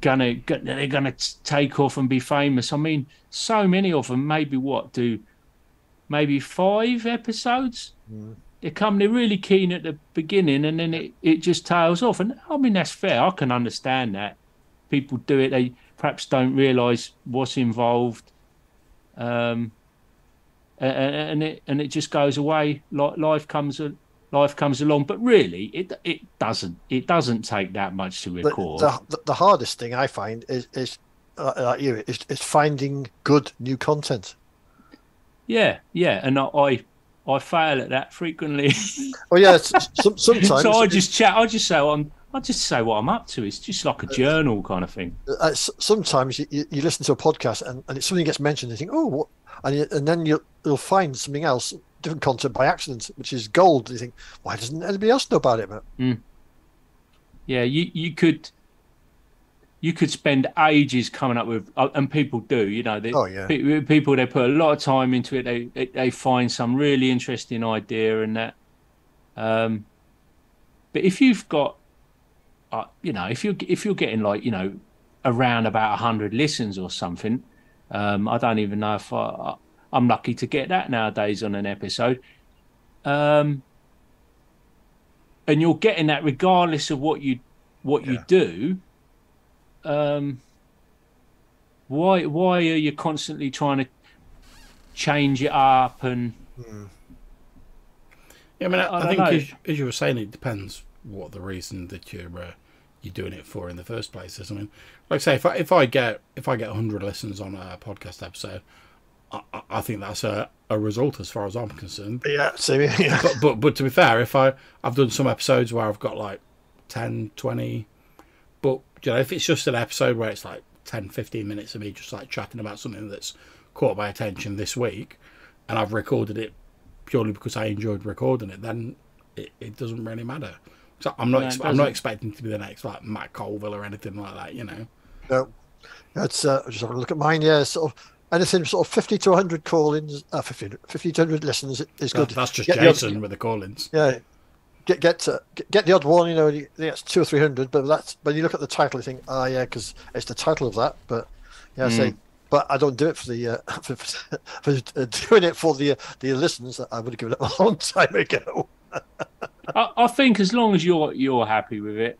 gonna they're gonna take off and be famous. I mean, so many of them. Maybe what do maybe five episodes? They come. They're really keen at the beginning, and then it, it just tails off. And I mean, that's fair. I can understand that. People do it. They perhaps don't realise what's involved. Um, a- a- and it and it just goes away. Like life comes life comes along, but really, it it doesn't. It doesn't take that much to record. the, the, the hardest thing I find is is uh, like you is, is finding good new content. Yeah, yeah, and I I, I fail at that frequently. Oh yeah, some, sometimes so I just chat. I just say I'm. I just say what I'm up to. It's just like a journal kind of thing. uh, sometimes you, you you listen to a podcast and, and it's something gets mentioned and you think oh what and, you, and then you'll, you'll find something else different content by accident which is gold you think why doesn't anybody else know about it man? Yeah, you you could. You could spend ages coming up with, uh, and people do. You know, they, Oh, yeah. pe- people they put a lot of time into it. They they, they find some really interesting idea and that. Um, but if you've got, uh, you know, if you're if you're getting like you know, around about hundred listens or something, um, I don't even know if I, I'm lucky to get that nowadays on an episode. Um, and you're getting that regardless of what you what you do. Um, why why are you constantly trying to change it up and Yeah, I mean, I, I I think as, as you were saying, it depends what the reason that you're uh, you're doing it for in the first place is. I mean, like I say, if I if I get if I get hundred listens on a podcast episode, I, I- I think that's a, a result as far as I'm concerned. yeah same here, yeah But but but to be fair, if I I've done some episodes where I've got like 10, 20, but you know, if it's just an episode where it's like 10, 15 minutes of me just like chatting about something that's caught my attention this week, and I've recorded it purely because I enjoyed recording it, then it, it doesn't really matter. So I'm not No, ex- I'm not expecting to be the next like Matt Colville or anything like that, you know. no that's uh just having a look at mine yeah sort of anything sort of 50 to 100 call-ins uh 50, 50 to 100 listens is good that's just Get the odd- with the call-ins. yeah get get, uh, get get the odd one you know you think it's two or three hundred but that's when you look at the title you think oh yeah because it's the title of that but yeah I say but I don't do it for the uh, for, for, for uh, doing it for the uh, the listeners I would have given it a long time ago I, I think as long as you're you're happy with it.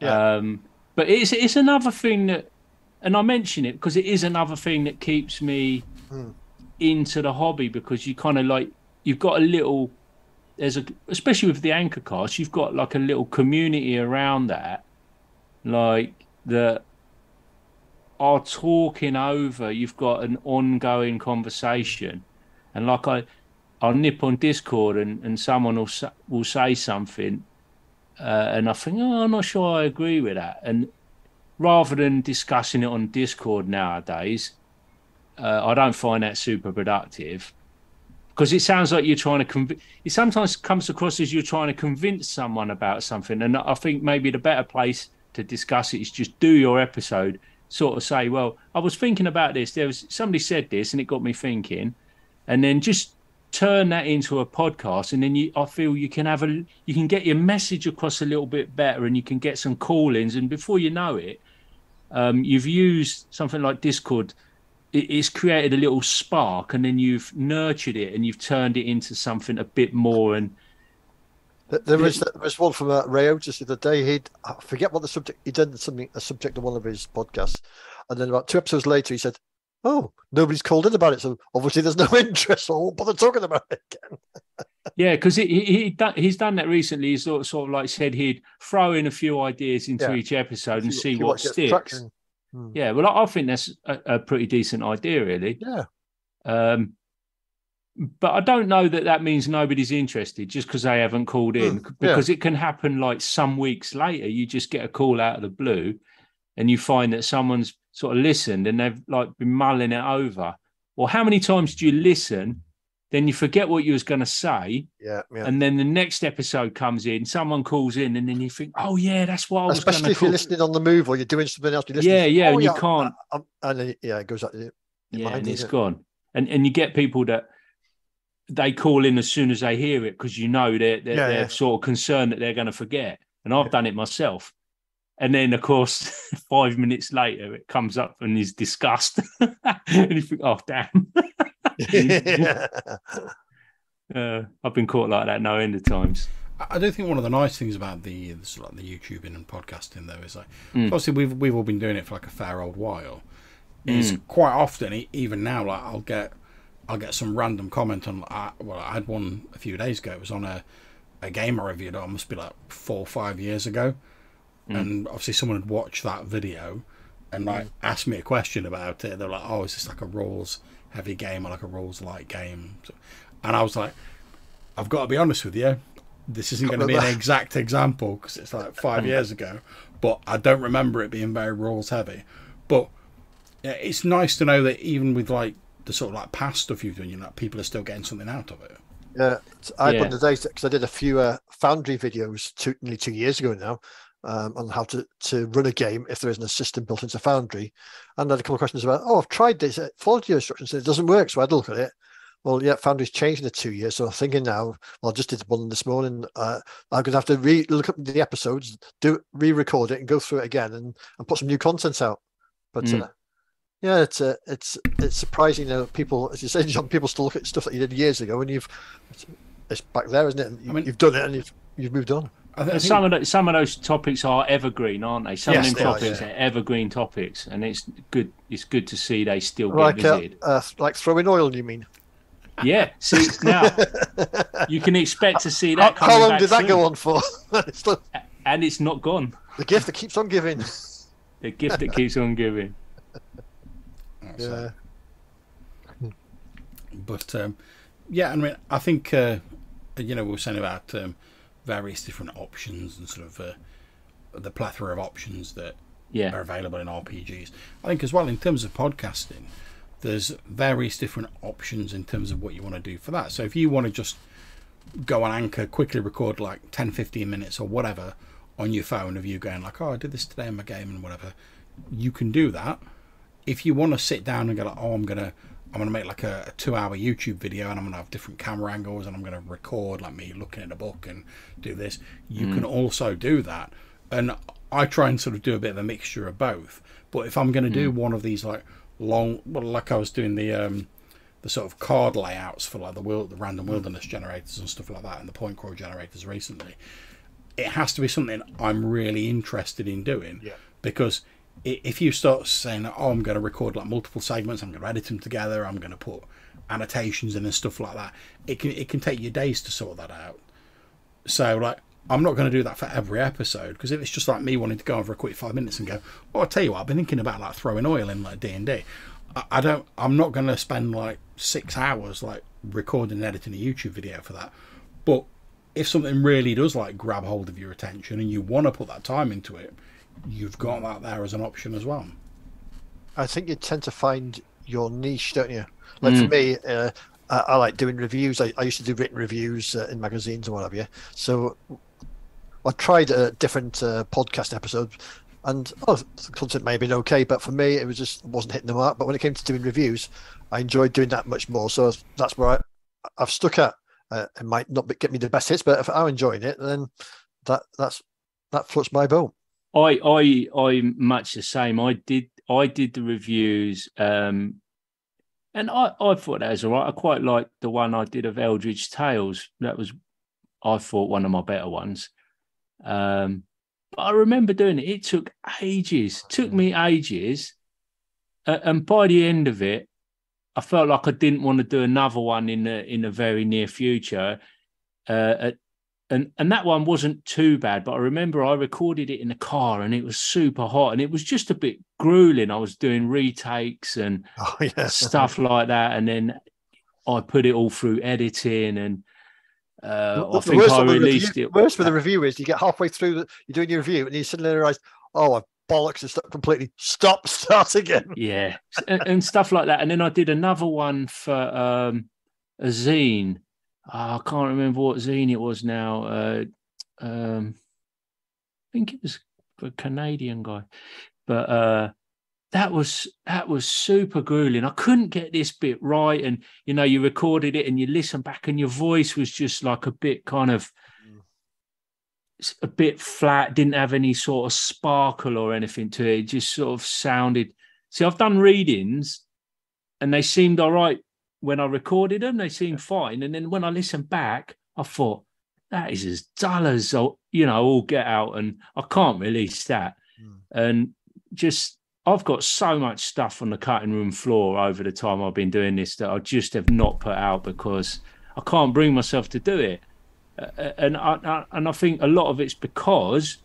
Yeah. Um, but it's it's another thing that, and I mention it because it is another thing that keeps me into the hobby because you kind of like you've got a little there's a especially with the anchor cast you've got like a little community around that like that are talking over you've got an ongoing conversation. And like i i'll nip on discord and, and someone will will say something uh, and i think oh i'm not sure i agree with that. And rather than discussing it on discord nowadays uh, i don't find that super productive because it sounds like you're trying to convince. It sometimes comes across as you're trying to convince someone about something, and I think maybe the better place to discuss it is just do your episode. Sort of say, well, I was thinking about this. There was somebody said this, and it got me thinking, and then just turn that into a podcast and then you i feel you can have a you can get your message across a little bit better and you can get some call-ins and before you know it um, you've used something like discord it's created a little spark and then you've nurtured it and you've turned it into something a bit more and there was there was one from uh, Rayo just the other day. He I forget what the subject he did something a subject of one of his podcasts, and then about two episodes later he said, "Oh, nobody's called in about it, so obviously there's no interest. So I won't bother talking about it again." yeah, because he, he he's done that recently. He's sort of, sort of like said he'd throw in a few ideas into yeah. each episode and see, see what, what sticks. Hmm. Yeah, well, I think that's a, a, pretty decent idea, really. Yeah. Um, but I don't know that that means nobody's interested just because they haven't called in, mm, because yeah. it can happen like some weeks later. You just get a call out of the blue, and you find that someone's sort of listened and they've like been mulling it over. Or how many times do you listen then you forget what you was going to say. Yeah, yeah, And then the next episode comes in, someone calls in, and then you think, oh yeah, that's what I was. Especially if call. you're listening on the move or you're doing something else. You're yeah, yeah, oh, and yeah, you can't. I, I, and then, yeah, it goes up. Yeah, mind, and it's it? gone. And and you get people that they call in as soon as they hear it because you know they're they're, yeah, they're sort of concerned that they're going to forget. And I've done it myself. And then, of course, five minutes later, it comes up and is discussed. and you think, oh, damn. uh, I've been caught like that no end of times. I do think one of the nice things about the like the YouTubing and podcasting though is like mm. obviously we've we've all been doing it for like a fair old while. Is mm. quite often even now like I'll get I'll get some random comment on well I had one a few days ago. It was on a a game I reviewed. It must be like four or five years ago, mm. and obviously someone had watched that video and like mm. asked me a question about it. They're like, "Oh, is this like a rules heavy game or like a rules light game. And I was like, I've got to be honest with you, this isn't going to be an exact example because it's like five years ago, but I don't remember it being very rules heavy. But yeah, it's nice to know that even with like the sort of like past stuff you've done, you know, people are still getting something out of it. Yeah, I yeah. put the days because I did a few uh, Foundry videos two, nearly two years ago now, um, on how to, to run a game if there isn't a system built into Foundry. And I had a couple of questions about, oh, I've tried this, it followed your instructions, and it doesn't work. So I had a look at it. Well, yeah, Foundry's changed in the two years. So I'm thinking now, well, I just did one this morning. Uh, I'm going to have to re look up the episodes, do re record it, and go through it again and, and put some new content out. But mm. uh, yeah, it's uh, it's it's surprising. You know, people, as you said, John, people still look at stuff that you did years ago, and you've it's, it's back there, isn't it? You, I mean, you've done it, and you've you've moved on. I th- I some of the, some of those topics are evergreen, aren't they? Some yes, of them topics are, yeah. are, evergreen topics, and it's good. It's good to see they still like, get uh, visited. Uh, uh, like throwing oil, you mean? Yeah. See now, you can expect to see that. How, long did that go on for? and it's not gone. The gift that keeps on giving. the gift that keeps on giving. yeah. But um, yeah, I mean, I think uh, you know we were saying about. Um, various different options and sort of uh, the plethora of options that yeah. are available in RPGs. I think as well in terms of podcasting, there's various different options in terms of what you want to do for that. So if you want to just go on Anchor, quickly record like 10, 15 minutes or whatever on your phone of you going like, oh, I did this today in my game and whatever, you can do that. If you want to sit down and go like, oh, I'm gonna I'm going to make like a, a, two hour YouTube video and I'm going to have different camera angles and I'm going to record like me looking at a book and do this. You mm. can also do that. And I try and sort of do a bit of a mixture of both. But if I'm going to do mm. one of these like long, well, like I was doing the, um, the sort of card layouts for like the, the random mm. wilderness generators and stuff like that and the point cloud generators recently, it has to be something I'm really interested in doing. Yeah. Because if you start saying, "Oh, I'm going to record like multiple segments, I'm going to edit them together, I'm going to put annotations in and stuff like that," it can it can take you days to sort that out. So like, I'm not going to do that for every episode because if it's just like me wanting to go over a quick five minutes and go, well, I'll tell you what, I've been thinking about like throwing oil in like D and D," I don't, I'm not going to spend like six hours like recording and editing a YouTube video for that. But if something really does like grab hold of your attention and you want to put that time into it you've got that there as an option as well. I think you tend to find your niche, don't you? Like mm. for me, uh, I, I like doing reviews. I, I used to do written reviews uh, in magazines and what have you. So I tried a different uh, podcast episodes, and oh, the content may have been okay, but for me, it was just wasn't hitting the mark. But when it came to doing reviews, I enjoyed doing that much more. So that's where I, I've stuck at. Uh, it might not get me the best hits, but if I'm enjoying it, then that that's that floats my boat. I I I'm much the same. I did I did the reviews, um, and I I thought that was all right. I quite liked the one I did of Eldritch Tales. That was I thought one of my better ones. Um, but I remember doing it. It took ages. took me ages, uh, and by the end of it, I felt like I didn't want to do another one in the in the very near future. Uh, and and that one wasn't too bad, but I remember I recorded it in the car and it was super hot and it was just a bit grueling. I was doing retakes and oh, yeah. stuff like that, and then I put it all through editing and. Uh, I think I released review, it. Worst for the review is you get halfway through, the, you're doing your review, and you suddenly realize, oh, I've bollocks and stuff completely. Stop, start again. Yeah, and, and, stuff like that. And then I did another one for um, a zine. Oh, I can't remember what zine it was now. Uh, um, I think it was a Canadian guy, but uh, that was that was super grueling. I couldn't get this bit right, and you know, you recorded it and you listen back, and your voice was just like a bit kind of a bit flat, didn't have any sort of sparkle or anything to it. It just sort of sounded. See, I've done readings and they seemed all right when I recorded them. They seemed fine. And then when I listened back, I thought, that is as dull as, you know, all get out. And I can't release that. Mm. And just, I've got so much stuff on the cutting room floor over the time I've been doing this that I just have not put out because I can't bring myself to do it. And I, and I think a lot of it's because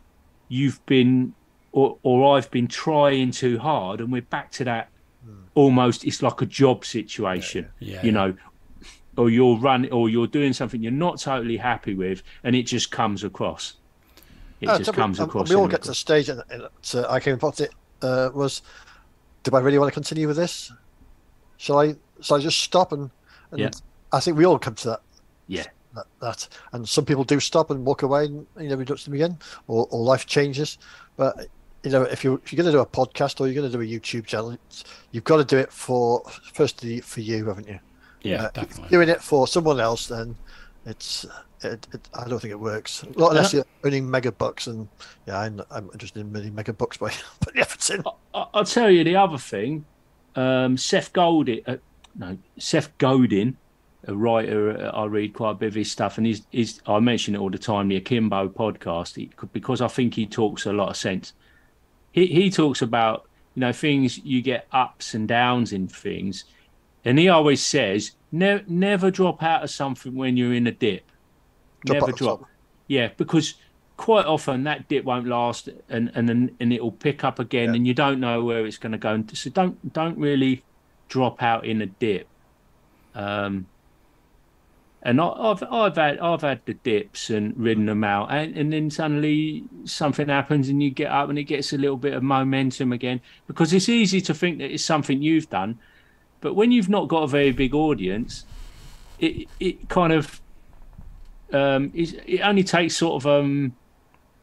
you've been or or I've been trying too hard, and we're back to that. Almost. It's like a job situation, yeah, yeah, you know, or you're running or you're doing something you're not totally happy with, and it just comes across. It uh, just comes we, across. We all get to the stage, and uh, I came across it uh, was, do I really want to continue with this? Shall I? Shall I just stop and? and yeah. I think we all come to that. Yeah that, that. And some people do stop and walk away and you never touch them again, or, or life changes. But you know, if you if you're going to do a podcast or you're going to do a YouTube channel, you've got to do it for firstly for you, haven't you? Yeah, uh, definitely. doing it for someone else, then it's. It, it, I don't think it works. Not unless you're earning mega bucks, and yeah, I'm, I'm interested in many mega bucks by efforts in. I, will tell you the other thing. Um, Seth Goldin, uh, no, Seth Godin a writer. I read quite a bit of his stuff, and he's, he's I mention it all the time. The Akimbo podcast, he, because I think he talks a lot of sense. He he talks about you know things you get ups and downs in things, and he always says never never drop out of something when you're in a dip. Drop never drop. Yeah, because quite often that dip won't last, and and and it'll pick up again, yeah. and you don't know where it's going to go. So don't don't really drop out in a dip. Um, and I've I've had I've had the dips and ridden them out, and, and then suddenly something happens and you get up and it gets a little bit of momentum again because it's easy to think that it's something you've done, but when you've not got a very big audience, it it kind of um, it only takes sort of um,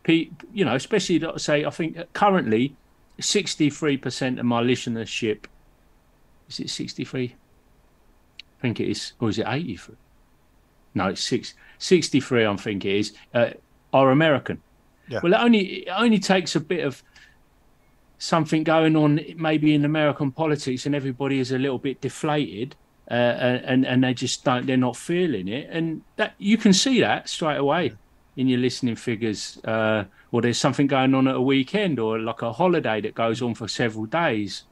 you know, especially say I think currently sixty three percent of my listenership is it sixty three. I think it is, or is it eighty three? No, it's six, 63, I think it is, uh, are American. Yeah. Well, it only it only takes a bit of something going on, maybe in American politics, and everybody is a little bit deflated, uh, and and they just don't, they're not feeling it, and that you can see that straight away in your listening figures. Uh, or there's something going on at a weekend, or like a holiday that goes on for several days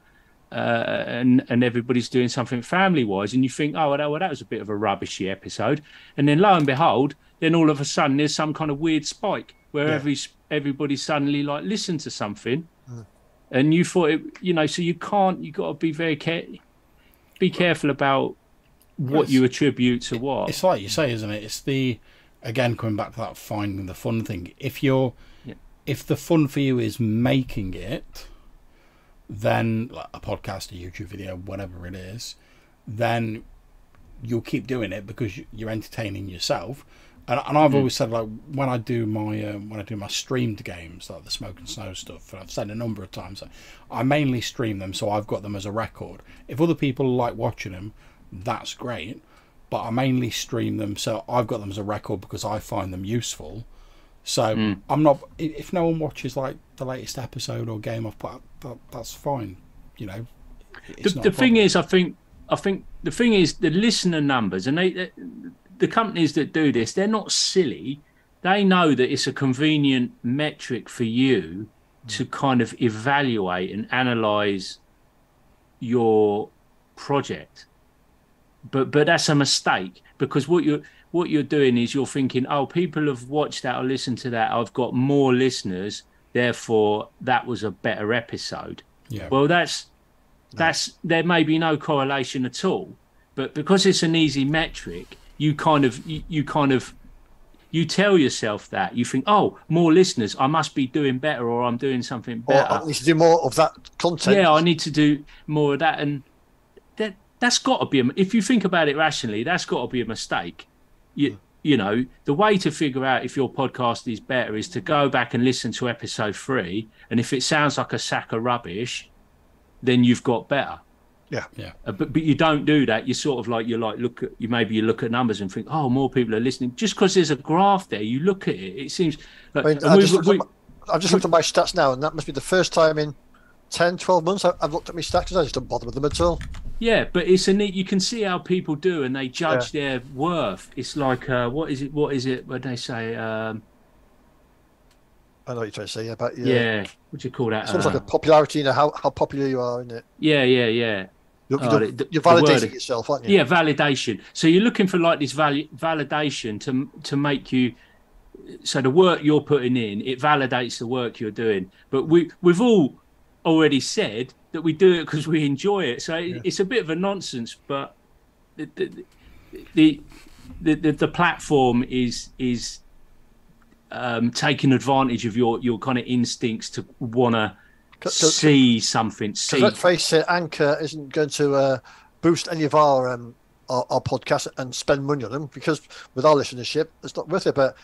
uh, and and everybody's doing something family wise, and you think, oh, well, that was a bit of a rubbishy episode, and then lo and behold, then all of a sudden there's some kind of weird spike where yeah. every everybody suddenly like listen to something, mm. and you thought it, you know, so you can't, you got to be very care, be careful about what you attribute to what. It's like you say, isn't it? It's the again coming back to that finding the fun thing. If you're, yeah. if the fun for you is making it then like a podcast, a YouTube video, whatever it is, then you'll keep doing it because you're entertaining yourself. And, and I've mm. always said like when I do my um, when I do my streamed games like the Smoke and Snow stuff, and I've said a number of times, I mainly stream them so I've got them as a record. If other people like watching them, that's great. But I mainly stream them so I've got them as a record because I find them useful. So mm. I'm not. If no one watches like the latest episode or game I've put, that, that's fine. You know. The, the thing is, I think I think the thing is the listener numbers, and they the companies that do this, they're not silly. They know that it's a convenient metric for you hmm. to kind of evaluate and analyze your project. But but that's a mistake because what you're what you're doing is you're thinking, oh, people have watched that or listened to that. I've got more listeners, therefore that was a better episode. Yeah. Well, that's that's there may be no correlation at all, but because it's an easy metric, you kind of you, you kind of you tell yourself that you think, oh, more listeners, I must be doing better, or I'm doing something better. Or I need to do more of that content. Yeah, I need to do more of that, and that that's got to be. A, if you think about it rationally, that's got to be a mistake. You, you know, the way to figure out if your podcast is better is to go back and listen to episode three, and if it sounds like a sack of rubbish, then you've got better. Yeah, yeah. Uh, but but you don't do that. You sort of like you like look at you maybe you look at numbers and think, oh, more people are listening. Just because there's a graph there, you look at it. It seems. Like, I mean, I just, we, my, I've just looked at my stats now, and that must be the first time in 10, 12 months I've looked at my stats. I just don't bother with them at all. Yeah, but it's a neat. You can see how people do, and they judge yeah. their worth. It's like uh, what is it? What is it? when they say? Um, I know what you're trying to say. Yeah, but yeah, yeah what do you call that? It's almost uh, like a popularity, you know, how, how popular you are, isn't it? Yeah, yeah, yeah. You're, oh, the, you're validating yourself, aren't you? Yeah, validation. So you're looking for like this value, validation to to make you. So the work you're putting in, it validates the work you're doing. But we we've all already said that we do it because we enjoy it. So yeah. it's a bit of a nonsense, but the the the, the, the, the platform is is um, taking advantage of your your kind of instincts to want to see something. See, let's face it, Anchor isn't going to uh, boost any of our, um, our our podcasts and spend money on them because with our listenership, it's not worth it. But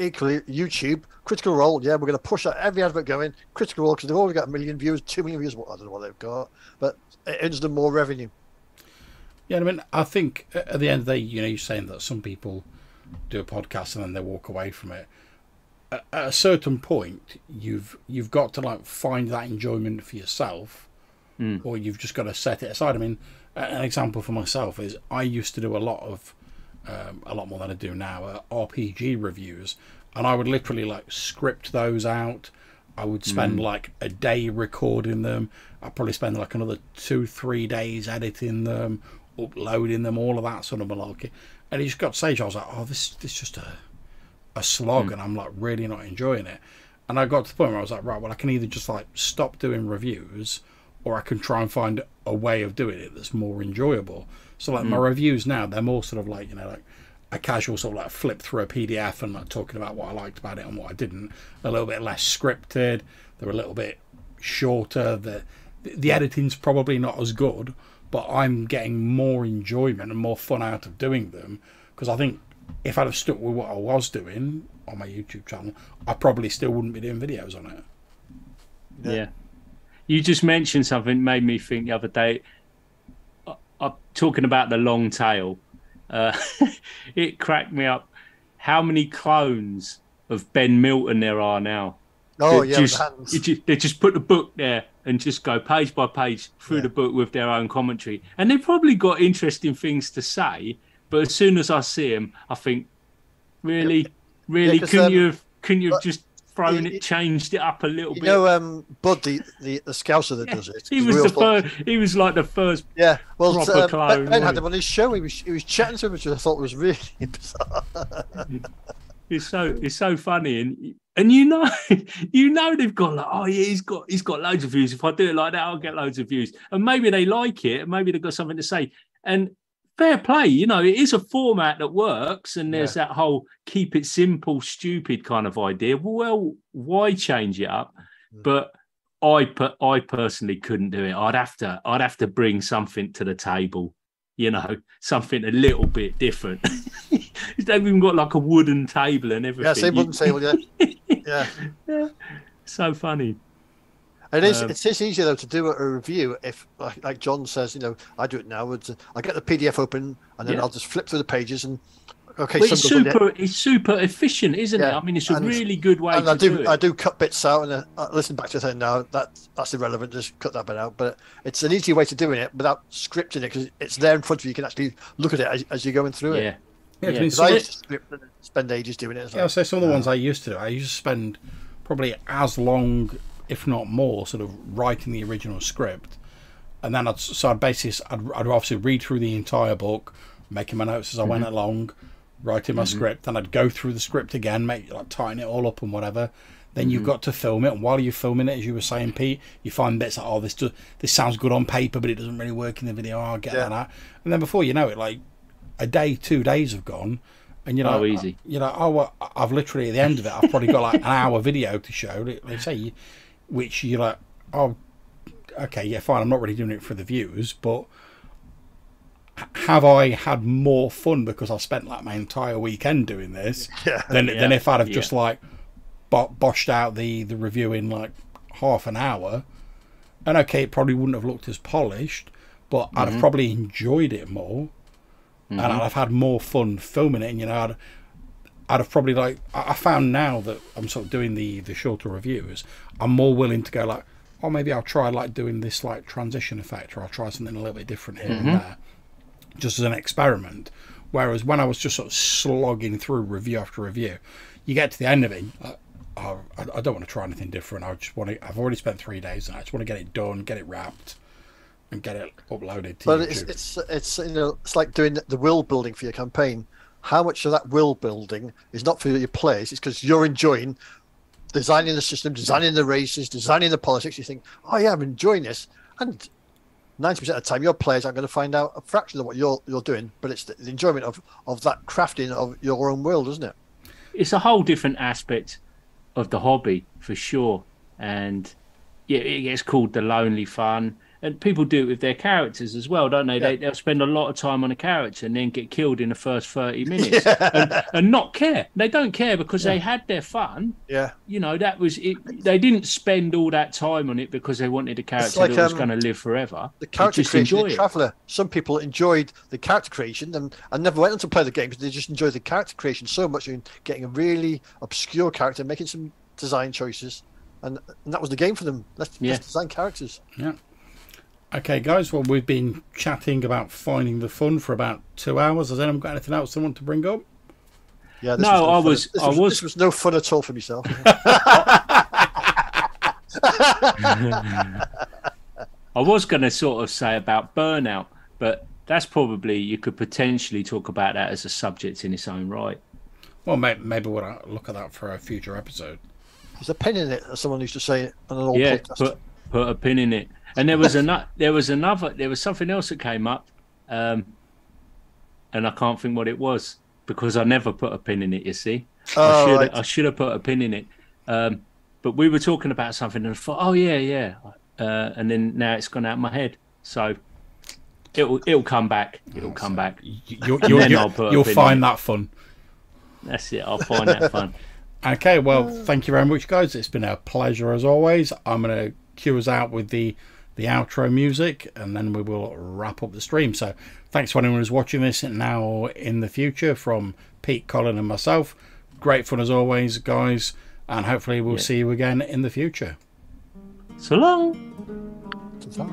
equally, YouTube, Critical Role, yeah, we're going to push out every advert going Critical Role because they've already got a million views, two million views. Well, I don't know what they've got, but it earns them more revenue. Yeah, I mean, I think at the end of the day, you know, you're saying that some people do a podcast and then they walk away from it at a certain point you've you've got to like find that enjoyment for yourself mm. or you've just got to set it aside i mean an example for myself is i used to do a lot of um, a lot more than i do now uh, rpg reviews and i would literally like script those out i would spend mm. like a day recording them i'd probably spend like another two three days editing them uploading them all of that sort of malarkey and it just got to stage i was like oh this this just a a slog mm. and I'm like really not enjoying it. And I got to the point where I was like, right, well, I can either just like stop doing reviews or I can try and find a way of doing it that's more enjoyable. So like mm. my reviews now, they're more sort of like, you know, like a casual sort of like flip through a PDF and like talking about what I liked about it and what I didn't. A little bit less scripted. They're a little bit shorter. The the editing's probably not as good, but I'm getting more enjoyment and more fun out of doing them because I think if I'd have stuck with what I was doing on my YouTube channel, I probably still wouldn't be doing videos on it. Yeah. yeah. You just mentioned something made me think the other day. Talking about the long tail. Uh, it cracked me up. How many clones of Ben Milton there are now? Oh yeah, just, just, they just put the book there and just go page by page through yeah. the book with their own commentary, and they probably got interesting things to say but as soon as I see them, I think, really, really, yeah, couldn't um, you have, couldn't you have just thrown it, changed it up a little you bit? You know, um, Bud, the, the, the Scouser that yeah, does it. He was the first. He was like the first. Yeah, well, proper um, clone, Ben, ben had him on his show. He was he was chatting to him, which I thought was really bizarre. it's so it's so funny and and you know you know they've got like oh yeah he's got he's got loads of views if i do it like that i'll get loads of views and maybe they like it maybe they've got something to say and fair play. You know, it is a format that works, and there's yeah. that whole keep it simple, stupid kind of idea. Well, why change it up? Mm. But I, I personally couldn't do it. I'd have to, I'd have to bring something to the table. you know, something a little bit different. They've even got like a wooden table and everything. Yeah, same wooden table. Yeah, yeah. yeah. So funny. It is. Um, it is easier though to do a, a review if, like, like John says, you know, I do it now. It's, I get the PDF open and then Yeah. I'll just flip through the pages and okay, But it's some good- super, it's super efficient, isn't it? I mean, it's a and- really good way and to I do, do it. I do cut bits out and uh, I listen back to it and no, that that's irrelevant. Just cut that bit out. But it's an easy way to doing it without scripting it because it's there in front of you. You can actually look at it as, as you're going through it. yeah. Yeah, Yeah, 'cause it's Because I some- used to script and spend ages doing it. It's Yeah, like, so some of the ones I used to do, I used to spend probably as long, if not more, sort of writing the original script, and then I'd so I'd basically I'd, I'd obviously read through the entire book, making my notes as I went mm-hmm. along, writing my mm-hmm. script, then I'd go through the script again, make like tighten it all up and whatever. Then you've mm-hmm. got to film it, and while you're filming it, as you were saying, Pete, you find bits like, oh, this do, this sounds good on paper, but it doesn't really work in the video. Oh, I'll get Yeah. that out. And then before you know it, like a day, two days have gone, and you know, Oh, easy. you know, oh, well, I've literally at the end of it, I've probably got like an hour video to show. They say, which you're like, oh, okay, yeah, fine. I'm not really doing it for the views, but have I had more fun because I've spent like my entire weekend doing this Yeah. than than if I'd have yeah. just like bo- boshed out the the review in like half an hour. And okay, it probably wouldn't have looked as polished, but I'd Mm-hmm. have probably enjoyed it more and I'd have had more fun filming it. And you know, I'd, I'd have probably like I found now that I'm sort of doing the the shorter reviews, I'm more willing to go like, oh, maybe I'll try like doing this like transition effect, or I'll try something a little bit different here and mm-hmm. there, just as an experiment. Whereas when I was just sort of slogging through review after review, you get to the end of it. Like, oh, I, I don't want to try anything different. I just want to. I've already spent three days, and I just want to get it done, get it wrapped, and get it uploaded to But YouTube. it's, it's it's you know it's like doing the will building for your campaign. How much of that will building is not for your players? It's because you're enjoying designing the system, designing the races, designing the politics. You think, oh yeah, I'm enjoying this, and ninety percent of the time, your players aren't going to find out a fraction of what you're you're doing. But it's the, the enjoyment of of that crafting of your own world, isn't it? it's a whole different aspect of the hobby for sure. And yeah, it gets called the lonely fun. And people do it with their characters as well, don't they? they they'll spend a lot of time on a character and then get killed in the first 30 minutes and, and not care. They don't care because they had their fun. Yeah, You know, that was it. They didn't spend all that time on it because they wanted a character like, that was um, going to live forever. the character just creation enjoy. Traveller. Some people enjoyed the character creation and, and never went on to play the game because they just enjoyed the character creation so much and getting a really obscure character, making some design choices, and, and that was the game for them. Let's, Yeah. let's design characters. Yeah. Okay, guys. Well, we've been chatting about finding the fun for about two hours. Has anyone got anything else they want to bring up? Yeah, this No, was I was- This I was, was- This was no fun at all for myself. I was going to sort of say about burnout, but that's probably you could potentially talk about that as a subject in its own right. Well, maybe, maybe we'll look at that for a future episode. There's a pin in it, as someone used to say on an old yeah, podcast. put put a pin in it. And there was another, there was another, there was something else that came up, um, and I can't think what it was because I never put a pin in it. You see, I Oh, should right. I should have put a pin in it. Um, but we were talking about something and I thought, oh yeah, yeah, uh, and then now it's gone out of my head. So it'll it'll come back. It'll come back. You, you, And you, then you, I'll put you'll pin in find it. that fun. That's it. I'll find that fun. Okay, well, thank you very much, guys. It's been a pleasure as always. I'm going to cue us out with the the outro music, and then we will wrap up the stream. So, thanks to anyone who's watching this now or in the future, from Pete, Colin, and myself. Great fun as always, guys, and hopefully we'll Yeah. see you again in the future. So long. Ta-ta.